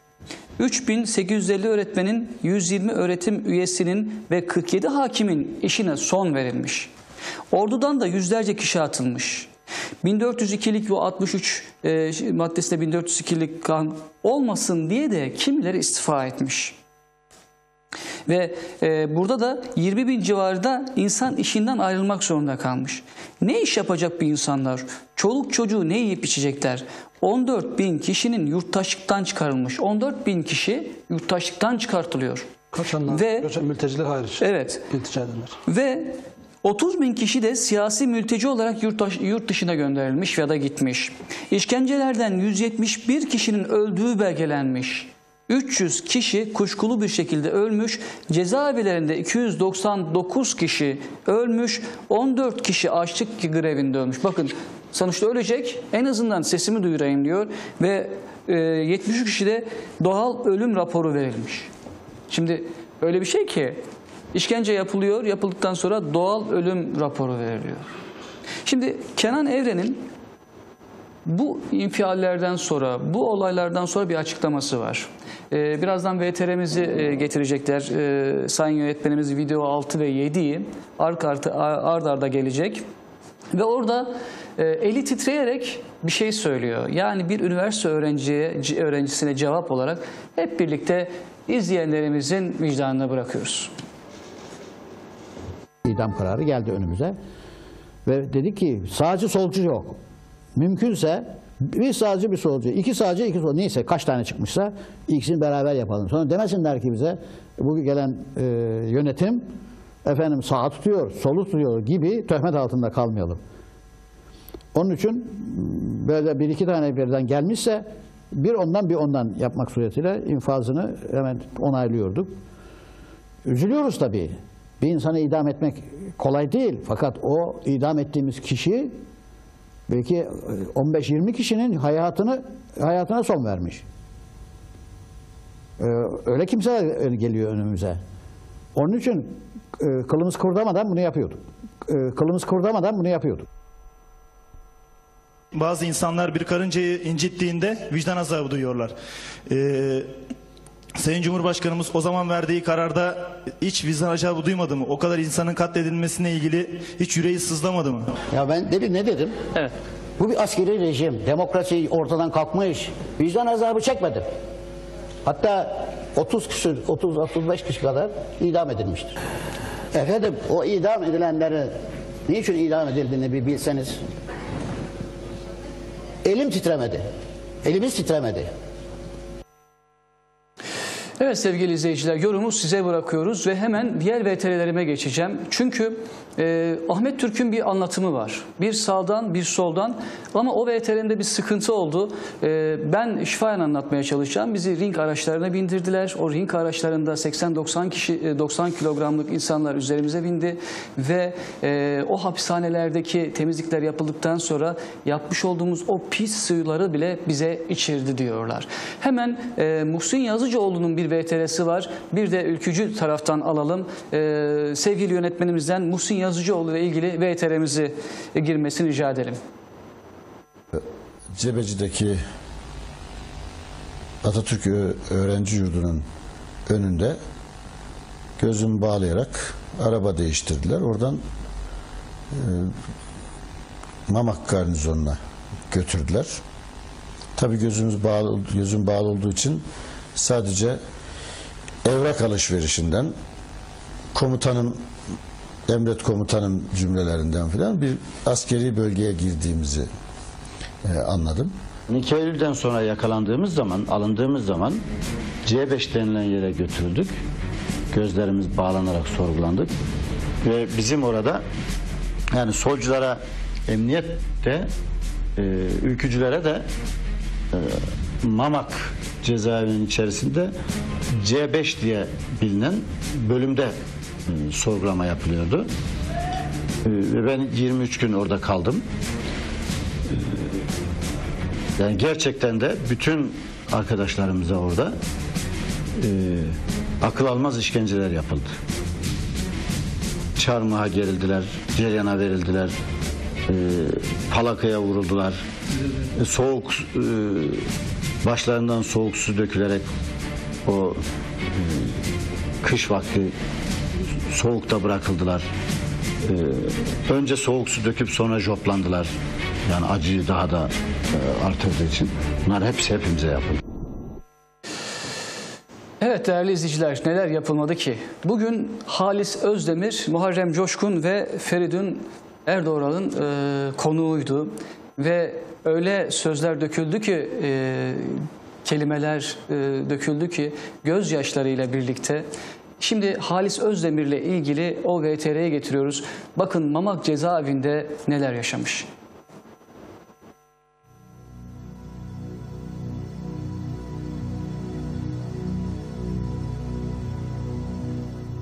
3850 öğretmenin, 120 öğretim üyesinin ve 47 hakimin işine son verilmiş. Ordudan da yüzlerce kişi atılmış. 1402'lik ve 63 e, maddesinde 1402'lik kan olmasın diye de kimileri istifa etmiş. Ve e, burada da 20 bin civarında insan işinden ayrılmak zorunda kalmış. Ne iş yapacak bu insanlar? Çoluk çocuğu ne yiyip içecekler? 14 bin kişinin yurttaşlıktan çıkarılmış. 14 bin kişi yurttaşlıktan çıkartılıyor. Kaçanlar, Ve- göçen mülteciler hariç. Evet. İltica edenler. Ve 30 bin kişi de siyasi mülteci olarak yurt, dışı- yurt dışına gönderilmiş ya da gitmiş. İşkencelerden 171 kişinin öldüğü belgelenmiş. 300 kişi kuşkulu bir şekilde ölmüş. Cezaevlerinde 299 kişi ölmüş. 14 kişi açlık grevinde ölmüş. Bakın sonuçta ölecek. En azından sesimi duyurayım diyor. Ve e, 73 kişi de doğal ölüm raporu verilmiş. Şimdi öyle bir şey ki işkence yapılıyor, yapıldıktan sonra doğal ölüm raporu veriliyor. Şimdi Kenan Evren'in bu infiallerden sonra, bu olaylardan sonra bir açıklaması var. Ee, birazdan VTR'mizi e, getirecekler. Ee, sayın yönetmenimiz video 6 ve 7'yi ard, arda, ard arda gelecek. Ve orada e, eli titreyerek bir şey söylüyor. Yani bir üniversite öğrenciye, öğrencisine cevap olarak hep birlikte izleyenlerimizin vicdanına bırakıyoruz. idam kararı geldi önümüze. Ve dedi ki sağcı solcu yok. Mümkünse bir sağcı bir solcu, iki sağcı iki solcu neyse kaç tane çıkmışsa ikisini beraber yapalım. Sonra demesinler ki bize bu gelen e, yönetim efendim sağa tutuyor, solu tutuyor gibi töhmet altında kalmayalım. Onun için böyle bir iki tane birden gelmişse bir ondan bir ondan yapmak suretiyle infazını hemen onaylıyorduk. Üzülüyoruz tabii. Bir insanı idam etmek kolay değil. Fakat o idam ettiğimiz kişi belki 15-20 kişinin hayatını hayatına son vermiş. Ee, Öyle kimseler geliyor önümüze. Onun için e, kılımız kurdamadan bunu yapıyorduk. E, Kılımız kurdamadan bunu yapıyorduk. Bazı insanlar bir karıncayı incittiğinde vicdan azabı duyuyorlar. Ee, Sayın Cumhurbaşkanımız o zaman verdiği kararda hiç vicdan azabı duymadı mı? O kadar insanın katledilmesine ilgili hiç yüreği sızlamadı mı? Ya ben dedim ne dedim? Evet. Bu bir askeri rejim. Demokrasi ortadan kalkmış. Vicdan azabı çekmedim. Hatta 30 kişi, 30 35 kişi kadar idam edilmiştir. Efendim o idam edilenleri niçin idam edildiğini bir bilseniz. Elim titremedi. Elimiz titremedi. Evet sevgili izleyiciler yorumu size bırakıyoruz ve hemen diğer VTR'lerime geçeceğim. Çünkü e, Ahmet Türk'ün bir anlatımı var. Bir sağdan bir soldan ama o VTR'mde bir sıkıntı oldu. E, ben şifayen anlatmaya çalışacağım. Bizi ring araçlarına bindirdiler. O ring araçlarında 80-90 kişi e, 90 kilogramlık insanlar üzerimize bindi ve e, o hapishanelerdeki temizlikler yapıldıktan sonra yapmış olduğumuz o pis suyuları bile bize içirdi diyorlar. Hemen e, Muhsin Yazıcıoğlu'nun bir VTR'si var. Bir de ülkücü taraftan alalım. E, sevgili yönetmenimizden Muhsin Yazıcıoğlu ile ilgili VTR'mizi girmesini rica edelim. Cebeci'deki Atatürk Öğrenci Yurdu'nun önünde gözümü bağlayarak araba değiştirdiler. Oradan e, Mamak garnizonuna götürdüler. Tabii gözümüz bağlı, gözüm bağlı olduğu için sadece evrak alışverişinden komutanım emret komutanım cümlelerinden filan bir askeri bölgeye girdiğimizi e, anladım. 12 Eylül'den sonra yakalandığımız zaman, alındığımız zaman C5 denilen yere götürüldük. Gözlerimiz bağlanarak sorgulandık. Ve bizim orada yani solculara emniyette e, ülkücülere de e, Mamak cezaevinin içerisinde C5 diye bilinen bölümde e, sorgulama yapılıyordu. E, ben 23 gün orada kaldım. Yani gerçekten de bütün arkadaşlarımıza orada e, akıl almaz işkenceler yapıldı. Çarmıha gerildiler, ceryana verildiler, e, palakaya vuruldular. E, soğuk e, başlarından soğuk su dökülerek o e, kış vakti soğukta bırakıldılar. E, önce soğuk su döküp sonra joplandılar. Yani acıyı daha da e, artırdığı için. Bunlar hepsi hepimize yapıldı. Evet değerli izleyiciler neler yapılmadı ki? Bugün Halis Özdemir, Muharrem Coşkun ve Feridun Erdoğan'ın e, konuğuydu. Ve öyle sözler döküldü ki, e, kelimeler e, döküldü ki gözyaşlarıyla birlikte. Şimdi Halis Özdemir'le ilgili o VTR'ye getiriyoruz. Bakın Mamak cezaevinde neler yaşamış.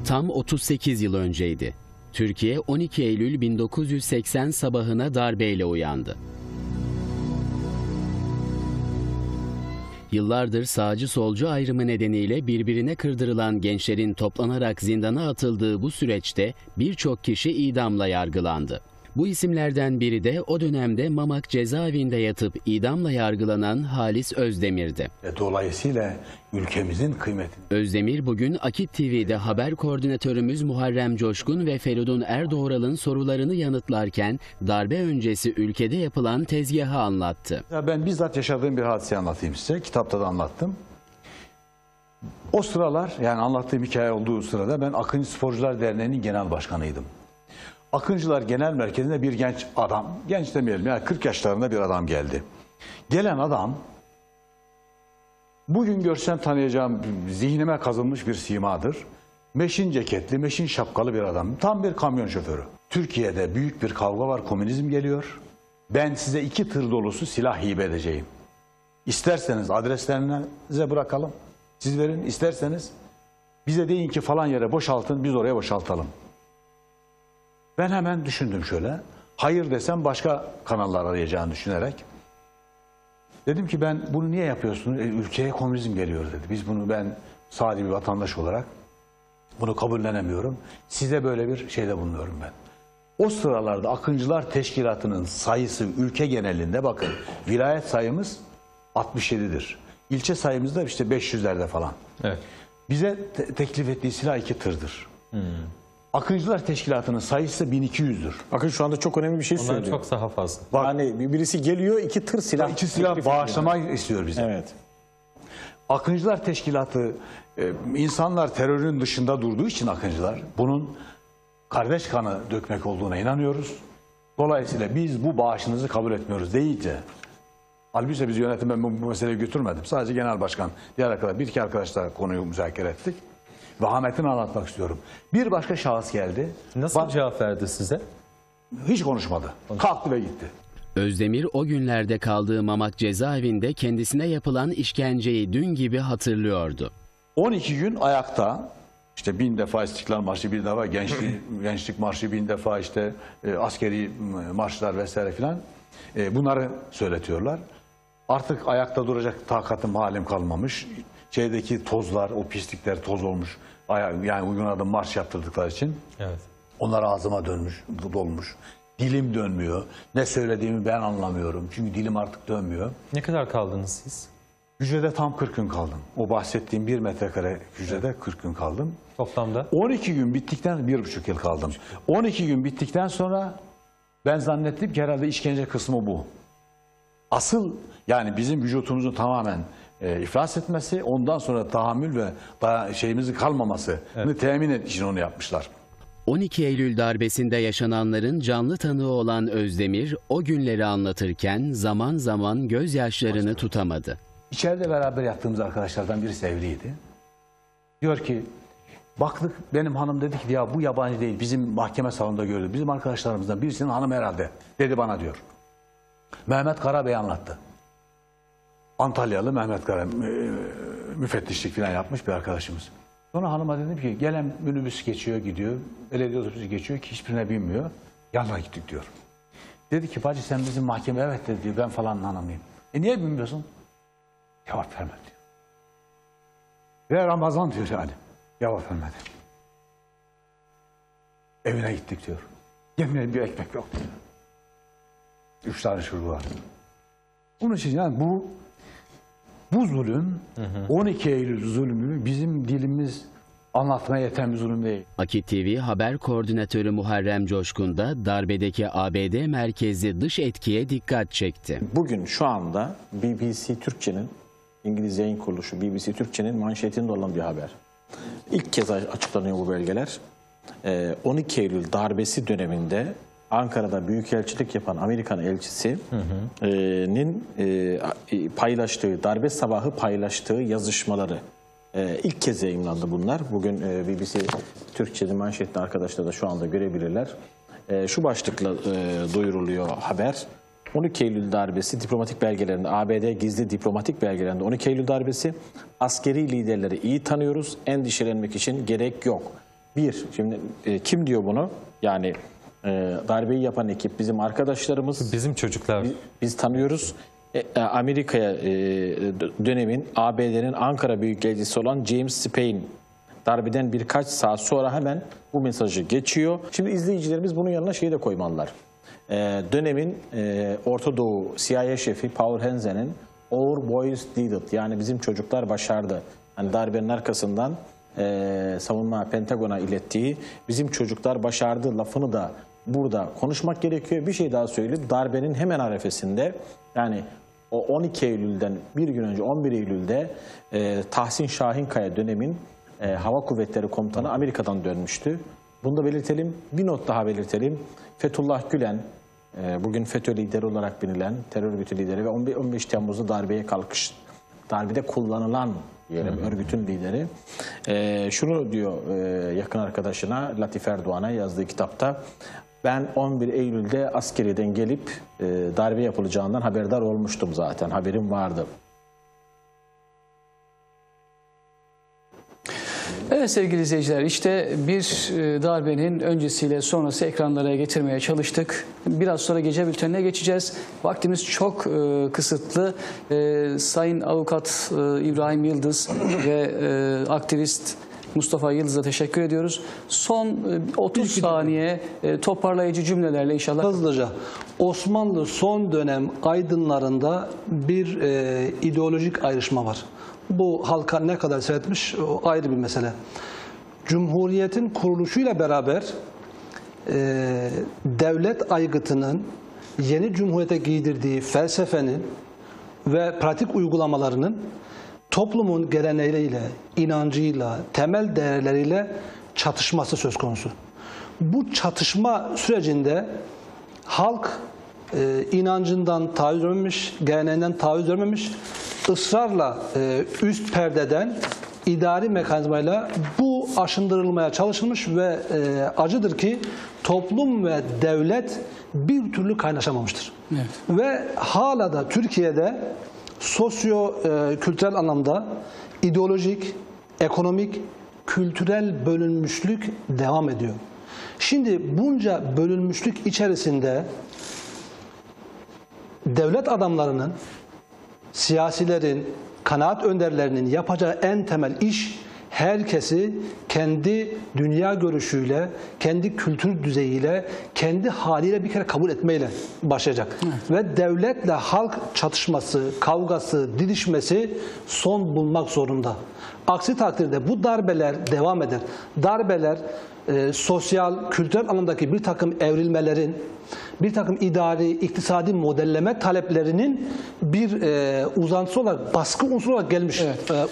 Tam 38 yıl önceydi. Türkiye 12 Eylül 1980 sabahına darbeyle uyandı. Yıllardır sağcı solcu ayrımı nedeniyle birbirine kırdırılan gençlerin toplanarak zindana atıldığı bu süreçte birçok kişi idamla yargılandı. Bu isimlerden biri de o dönemde Mamak cezaevinde yatıp idamla yargılanan Halis Özdemir'di. Dolayısıyla ülkemizin kıymetini Özdemir bugün Akit TV'de haber koordinatörümüz Muharrem Coşkun ve Feridun Erdoğral'ın sorularını yanıtlarken darbe öncesi ülkede yapılan tezgahı anlattı. Ya ben bizzat yaşadığım bir hadise anlatayım size. Kitapta da anlattım. O sıralar yani anlattığım hikaye olduğu sırada ben Akıncı Sporcular Derneği'nin genel başkanıydım. Akıncılar Genel Merkezi'nde bir genç adam, genç demeyelim ya 40 yaşlarında bir adam geldi. Gelen adam bugün görsem tanıyacağım zihnime kazınmış bir simadır. Meşin ceketli, meşin şapkalı bir adam. Tam bir kamyon şoförü. Türkiye'de büyük bir kavga var, komünizm geliyor. Ben size iki tır dolusu silah hibe edeceğim. İsterseniz adreslerinize bırakalım. Siz verin, isterseniz bize deyin ki falan yere boşaltın, biz oraya boşaltalım. Ben hemen düşündüm şöyle. Hayır desem başka kanallar arayacağını düşünerek. Dedim ki ben bunu niye yapıyorsunuz? E, ülkeye komünizm geliyor dedi. Biz bunu ben sade bir vatandaş olarak bunu kabullenemiyorum. Size böyle bir şeyde bulunuyorum ben. O sıralarda Akıncılar Teşkilatı'nın sayısı ülke genelinde bakın vilayet sayımız 67'dir. İlçe sayımız da işte 500'lerde falan. Evet. Bize te- teklif ettiği silah iki tırdır. Akıncılar Teşkilatı'nın sayısı 1200'dür. Bakın şu anda çok önemli bir şey Onlar söylüyor. çok daha fazla. Yani birisi geliyor iki tır silah. İki silah bağışlamak istiyor bize. Evet. Akıncılar Teşkilatı e, insanlar terörün dışında durduğu için Akıncılar bunun kardeş kanı dökmek olduğuna inanıyoruz. Dolayısıyla biz bu bağışınızı kabul etmiyoruz deyince halbuki biz yönetime bu, bu meseleyi götürmedim. Sadece genel başkan, diğer arkadaşlar, bir iki arkadaşla konuyu müzakere ettik. Vehametini anlatmak istiyorum. Bir başka şahıs geldi. Nasıl cevap verdi size? Hiç konuşmadı. Kalktı ve gitti. Özdemir o günlerde kaldığı Mamak cezaevinde kendisine yapılan işkenceyi dün gibi hatırlıyordu. 12 gün ayakta işte bin defa İstiklal Marşı bir defa gençlik, gençlik marşı bin defa işte e, askeri marşlar vesaire filan e, bunları söyletiyorlar. Artık ayakta duracak takatım halim kalmamış. Şeydeki tozlar, o pislikler toz olmuş. Yani uygun adım marş yaptırdıkları için. Evet. Onlar ağzıma dönmüş, dolmuş. Dilim dönmüyor. Ne söylediğimi ben anlamıyorum. Çünkü dilim artık dönmüyor. Ne kadar kaldınız siz? Hücrede tam 40 gün kaldım. O bahsettiğim bir metrekare hücrede 40 gün kaldım. Toplamda? 12 gün bittikten, bir buçuk yıl kaldım. 12 gün bittikten sonra ben zannettim ki herhalde işkence kısmı bu. Asıl yani bizim vücutumuzun tamamen e, iflas etmesi, ondan sonra tahammül ve daha şeyimizin kalmamasını temin etmek için onu yapmışlar. 12 Eylül darbesinde yaşananların canlı tanığı olan Özdemir o günleri anlatırken zaman zaman gözyaşlarını tutamadı. İçeride beraber yattığımız arkadaşlardan birisi evliydi. Diyor ki baktık benim hanım dedi ki ya bu yabancı değil bizim mahkeme salonunda gördü. Bizim arkadaşlarımızdan birisinin hanım herhalde dedi bana diyor. Mehmet Karabey anlattı. Antalyalı Mehmet Kara e, müfettişlik falan yapmış bir arkadaşımız. Sonra hanıma dedim ki gelen minibüs geçiyor gidiyor. Belediye otobüsü geçiyor ki hiçbirine binmiyor. Yanına gittik diyor. Dedi ki bacı sen bizim mahkeme evet dedi diyor ben falan hanımıyım. E niye binmiyorsun? Cevap vermedi diyor. Ve Ramazan diyor yani. Cevap vermedi. Evine gittik diyor. Yemeğin bir ekmek yok diyor. Üç tane çocuğu var. Onun için yani bu bu zulüm 12 Eylül zulmü bizim dilimiz anlatmaya yeten bir zulüm değil. Akit TV haber koordinatörü Muharrem Coşkun da darbedeki ABD merkezi dış etkiye dikkat çekti. Bugün şu anda BBC Türkçe'nin, İngiliz yayın kuruluşu BBC Türkçe'nin manşetinde olan bir haber. İlk kez açıklanıyor bu belgeler. Ee, 12 Eylül darbesi döneminde Ankara'da büyükelçilik yapan Amerikan elçisinin e, paylaştığı, darbe sabahı paylaştığı yazışmaları e, ilk kez yayınlandı bunlar. Bugün e, BBC Türkçe'nin manşetli arkadaşlar da şu anda görebilirler. E, şu başlıkla e, duyuruluyor haber. 12 Eylül darbesi diplomatik belgelerinde, ABD gizli diplomatik belgelerinde 12 Eylül darbesi askeri liderleri iyi tanıyoruz, endişelenmek için gerek yok. Bir, şimdi e, kim diyor bunu? Yani e, darbeyi yapan ekip bizim arkadaşlarımız. Bizim çocuklar. Biz, biz tanıyoruz. E, e, Amerika'ya e, dönemin ABD'nin Ankara Büyükelçisi olan James Spain darbeden birkaç saat sonra hemen bu mesajı geçiyor. Şimdi izleyicilerimiz bunun yanına şeyi de koymalılar. E, dönemin e, Orta Doğu CIA şefi Paul Henze'nin Our Boys Did It yani bizim çocuklar başardı. Hani darbenin arkasından e, savunma Pentagon'a ilettiği bizim çocuklar başardı lafını da burada konuşmak gerekiyor. Bir şey daha söyleyeyim. Darbenin hemen arefesinde yani o 12 Eylül'den bir gün önce 11 Eylül'de e, Tahsin Şahinkaya dönemin e, Hava Kuvvetleri Komutanı Amerika'dan dönmüştü. Bunu da belirtelim. Bir not daha belirtelim. Fethullah Gülen, e, bugün FETÖ lideri olarak bilinen terör örgütü lideri ve 15 15 Temmuz'da darbeye kalkış, darbede kullanılan diyelim örgütün lideri. E, şunu diyor e, yakın arkadaşına Latif Erdoğan'a yazdığı kitapta. Ben 11 Eylül'de askeriden gelip e, darbe yapılacağından haberdar olmuştum zaten. Haberim vardı. Evet sevgili izleyiciler işte bir e, darbenin öncesiyle sonrası ekranlara getirmeye çalıştık. Biraz sonra gece bültenine geçeceğiz. Vaktimiz çok e, kısıtlı. E, Sayın Avukat e, İbrahim Yıldız ve e, aktivist Mustafa Yıldız'a teşekkür ediyoruz. Son e, 30 saniye e, toparlayıcı cümlelerle inşallah. Hızlıca. Osmanlı son dönem aydınlarında bir e, ideolojik ayrışma var. Bu halka ne kadar seyretmiş o ayrı bir mesele. Cumhuriyetin kuruluşuyla beraber e, devlet aygıtının yeni cumhuriyete giydirdiği felsefenin ve pratik uygulamalarının toplumun geleneğiyle, inancıyla, temel değerleriyle çatışması söz konusu. Bu çatışma sürecinde halk e, inancından taviz vermemiş, geleneğinden taviz vermemiş, ısrarla e, üst perdeden idari mekanizmayla bu aşındırılmaya çalışılmış ve e, acıdır ki toplum ve devlet bir türlü kaynaşamamıştır. Ve hala da Türkiye'de sosyo e, anlamda ideolojik, ekonomik, kültürel bölünmüşlük devam ediyor. Şimdi bunca bölünmüşlük içerisinde devlet adamlarının, siyasilerin, kanaat önderlerinin yapacağı en temel iş herkesi kendi dünya görüşüyle, kendi kültür düzeyiyle, kendi haliyle bir kere kabul etmeyle başlayacak. Ve devletle halk çatışması, kavgası, didişmesi son bulmak zorunda. Aksi takdirde bu darbeler devam eder. Darbeler e, sosyal, kültürel alandaki bir takım evrilmelerin, bir takım idari, iktisadi modelleme taleplerinin bir e, uzantısı olarak, baskı unsuru olarak gelmiş e,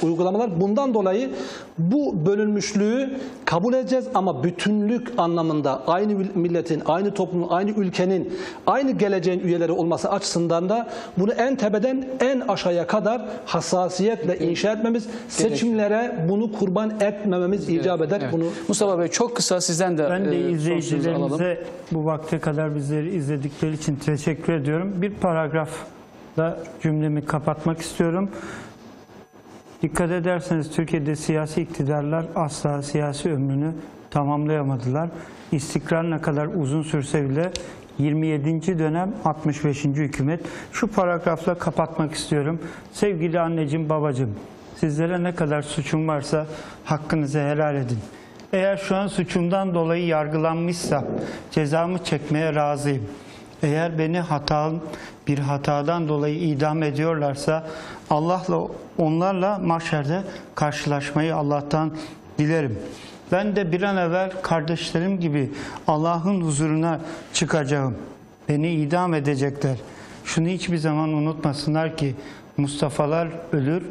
uygulamalar. Bundan dolayı bu bölünmüşlüğü kabul edeceğiz ama bütünlük anlamında aynı milletin, aynı toplumun, aynı ülkenin, aynı geleceğin üyeleri olması açısından da bunu en tepeden en aşağıya kadar hassasiyetle inşa etmemiz, seçimlere bunu kurban etmememiz icap eder. Evet. Bunu Mustafa Bey çok kısa sizden de Ben de e, son sözü alalım. izleyicilerimize bu vakte kadar bizleri izledikleri için teşekkür ediyorum. Bir paragrafla cümlemi kapatmak istiyorum. Dikkat ederseniz Türkiye'de siyasi iktidarlar asla siyasi ömrünü tamamlayamadılar. İstikrar ne kadar uzun sürse bile 27. dönem 65. hükümet. Şu paragrafla kapatmak istiyorum. Sevgili anneciğim, babacığım, sizlere ne kadar suçum varsa hakkınızı helal edin. Eğer şu an suçumdan dolayı yargılanmışsa cezamı çekmeye razıyım. Eğer beni hatam bir hatadan dolayı idam ediyorlarsa Allah'la onlarla mahşerde karşılaşmayı Allah'tan dilerim. Ben de bir an evvel kardeşlerim gibi Allah'ın huzuruna çıkacağım. Beni idam edecekler. Şunu hiçbir zaman unutmasınlar ki Mustafa'lar ölür,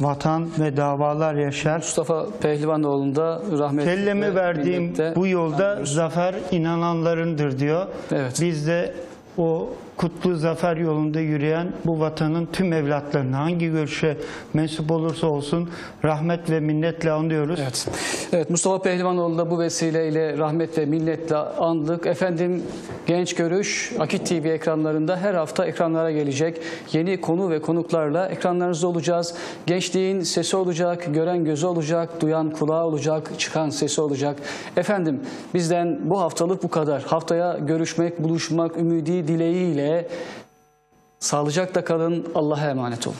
vatan ve davalar yaşar. Mustafa Pehlivanoğlu'nda da rahmetli. Kellemi ve verdiğim bu yolda anıyoruz. zafer inananlarındır diyor. Evet. Biz de o kutlu zafer yolunda yürüyen bu vatanın tüm evlatlarını hangi görüşe mensup olursa olsun rahmet ve minnetle anlıyoruz. Evet. Evet Mustafa Pehlivanoğlu da bu vesileyle rahmet ve minnetle andık. Efendim Genç Görüş Akit TV ekranlarında her hafta ekranlara gelecek. Yeni konu ve konuklarla ekranlarınızda olacağız. Gençliğin sesi olacak, gören gözü olacak, duyan kulağı olacak, çıkan sesi olacak. Efendim bizden bu haftalık bu kadar. Haftaya görüşmek, buluşmak ümidi dileğiyle sağlıcakla kalın. Allah'a emanet olun.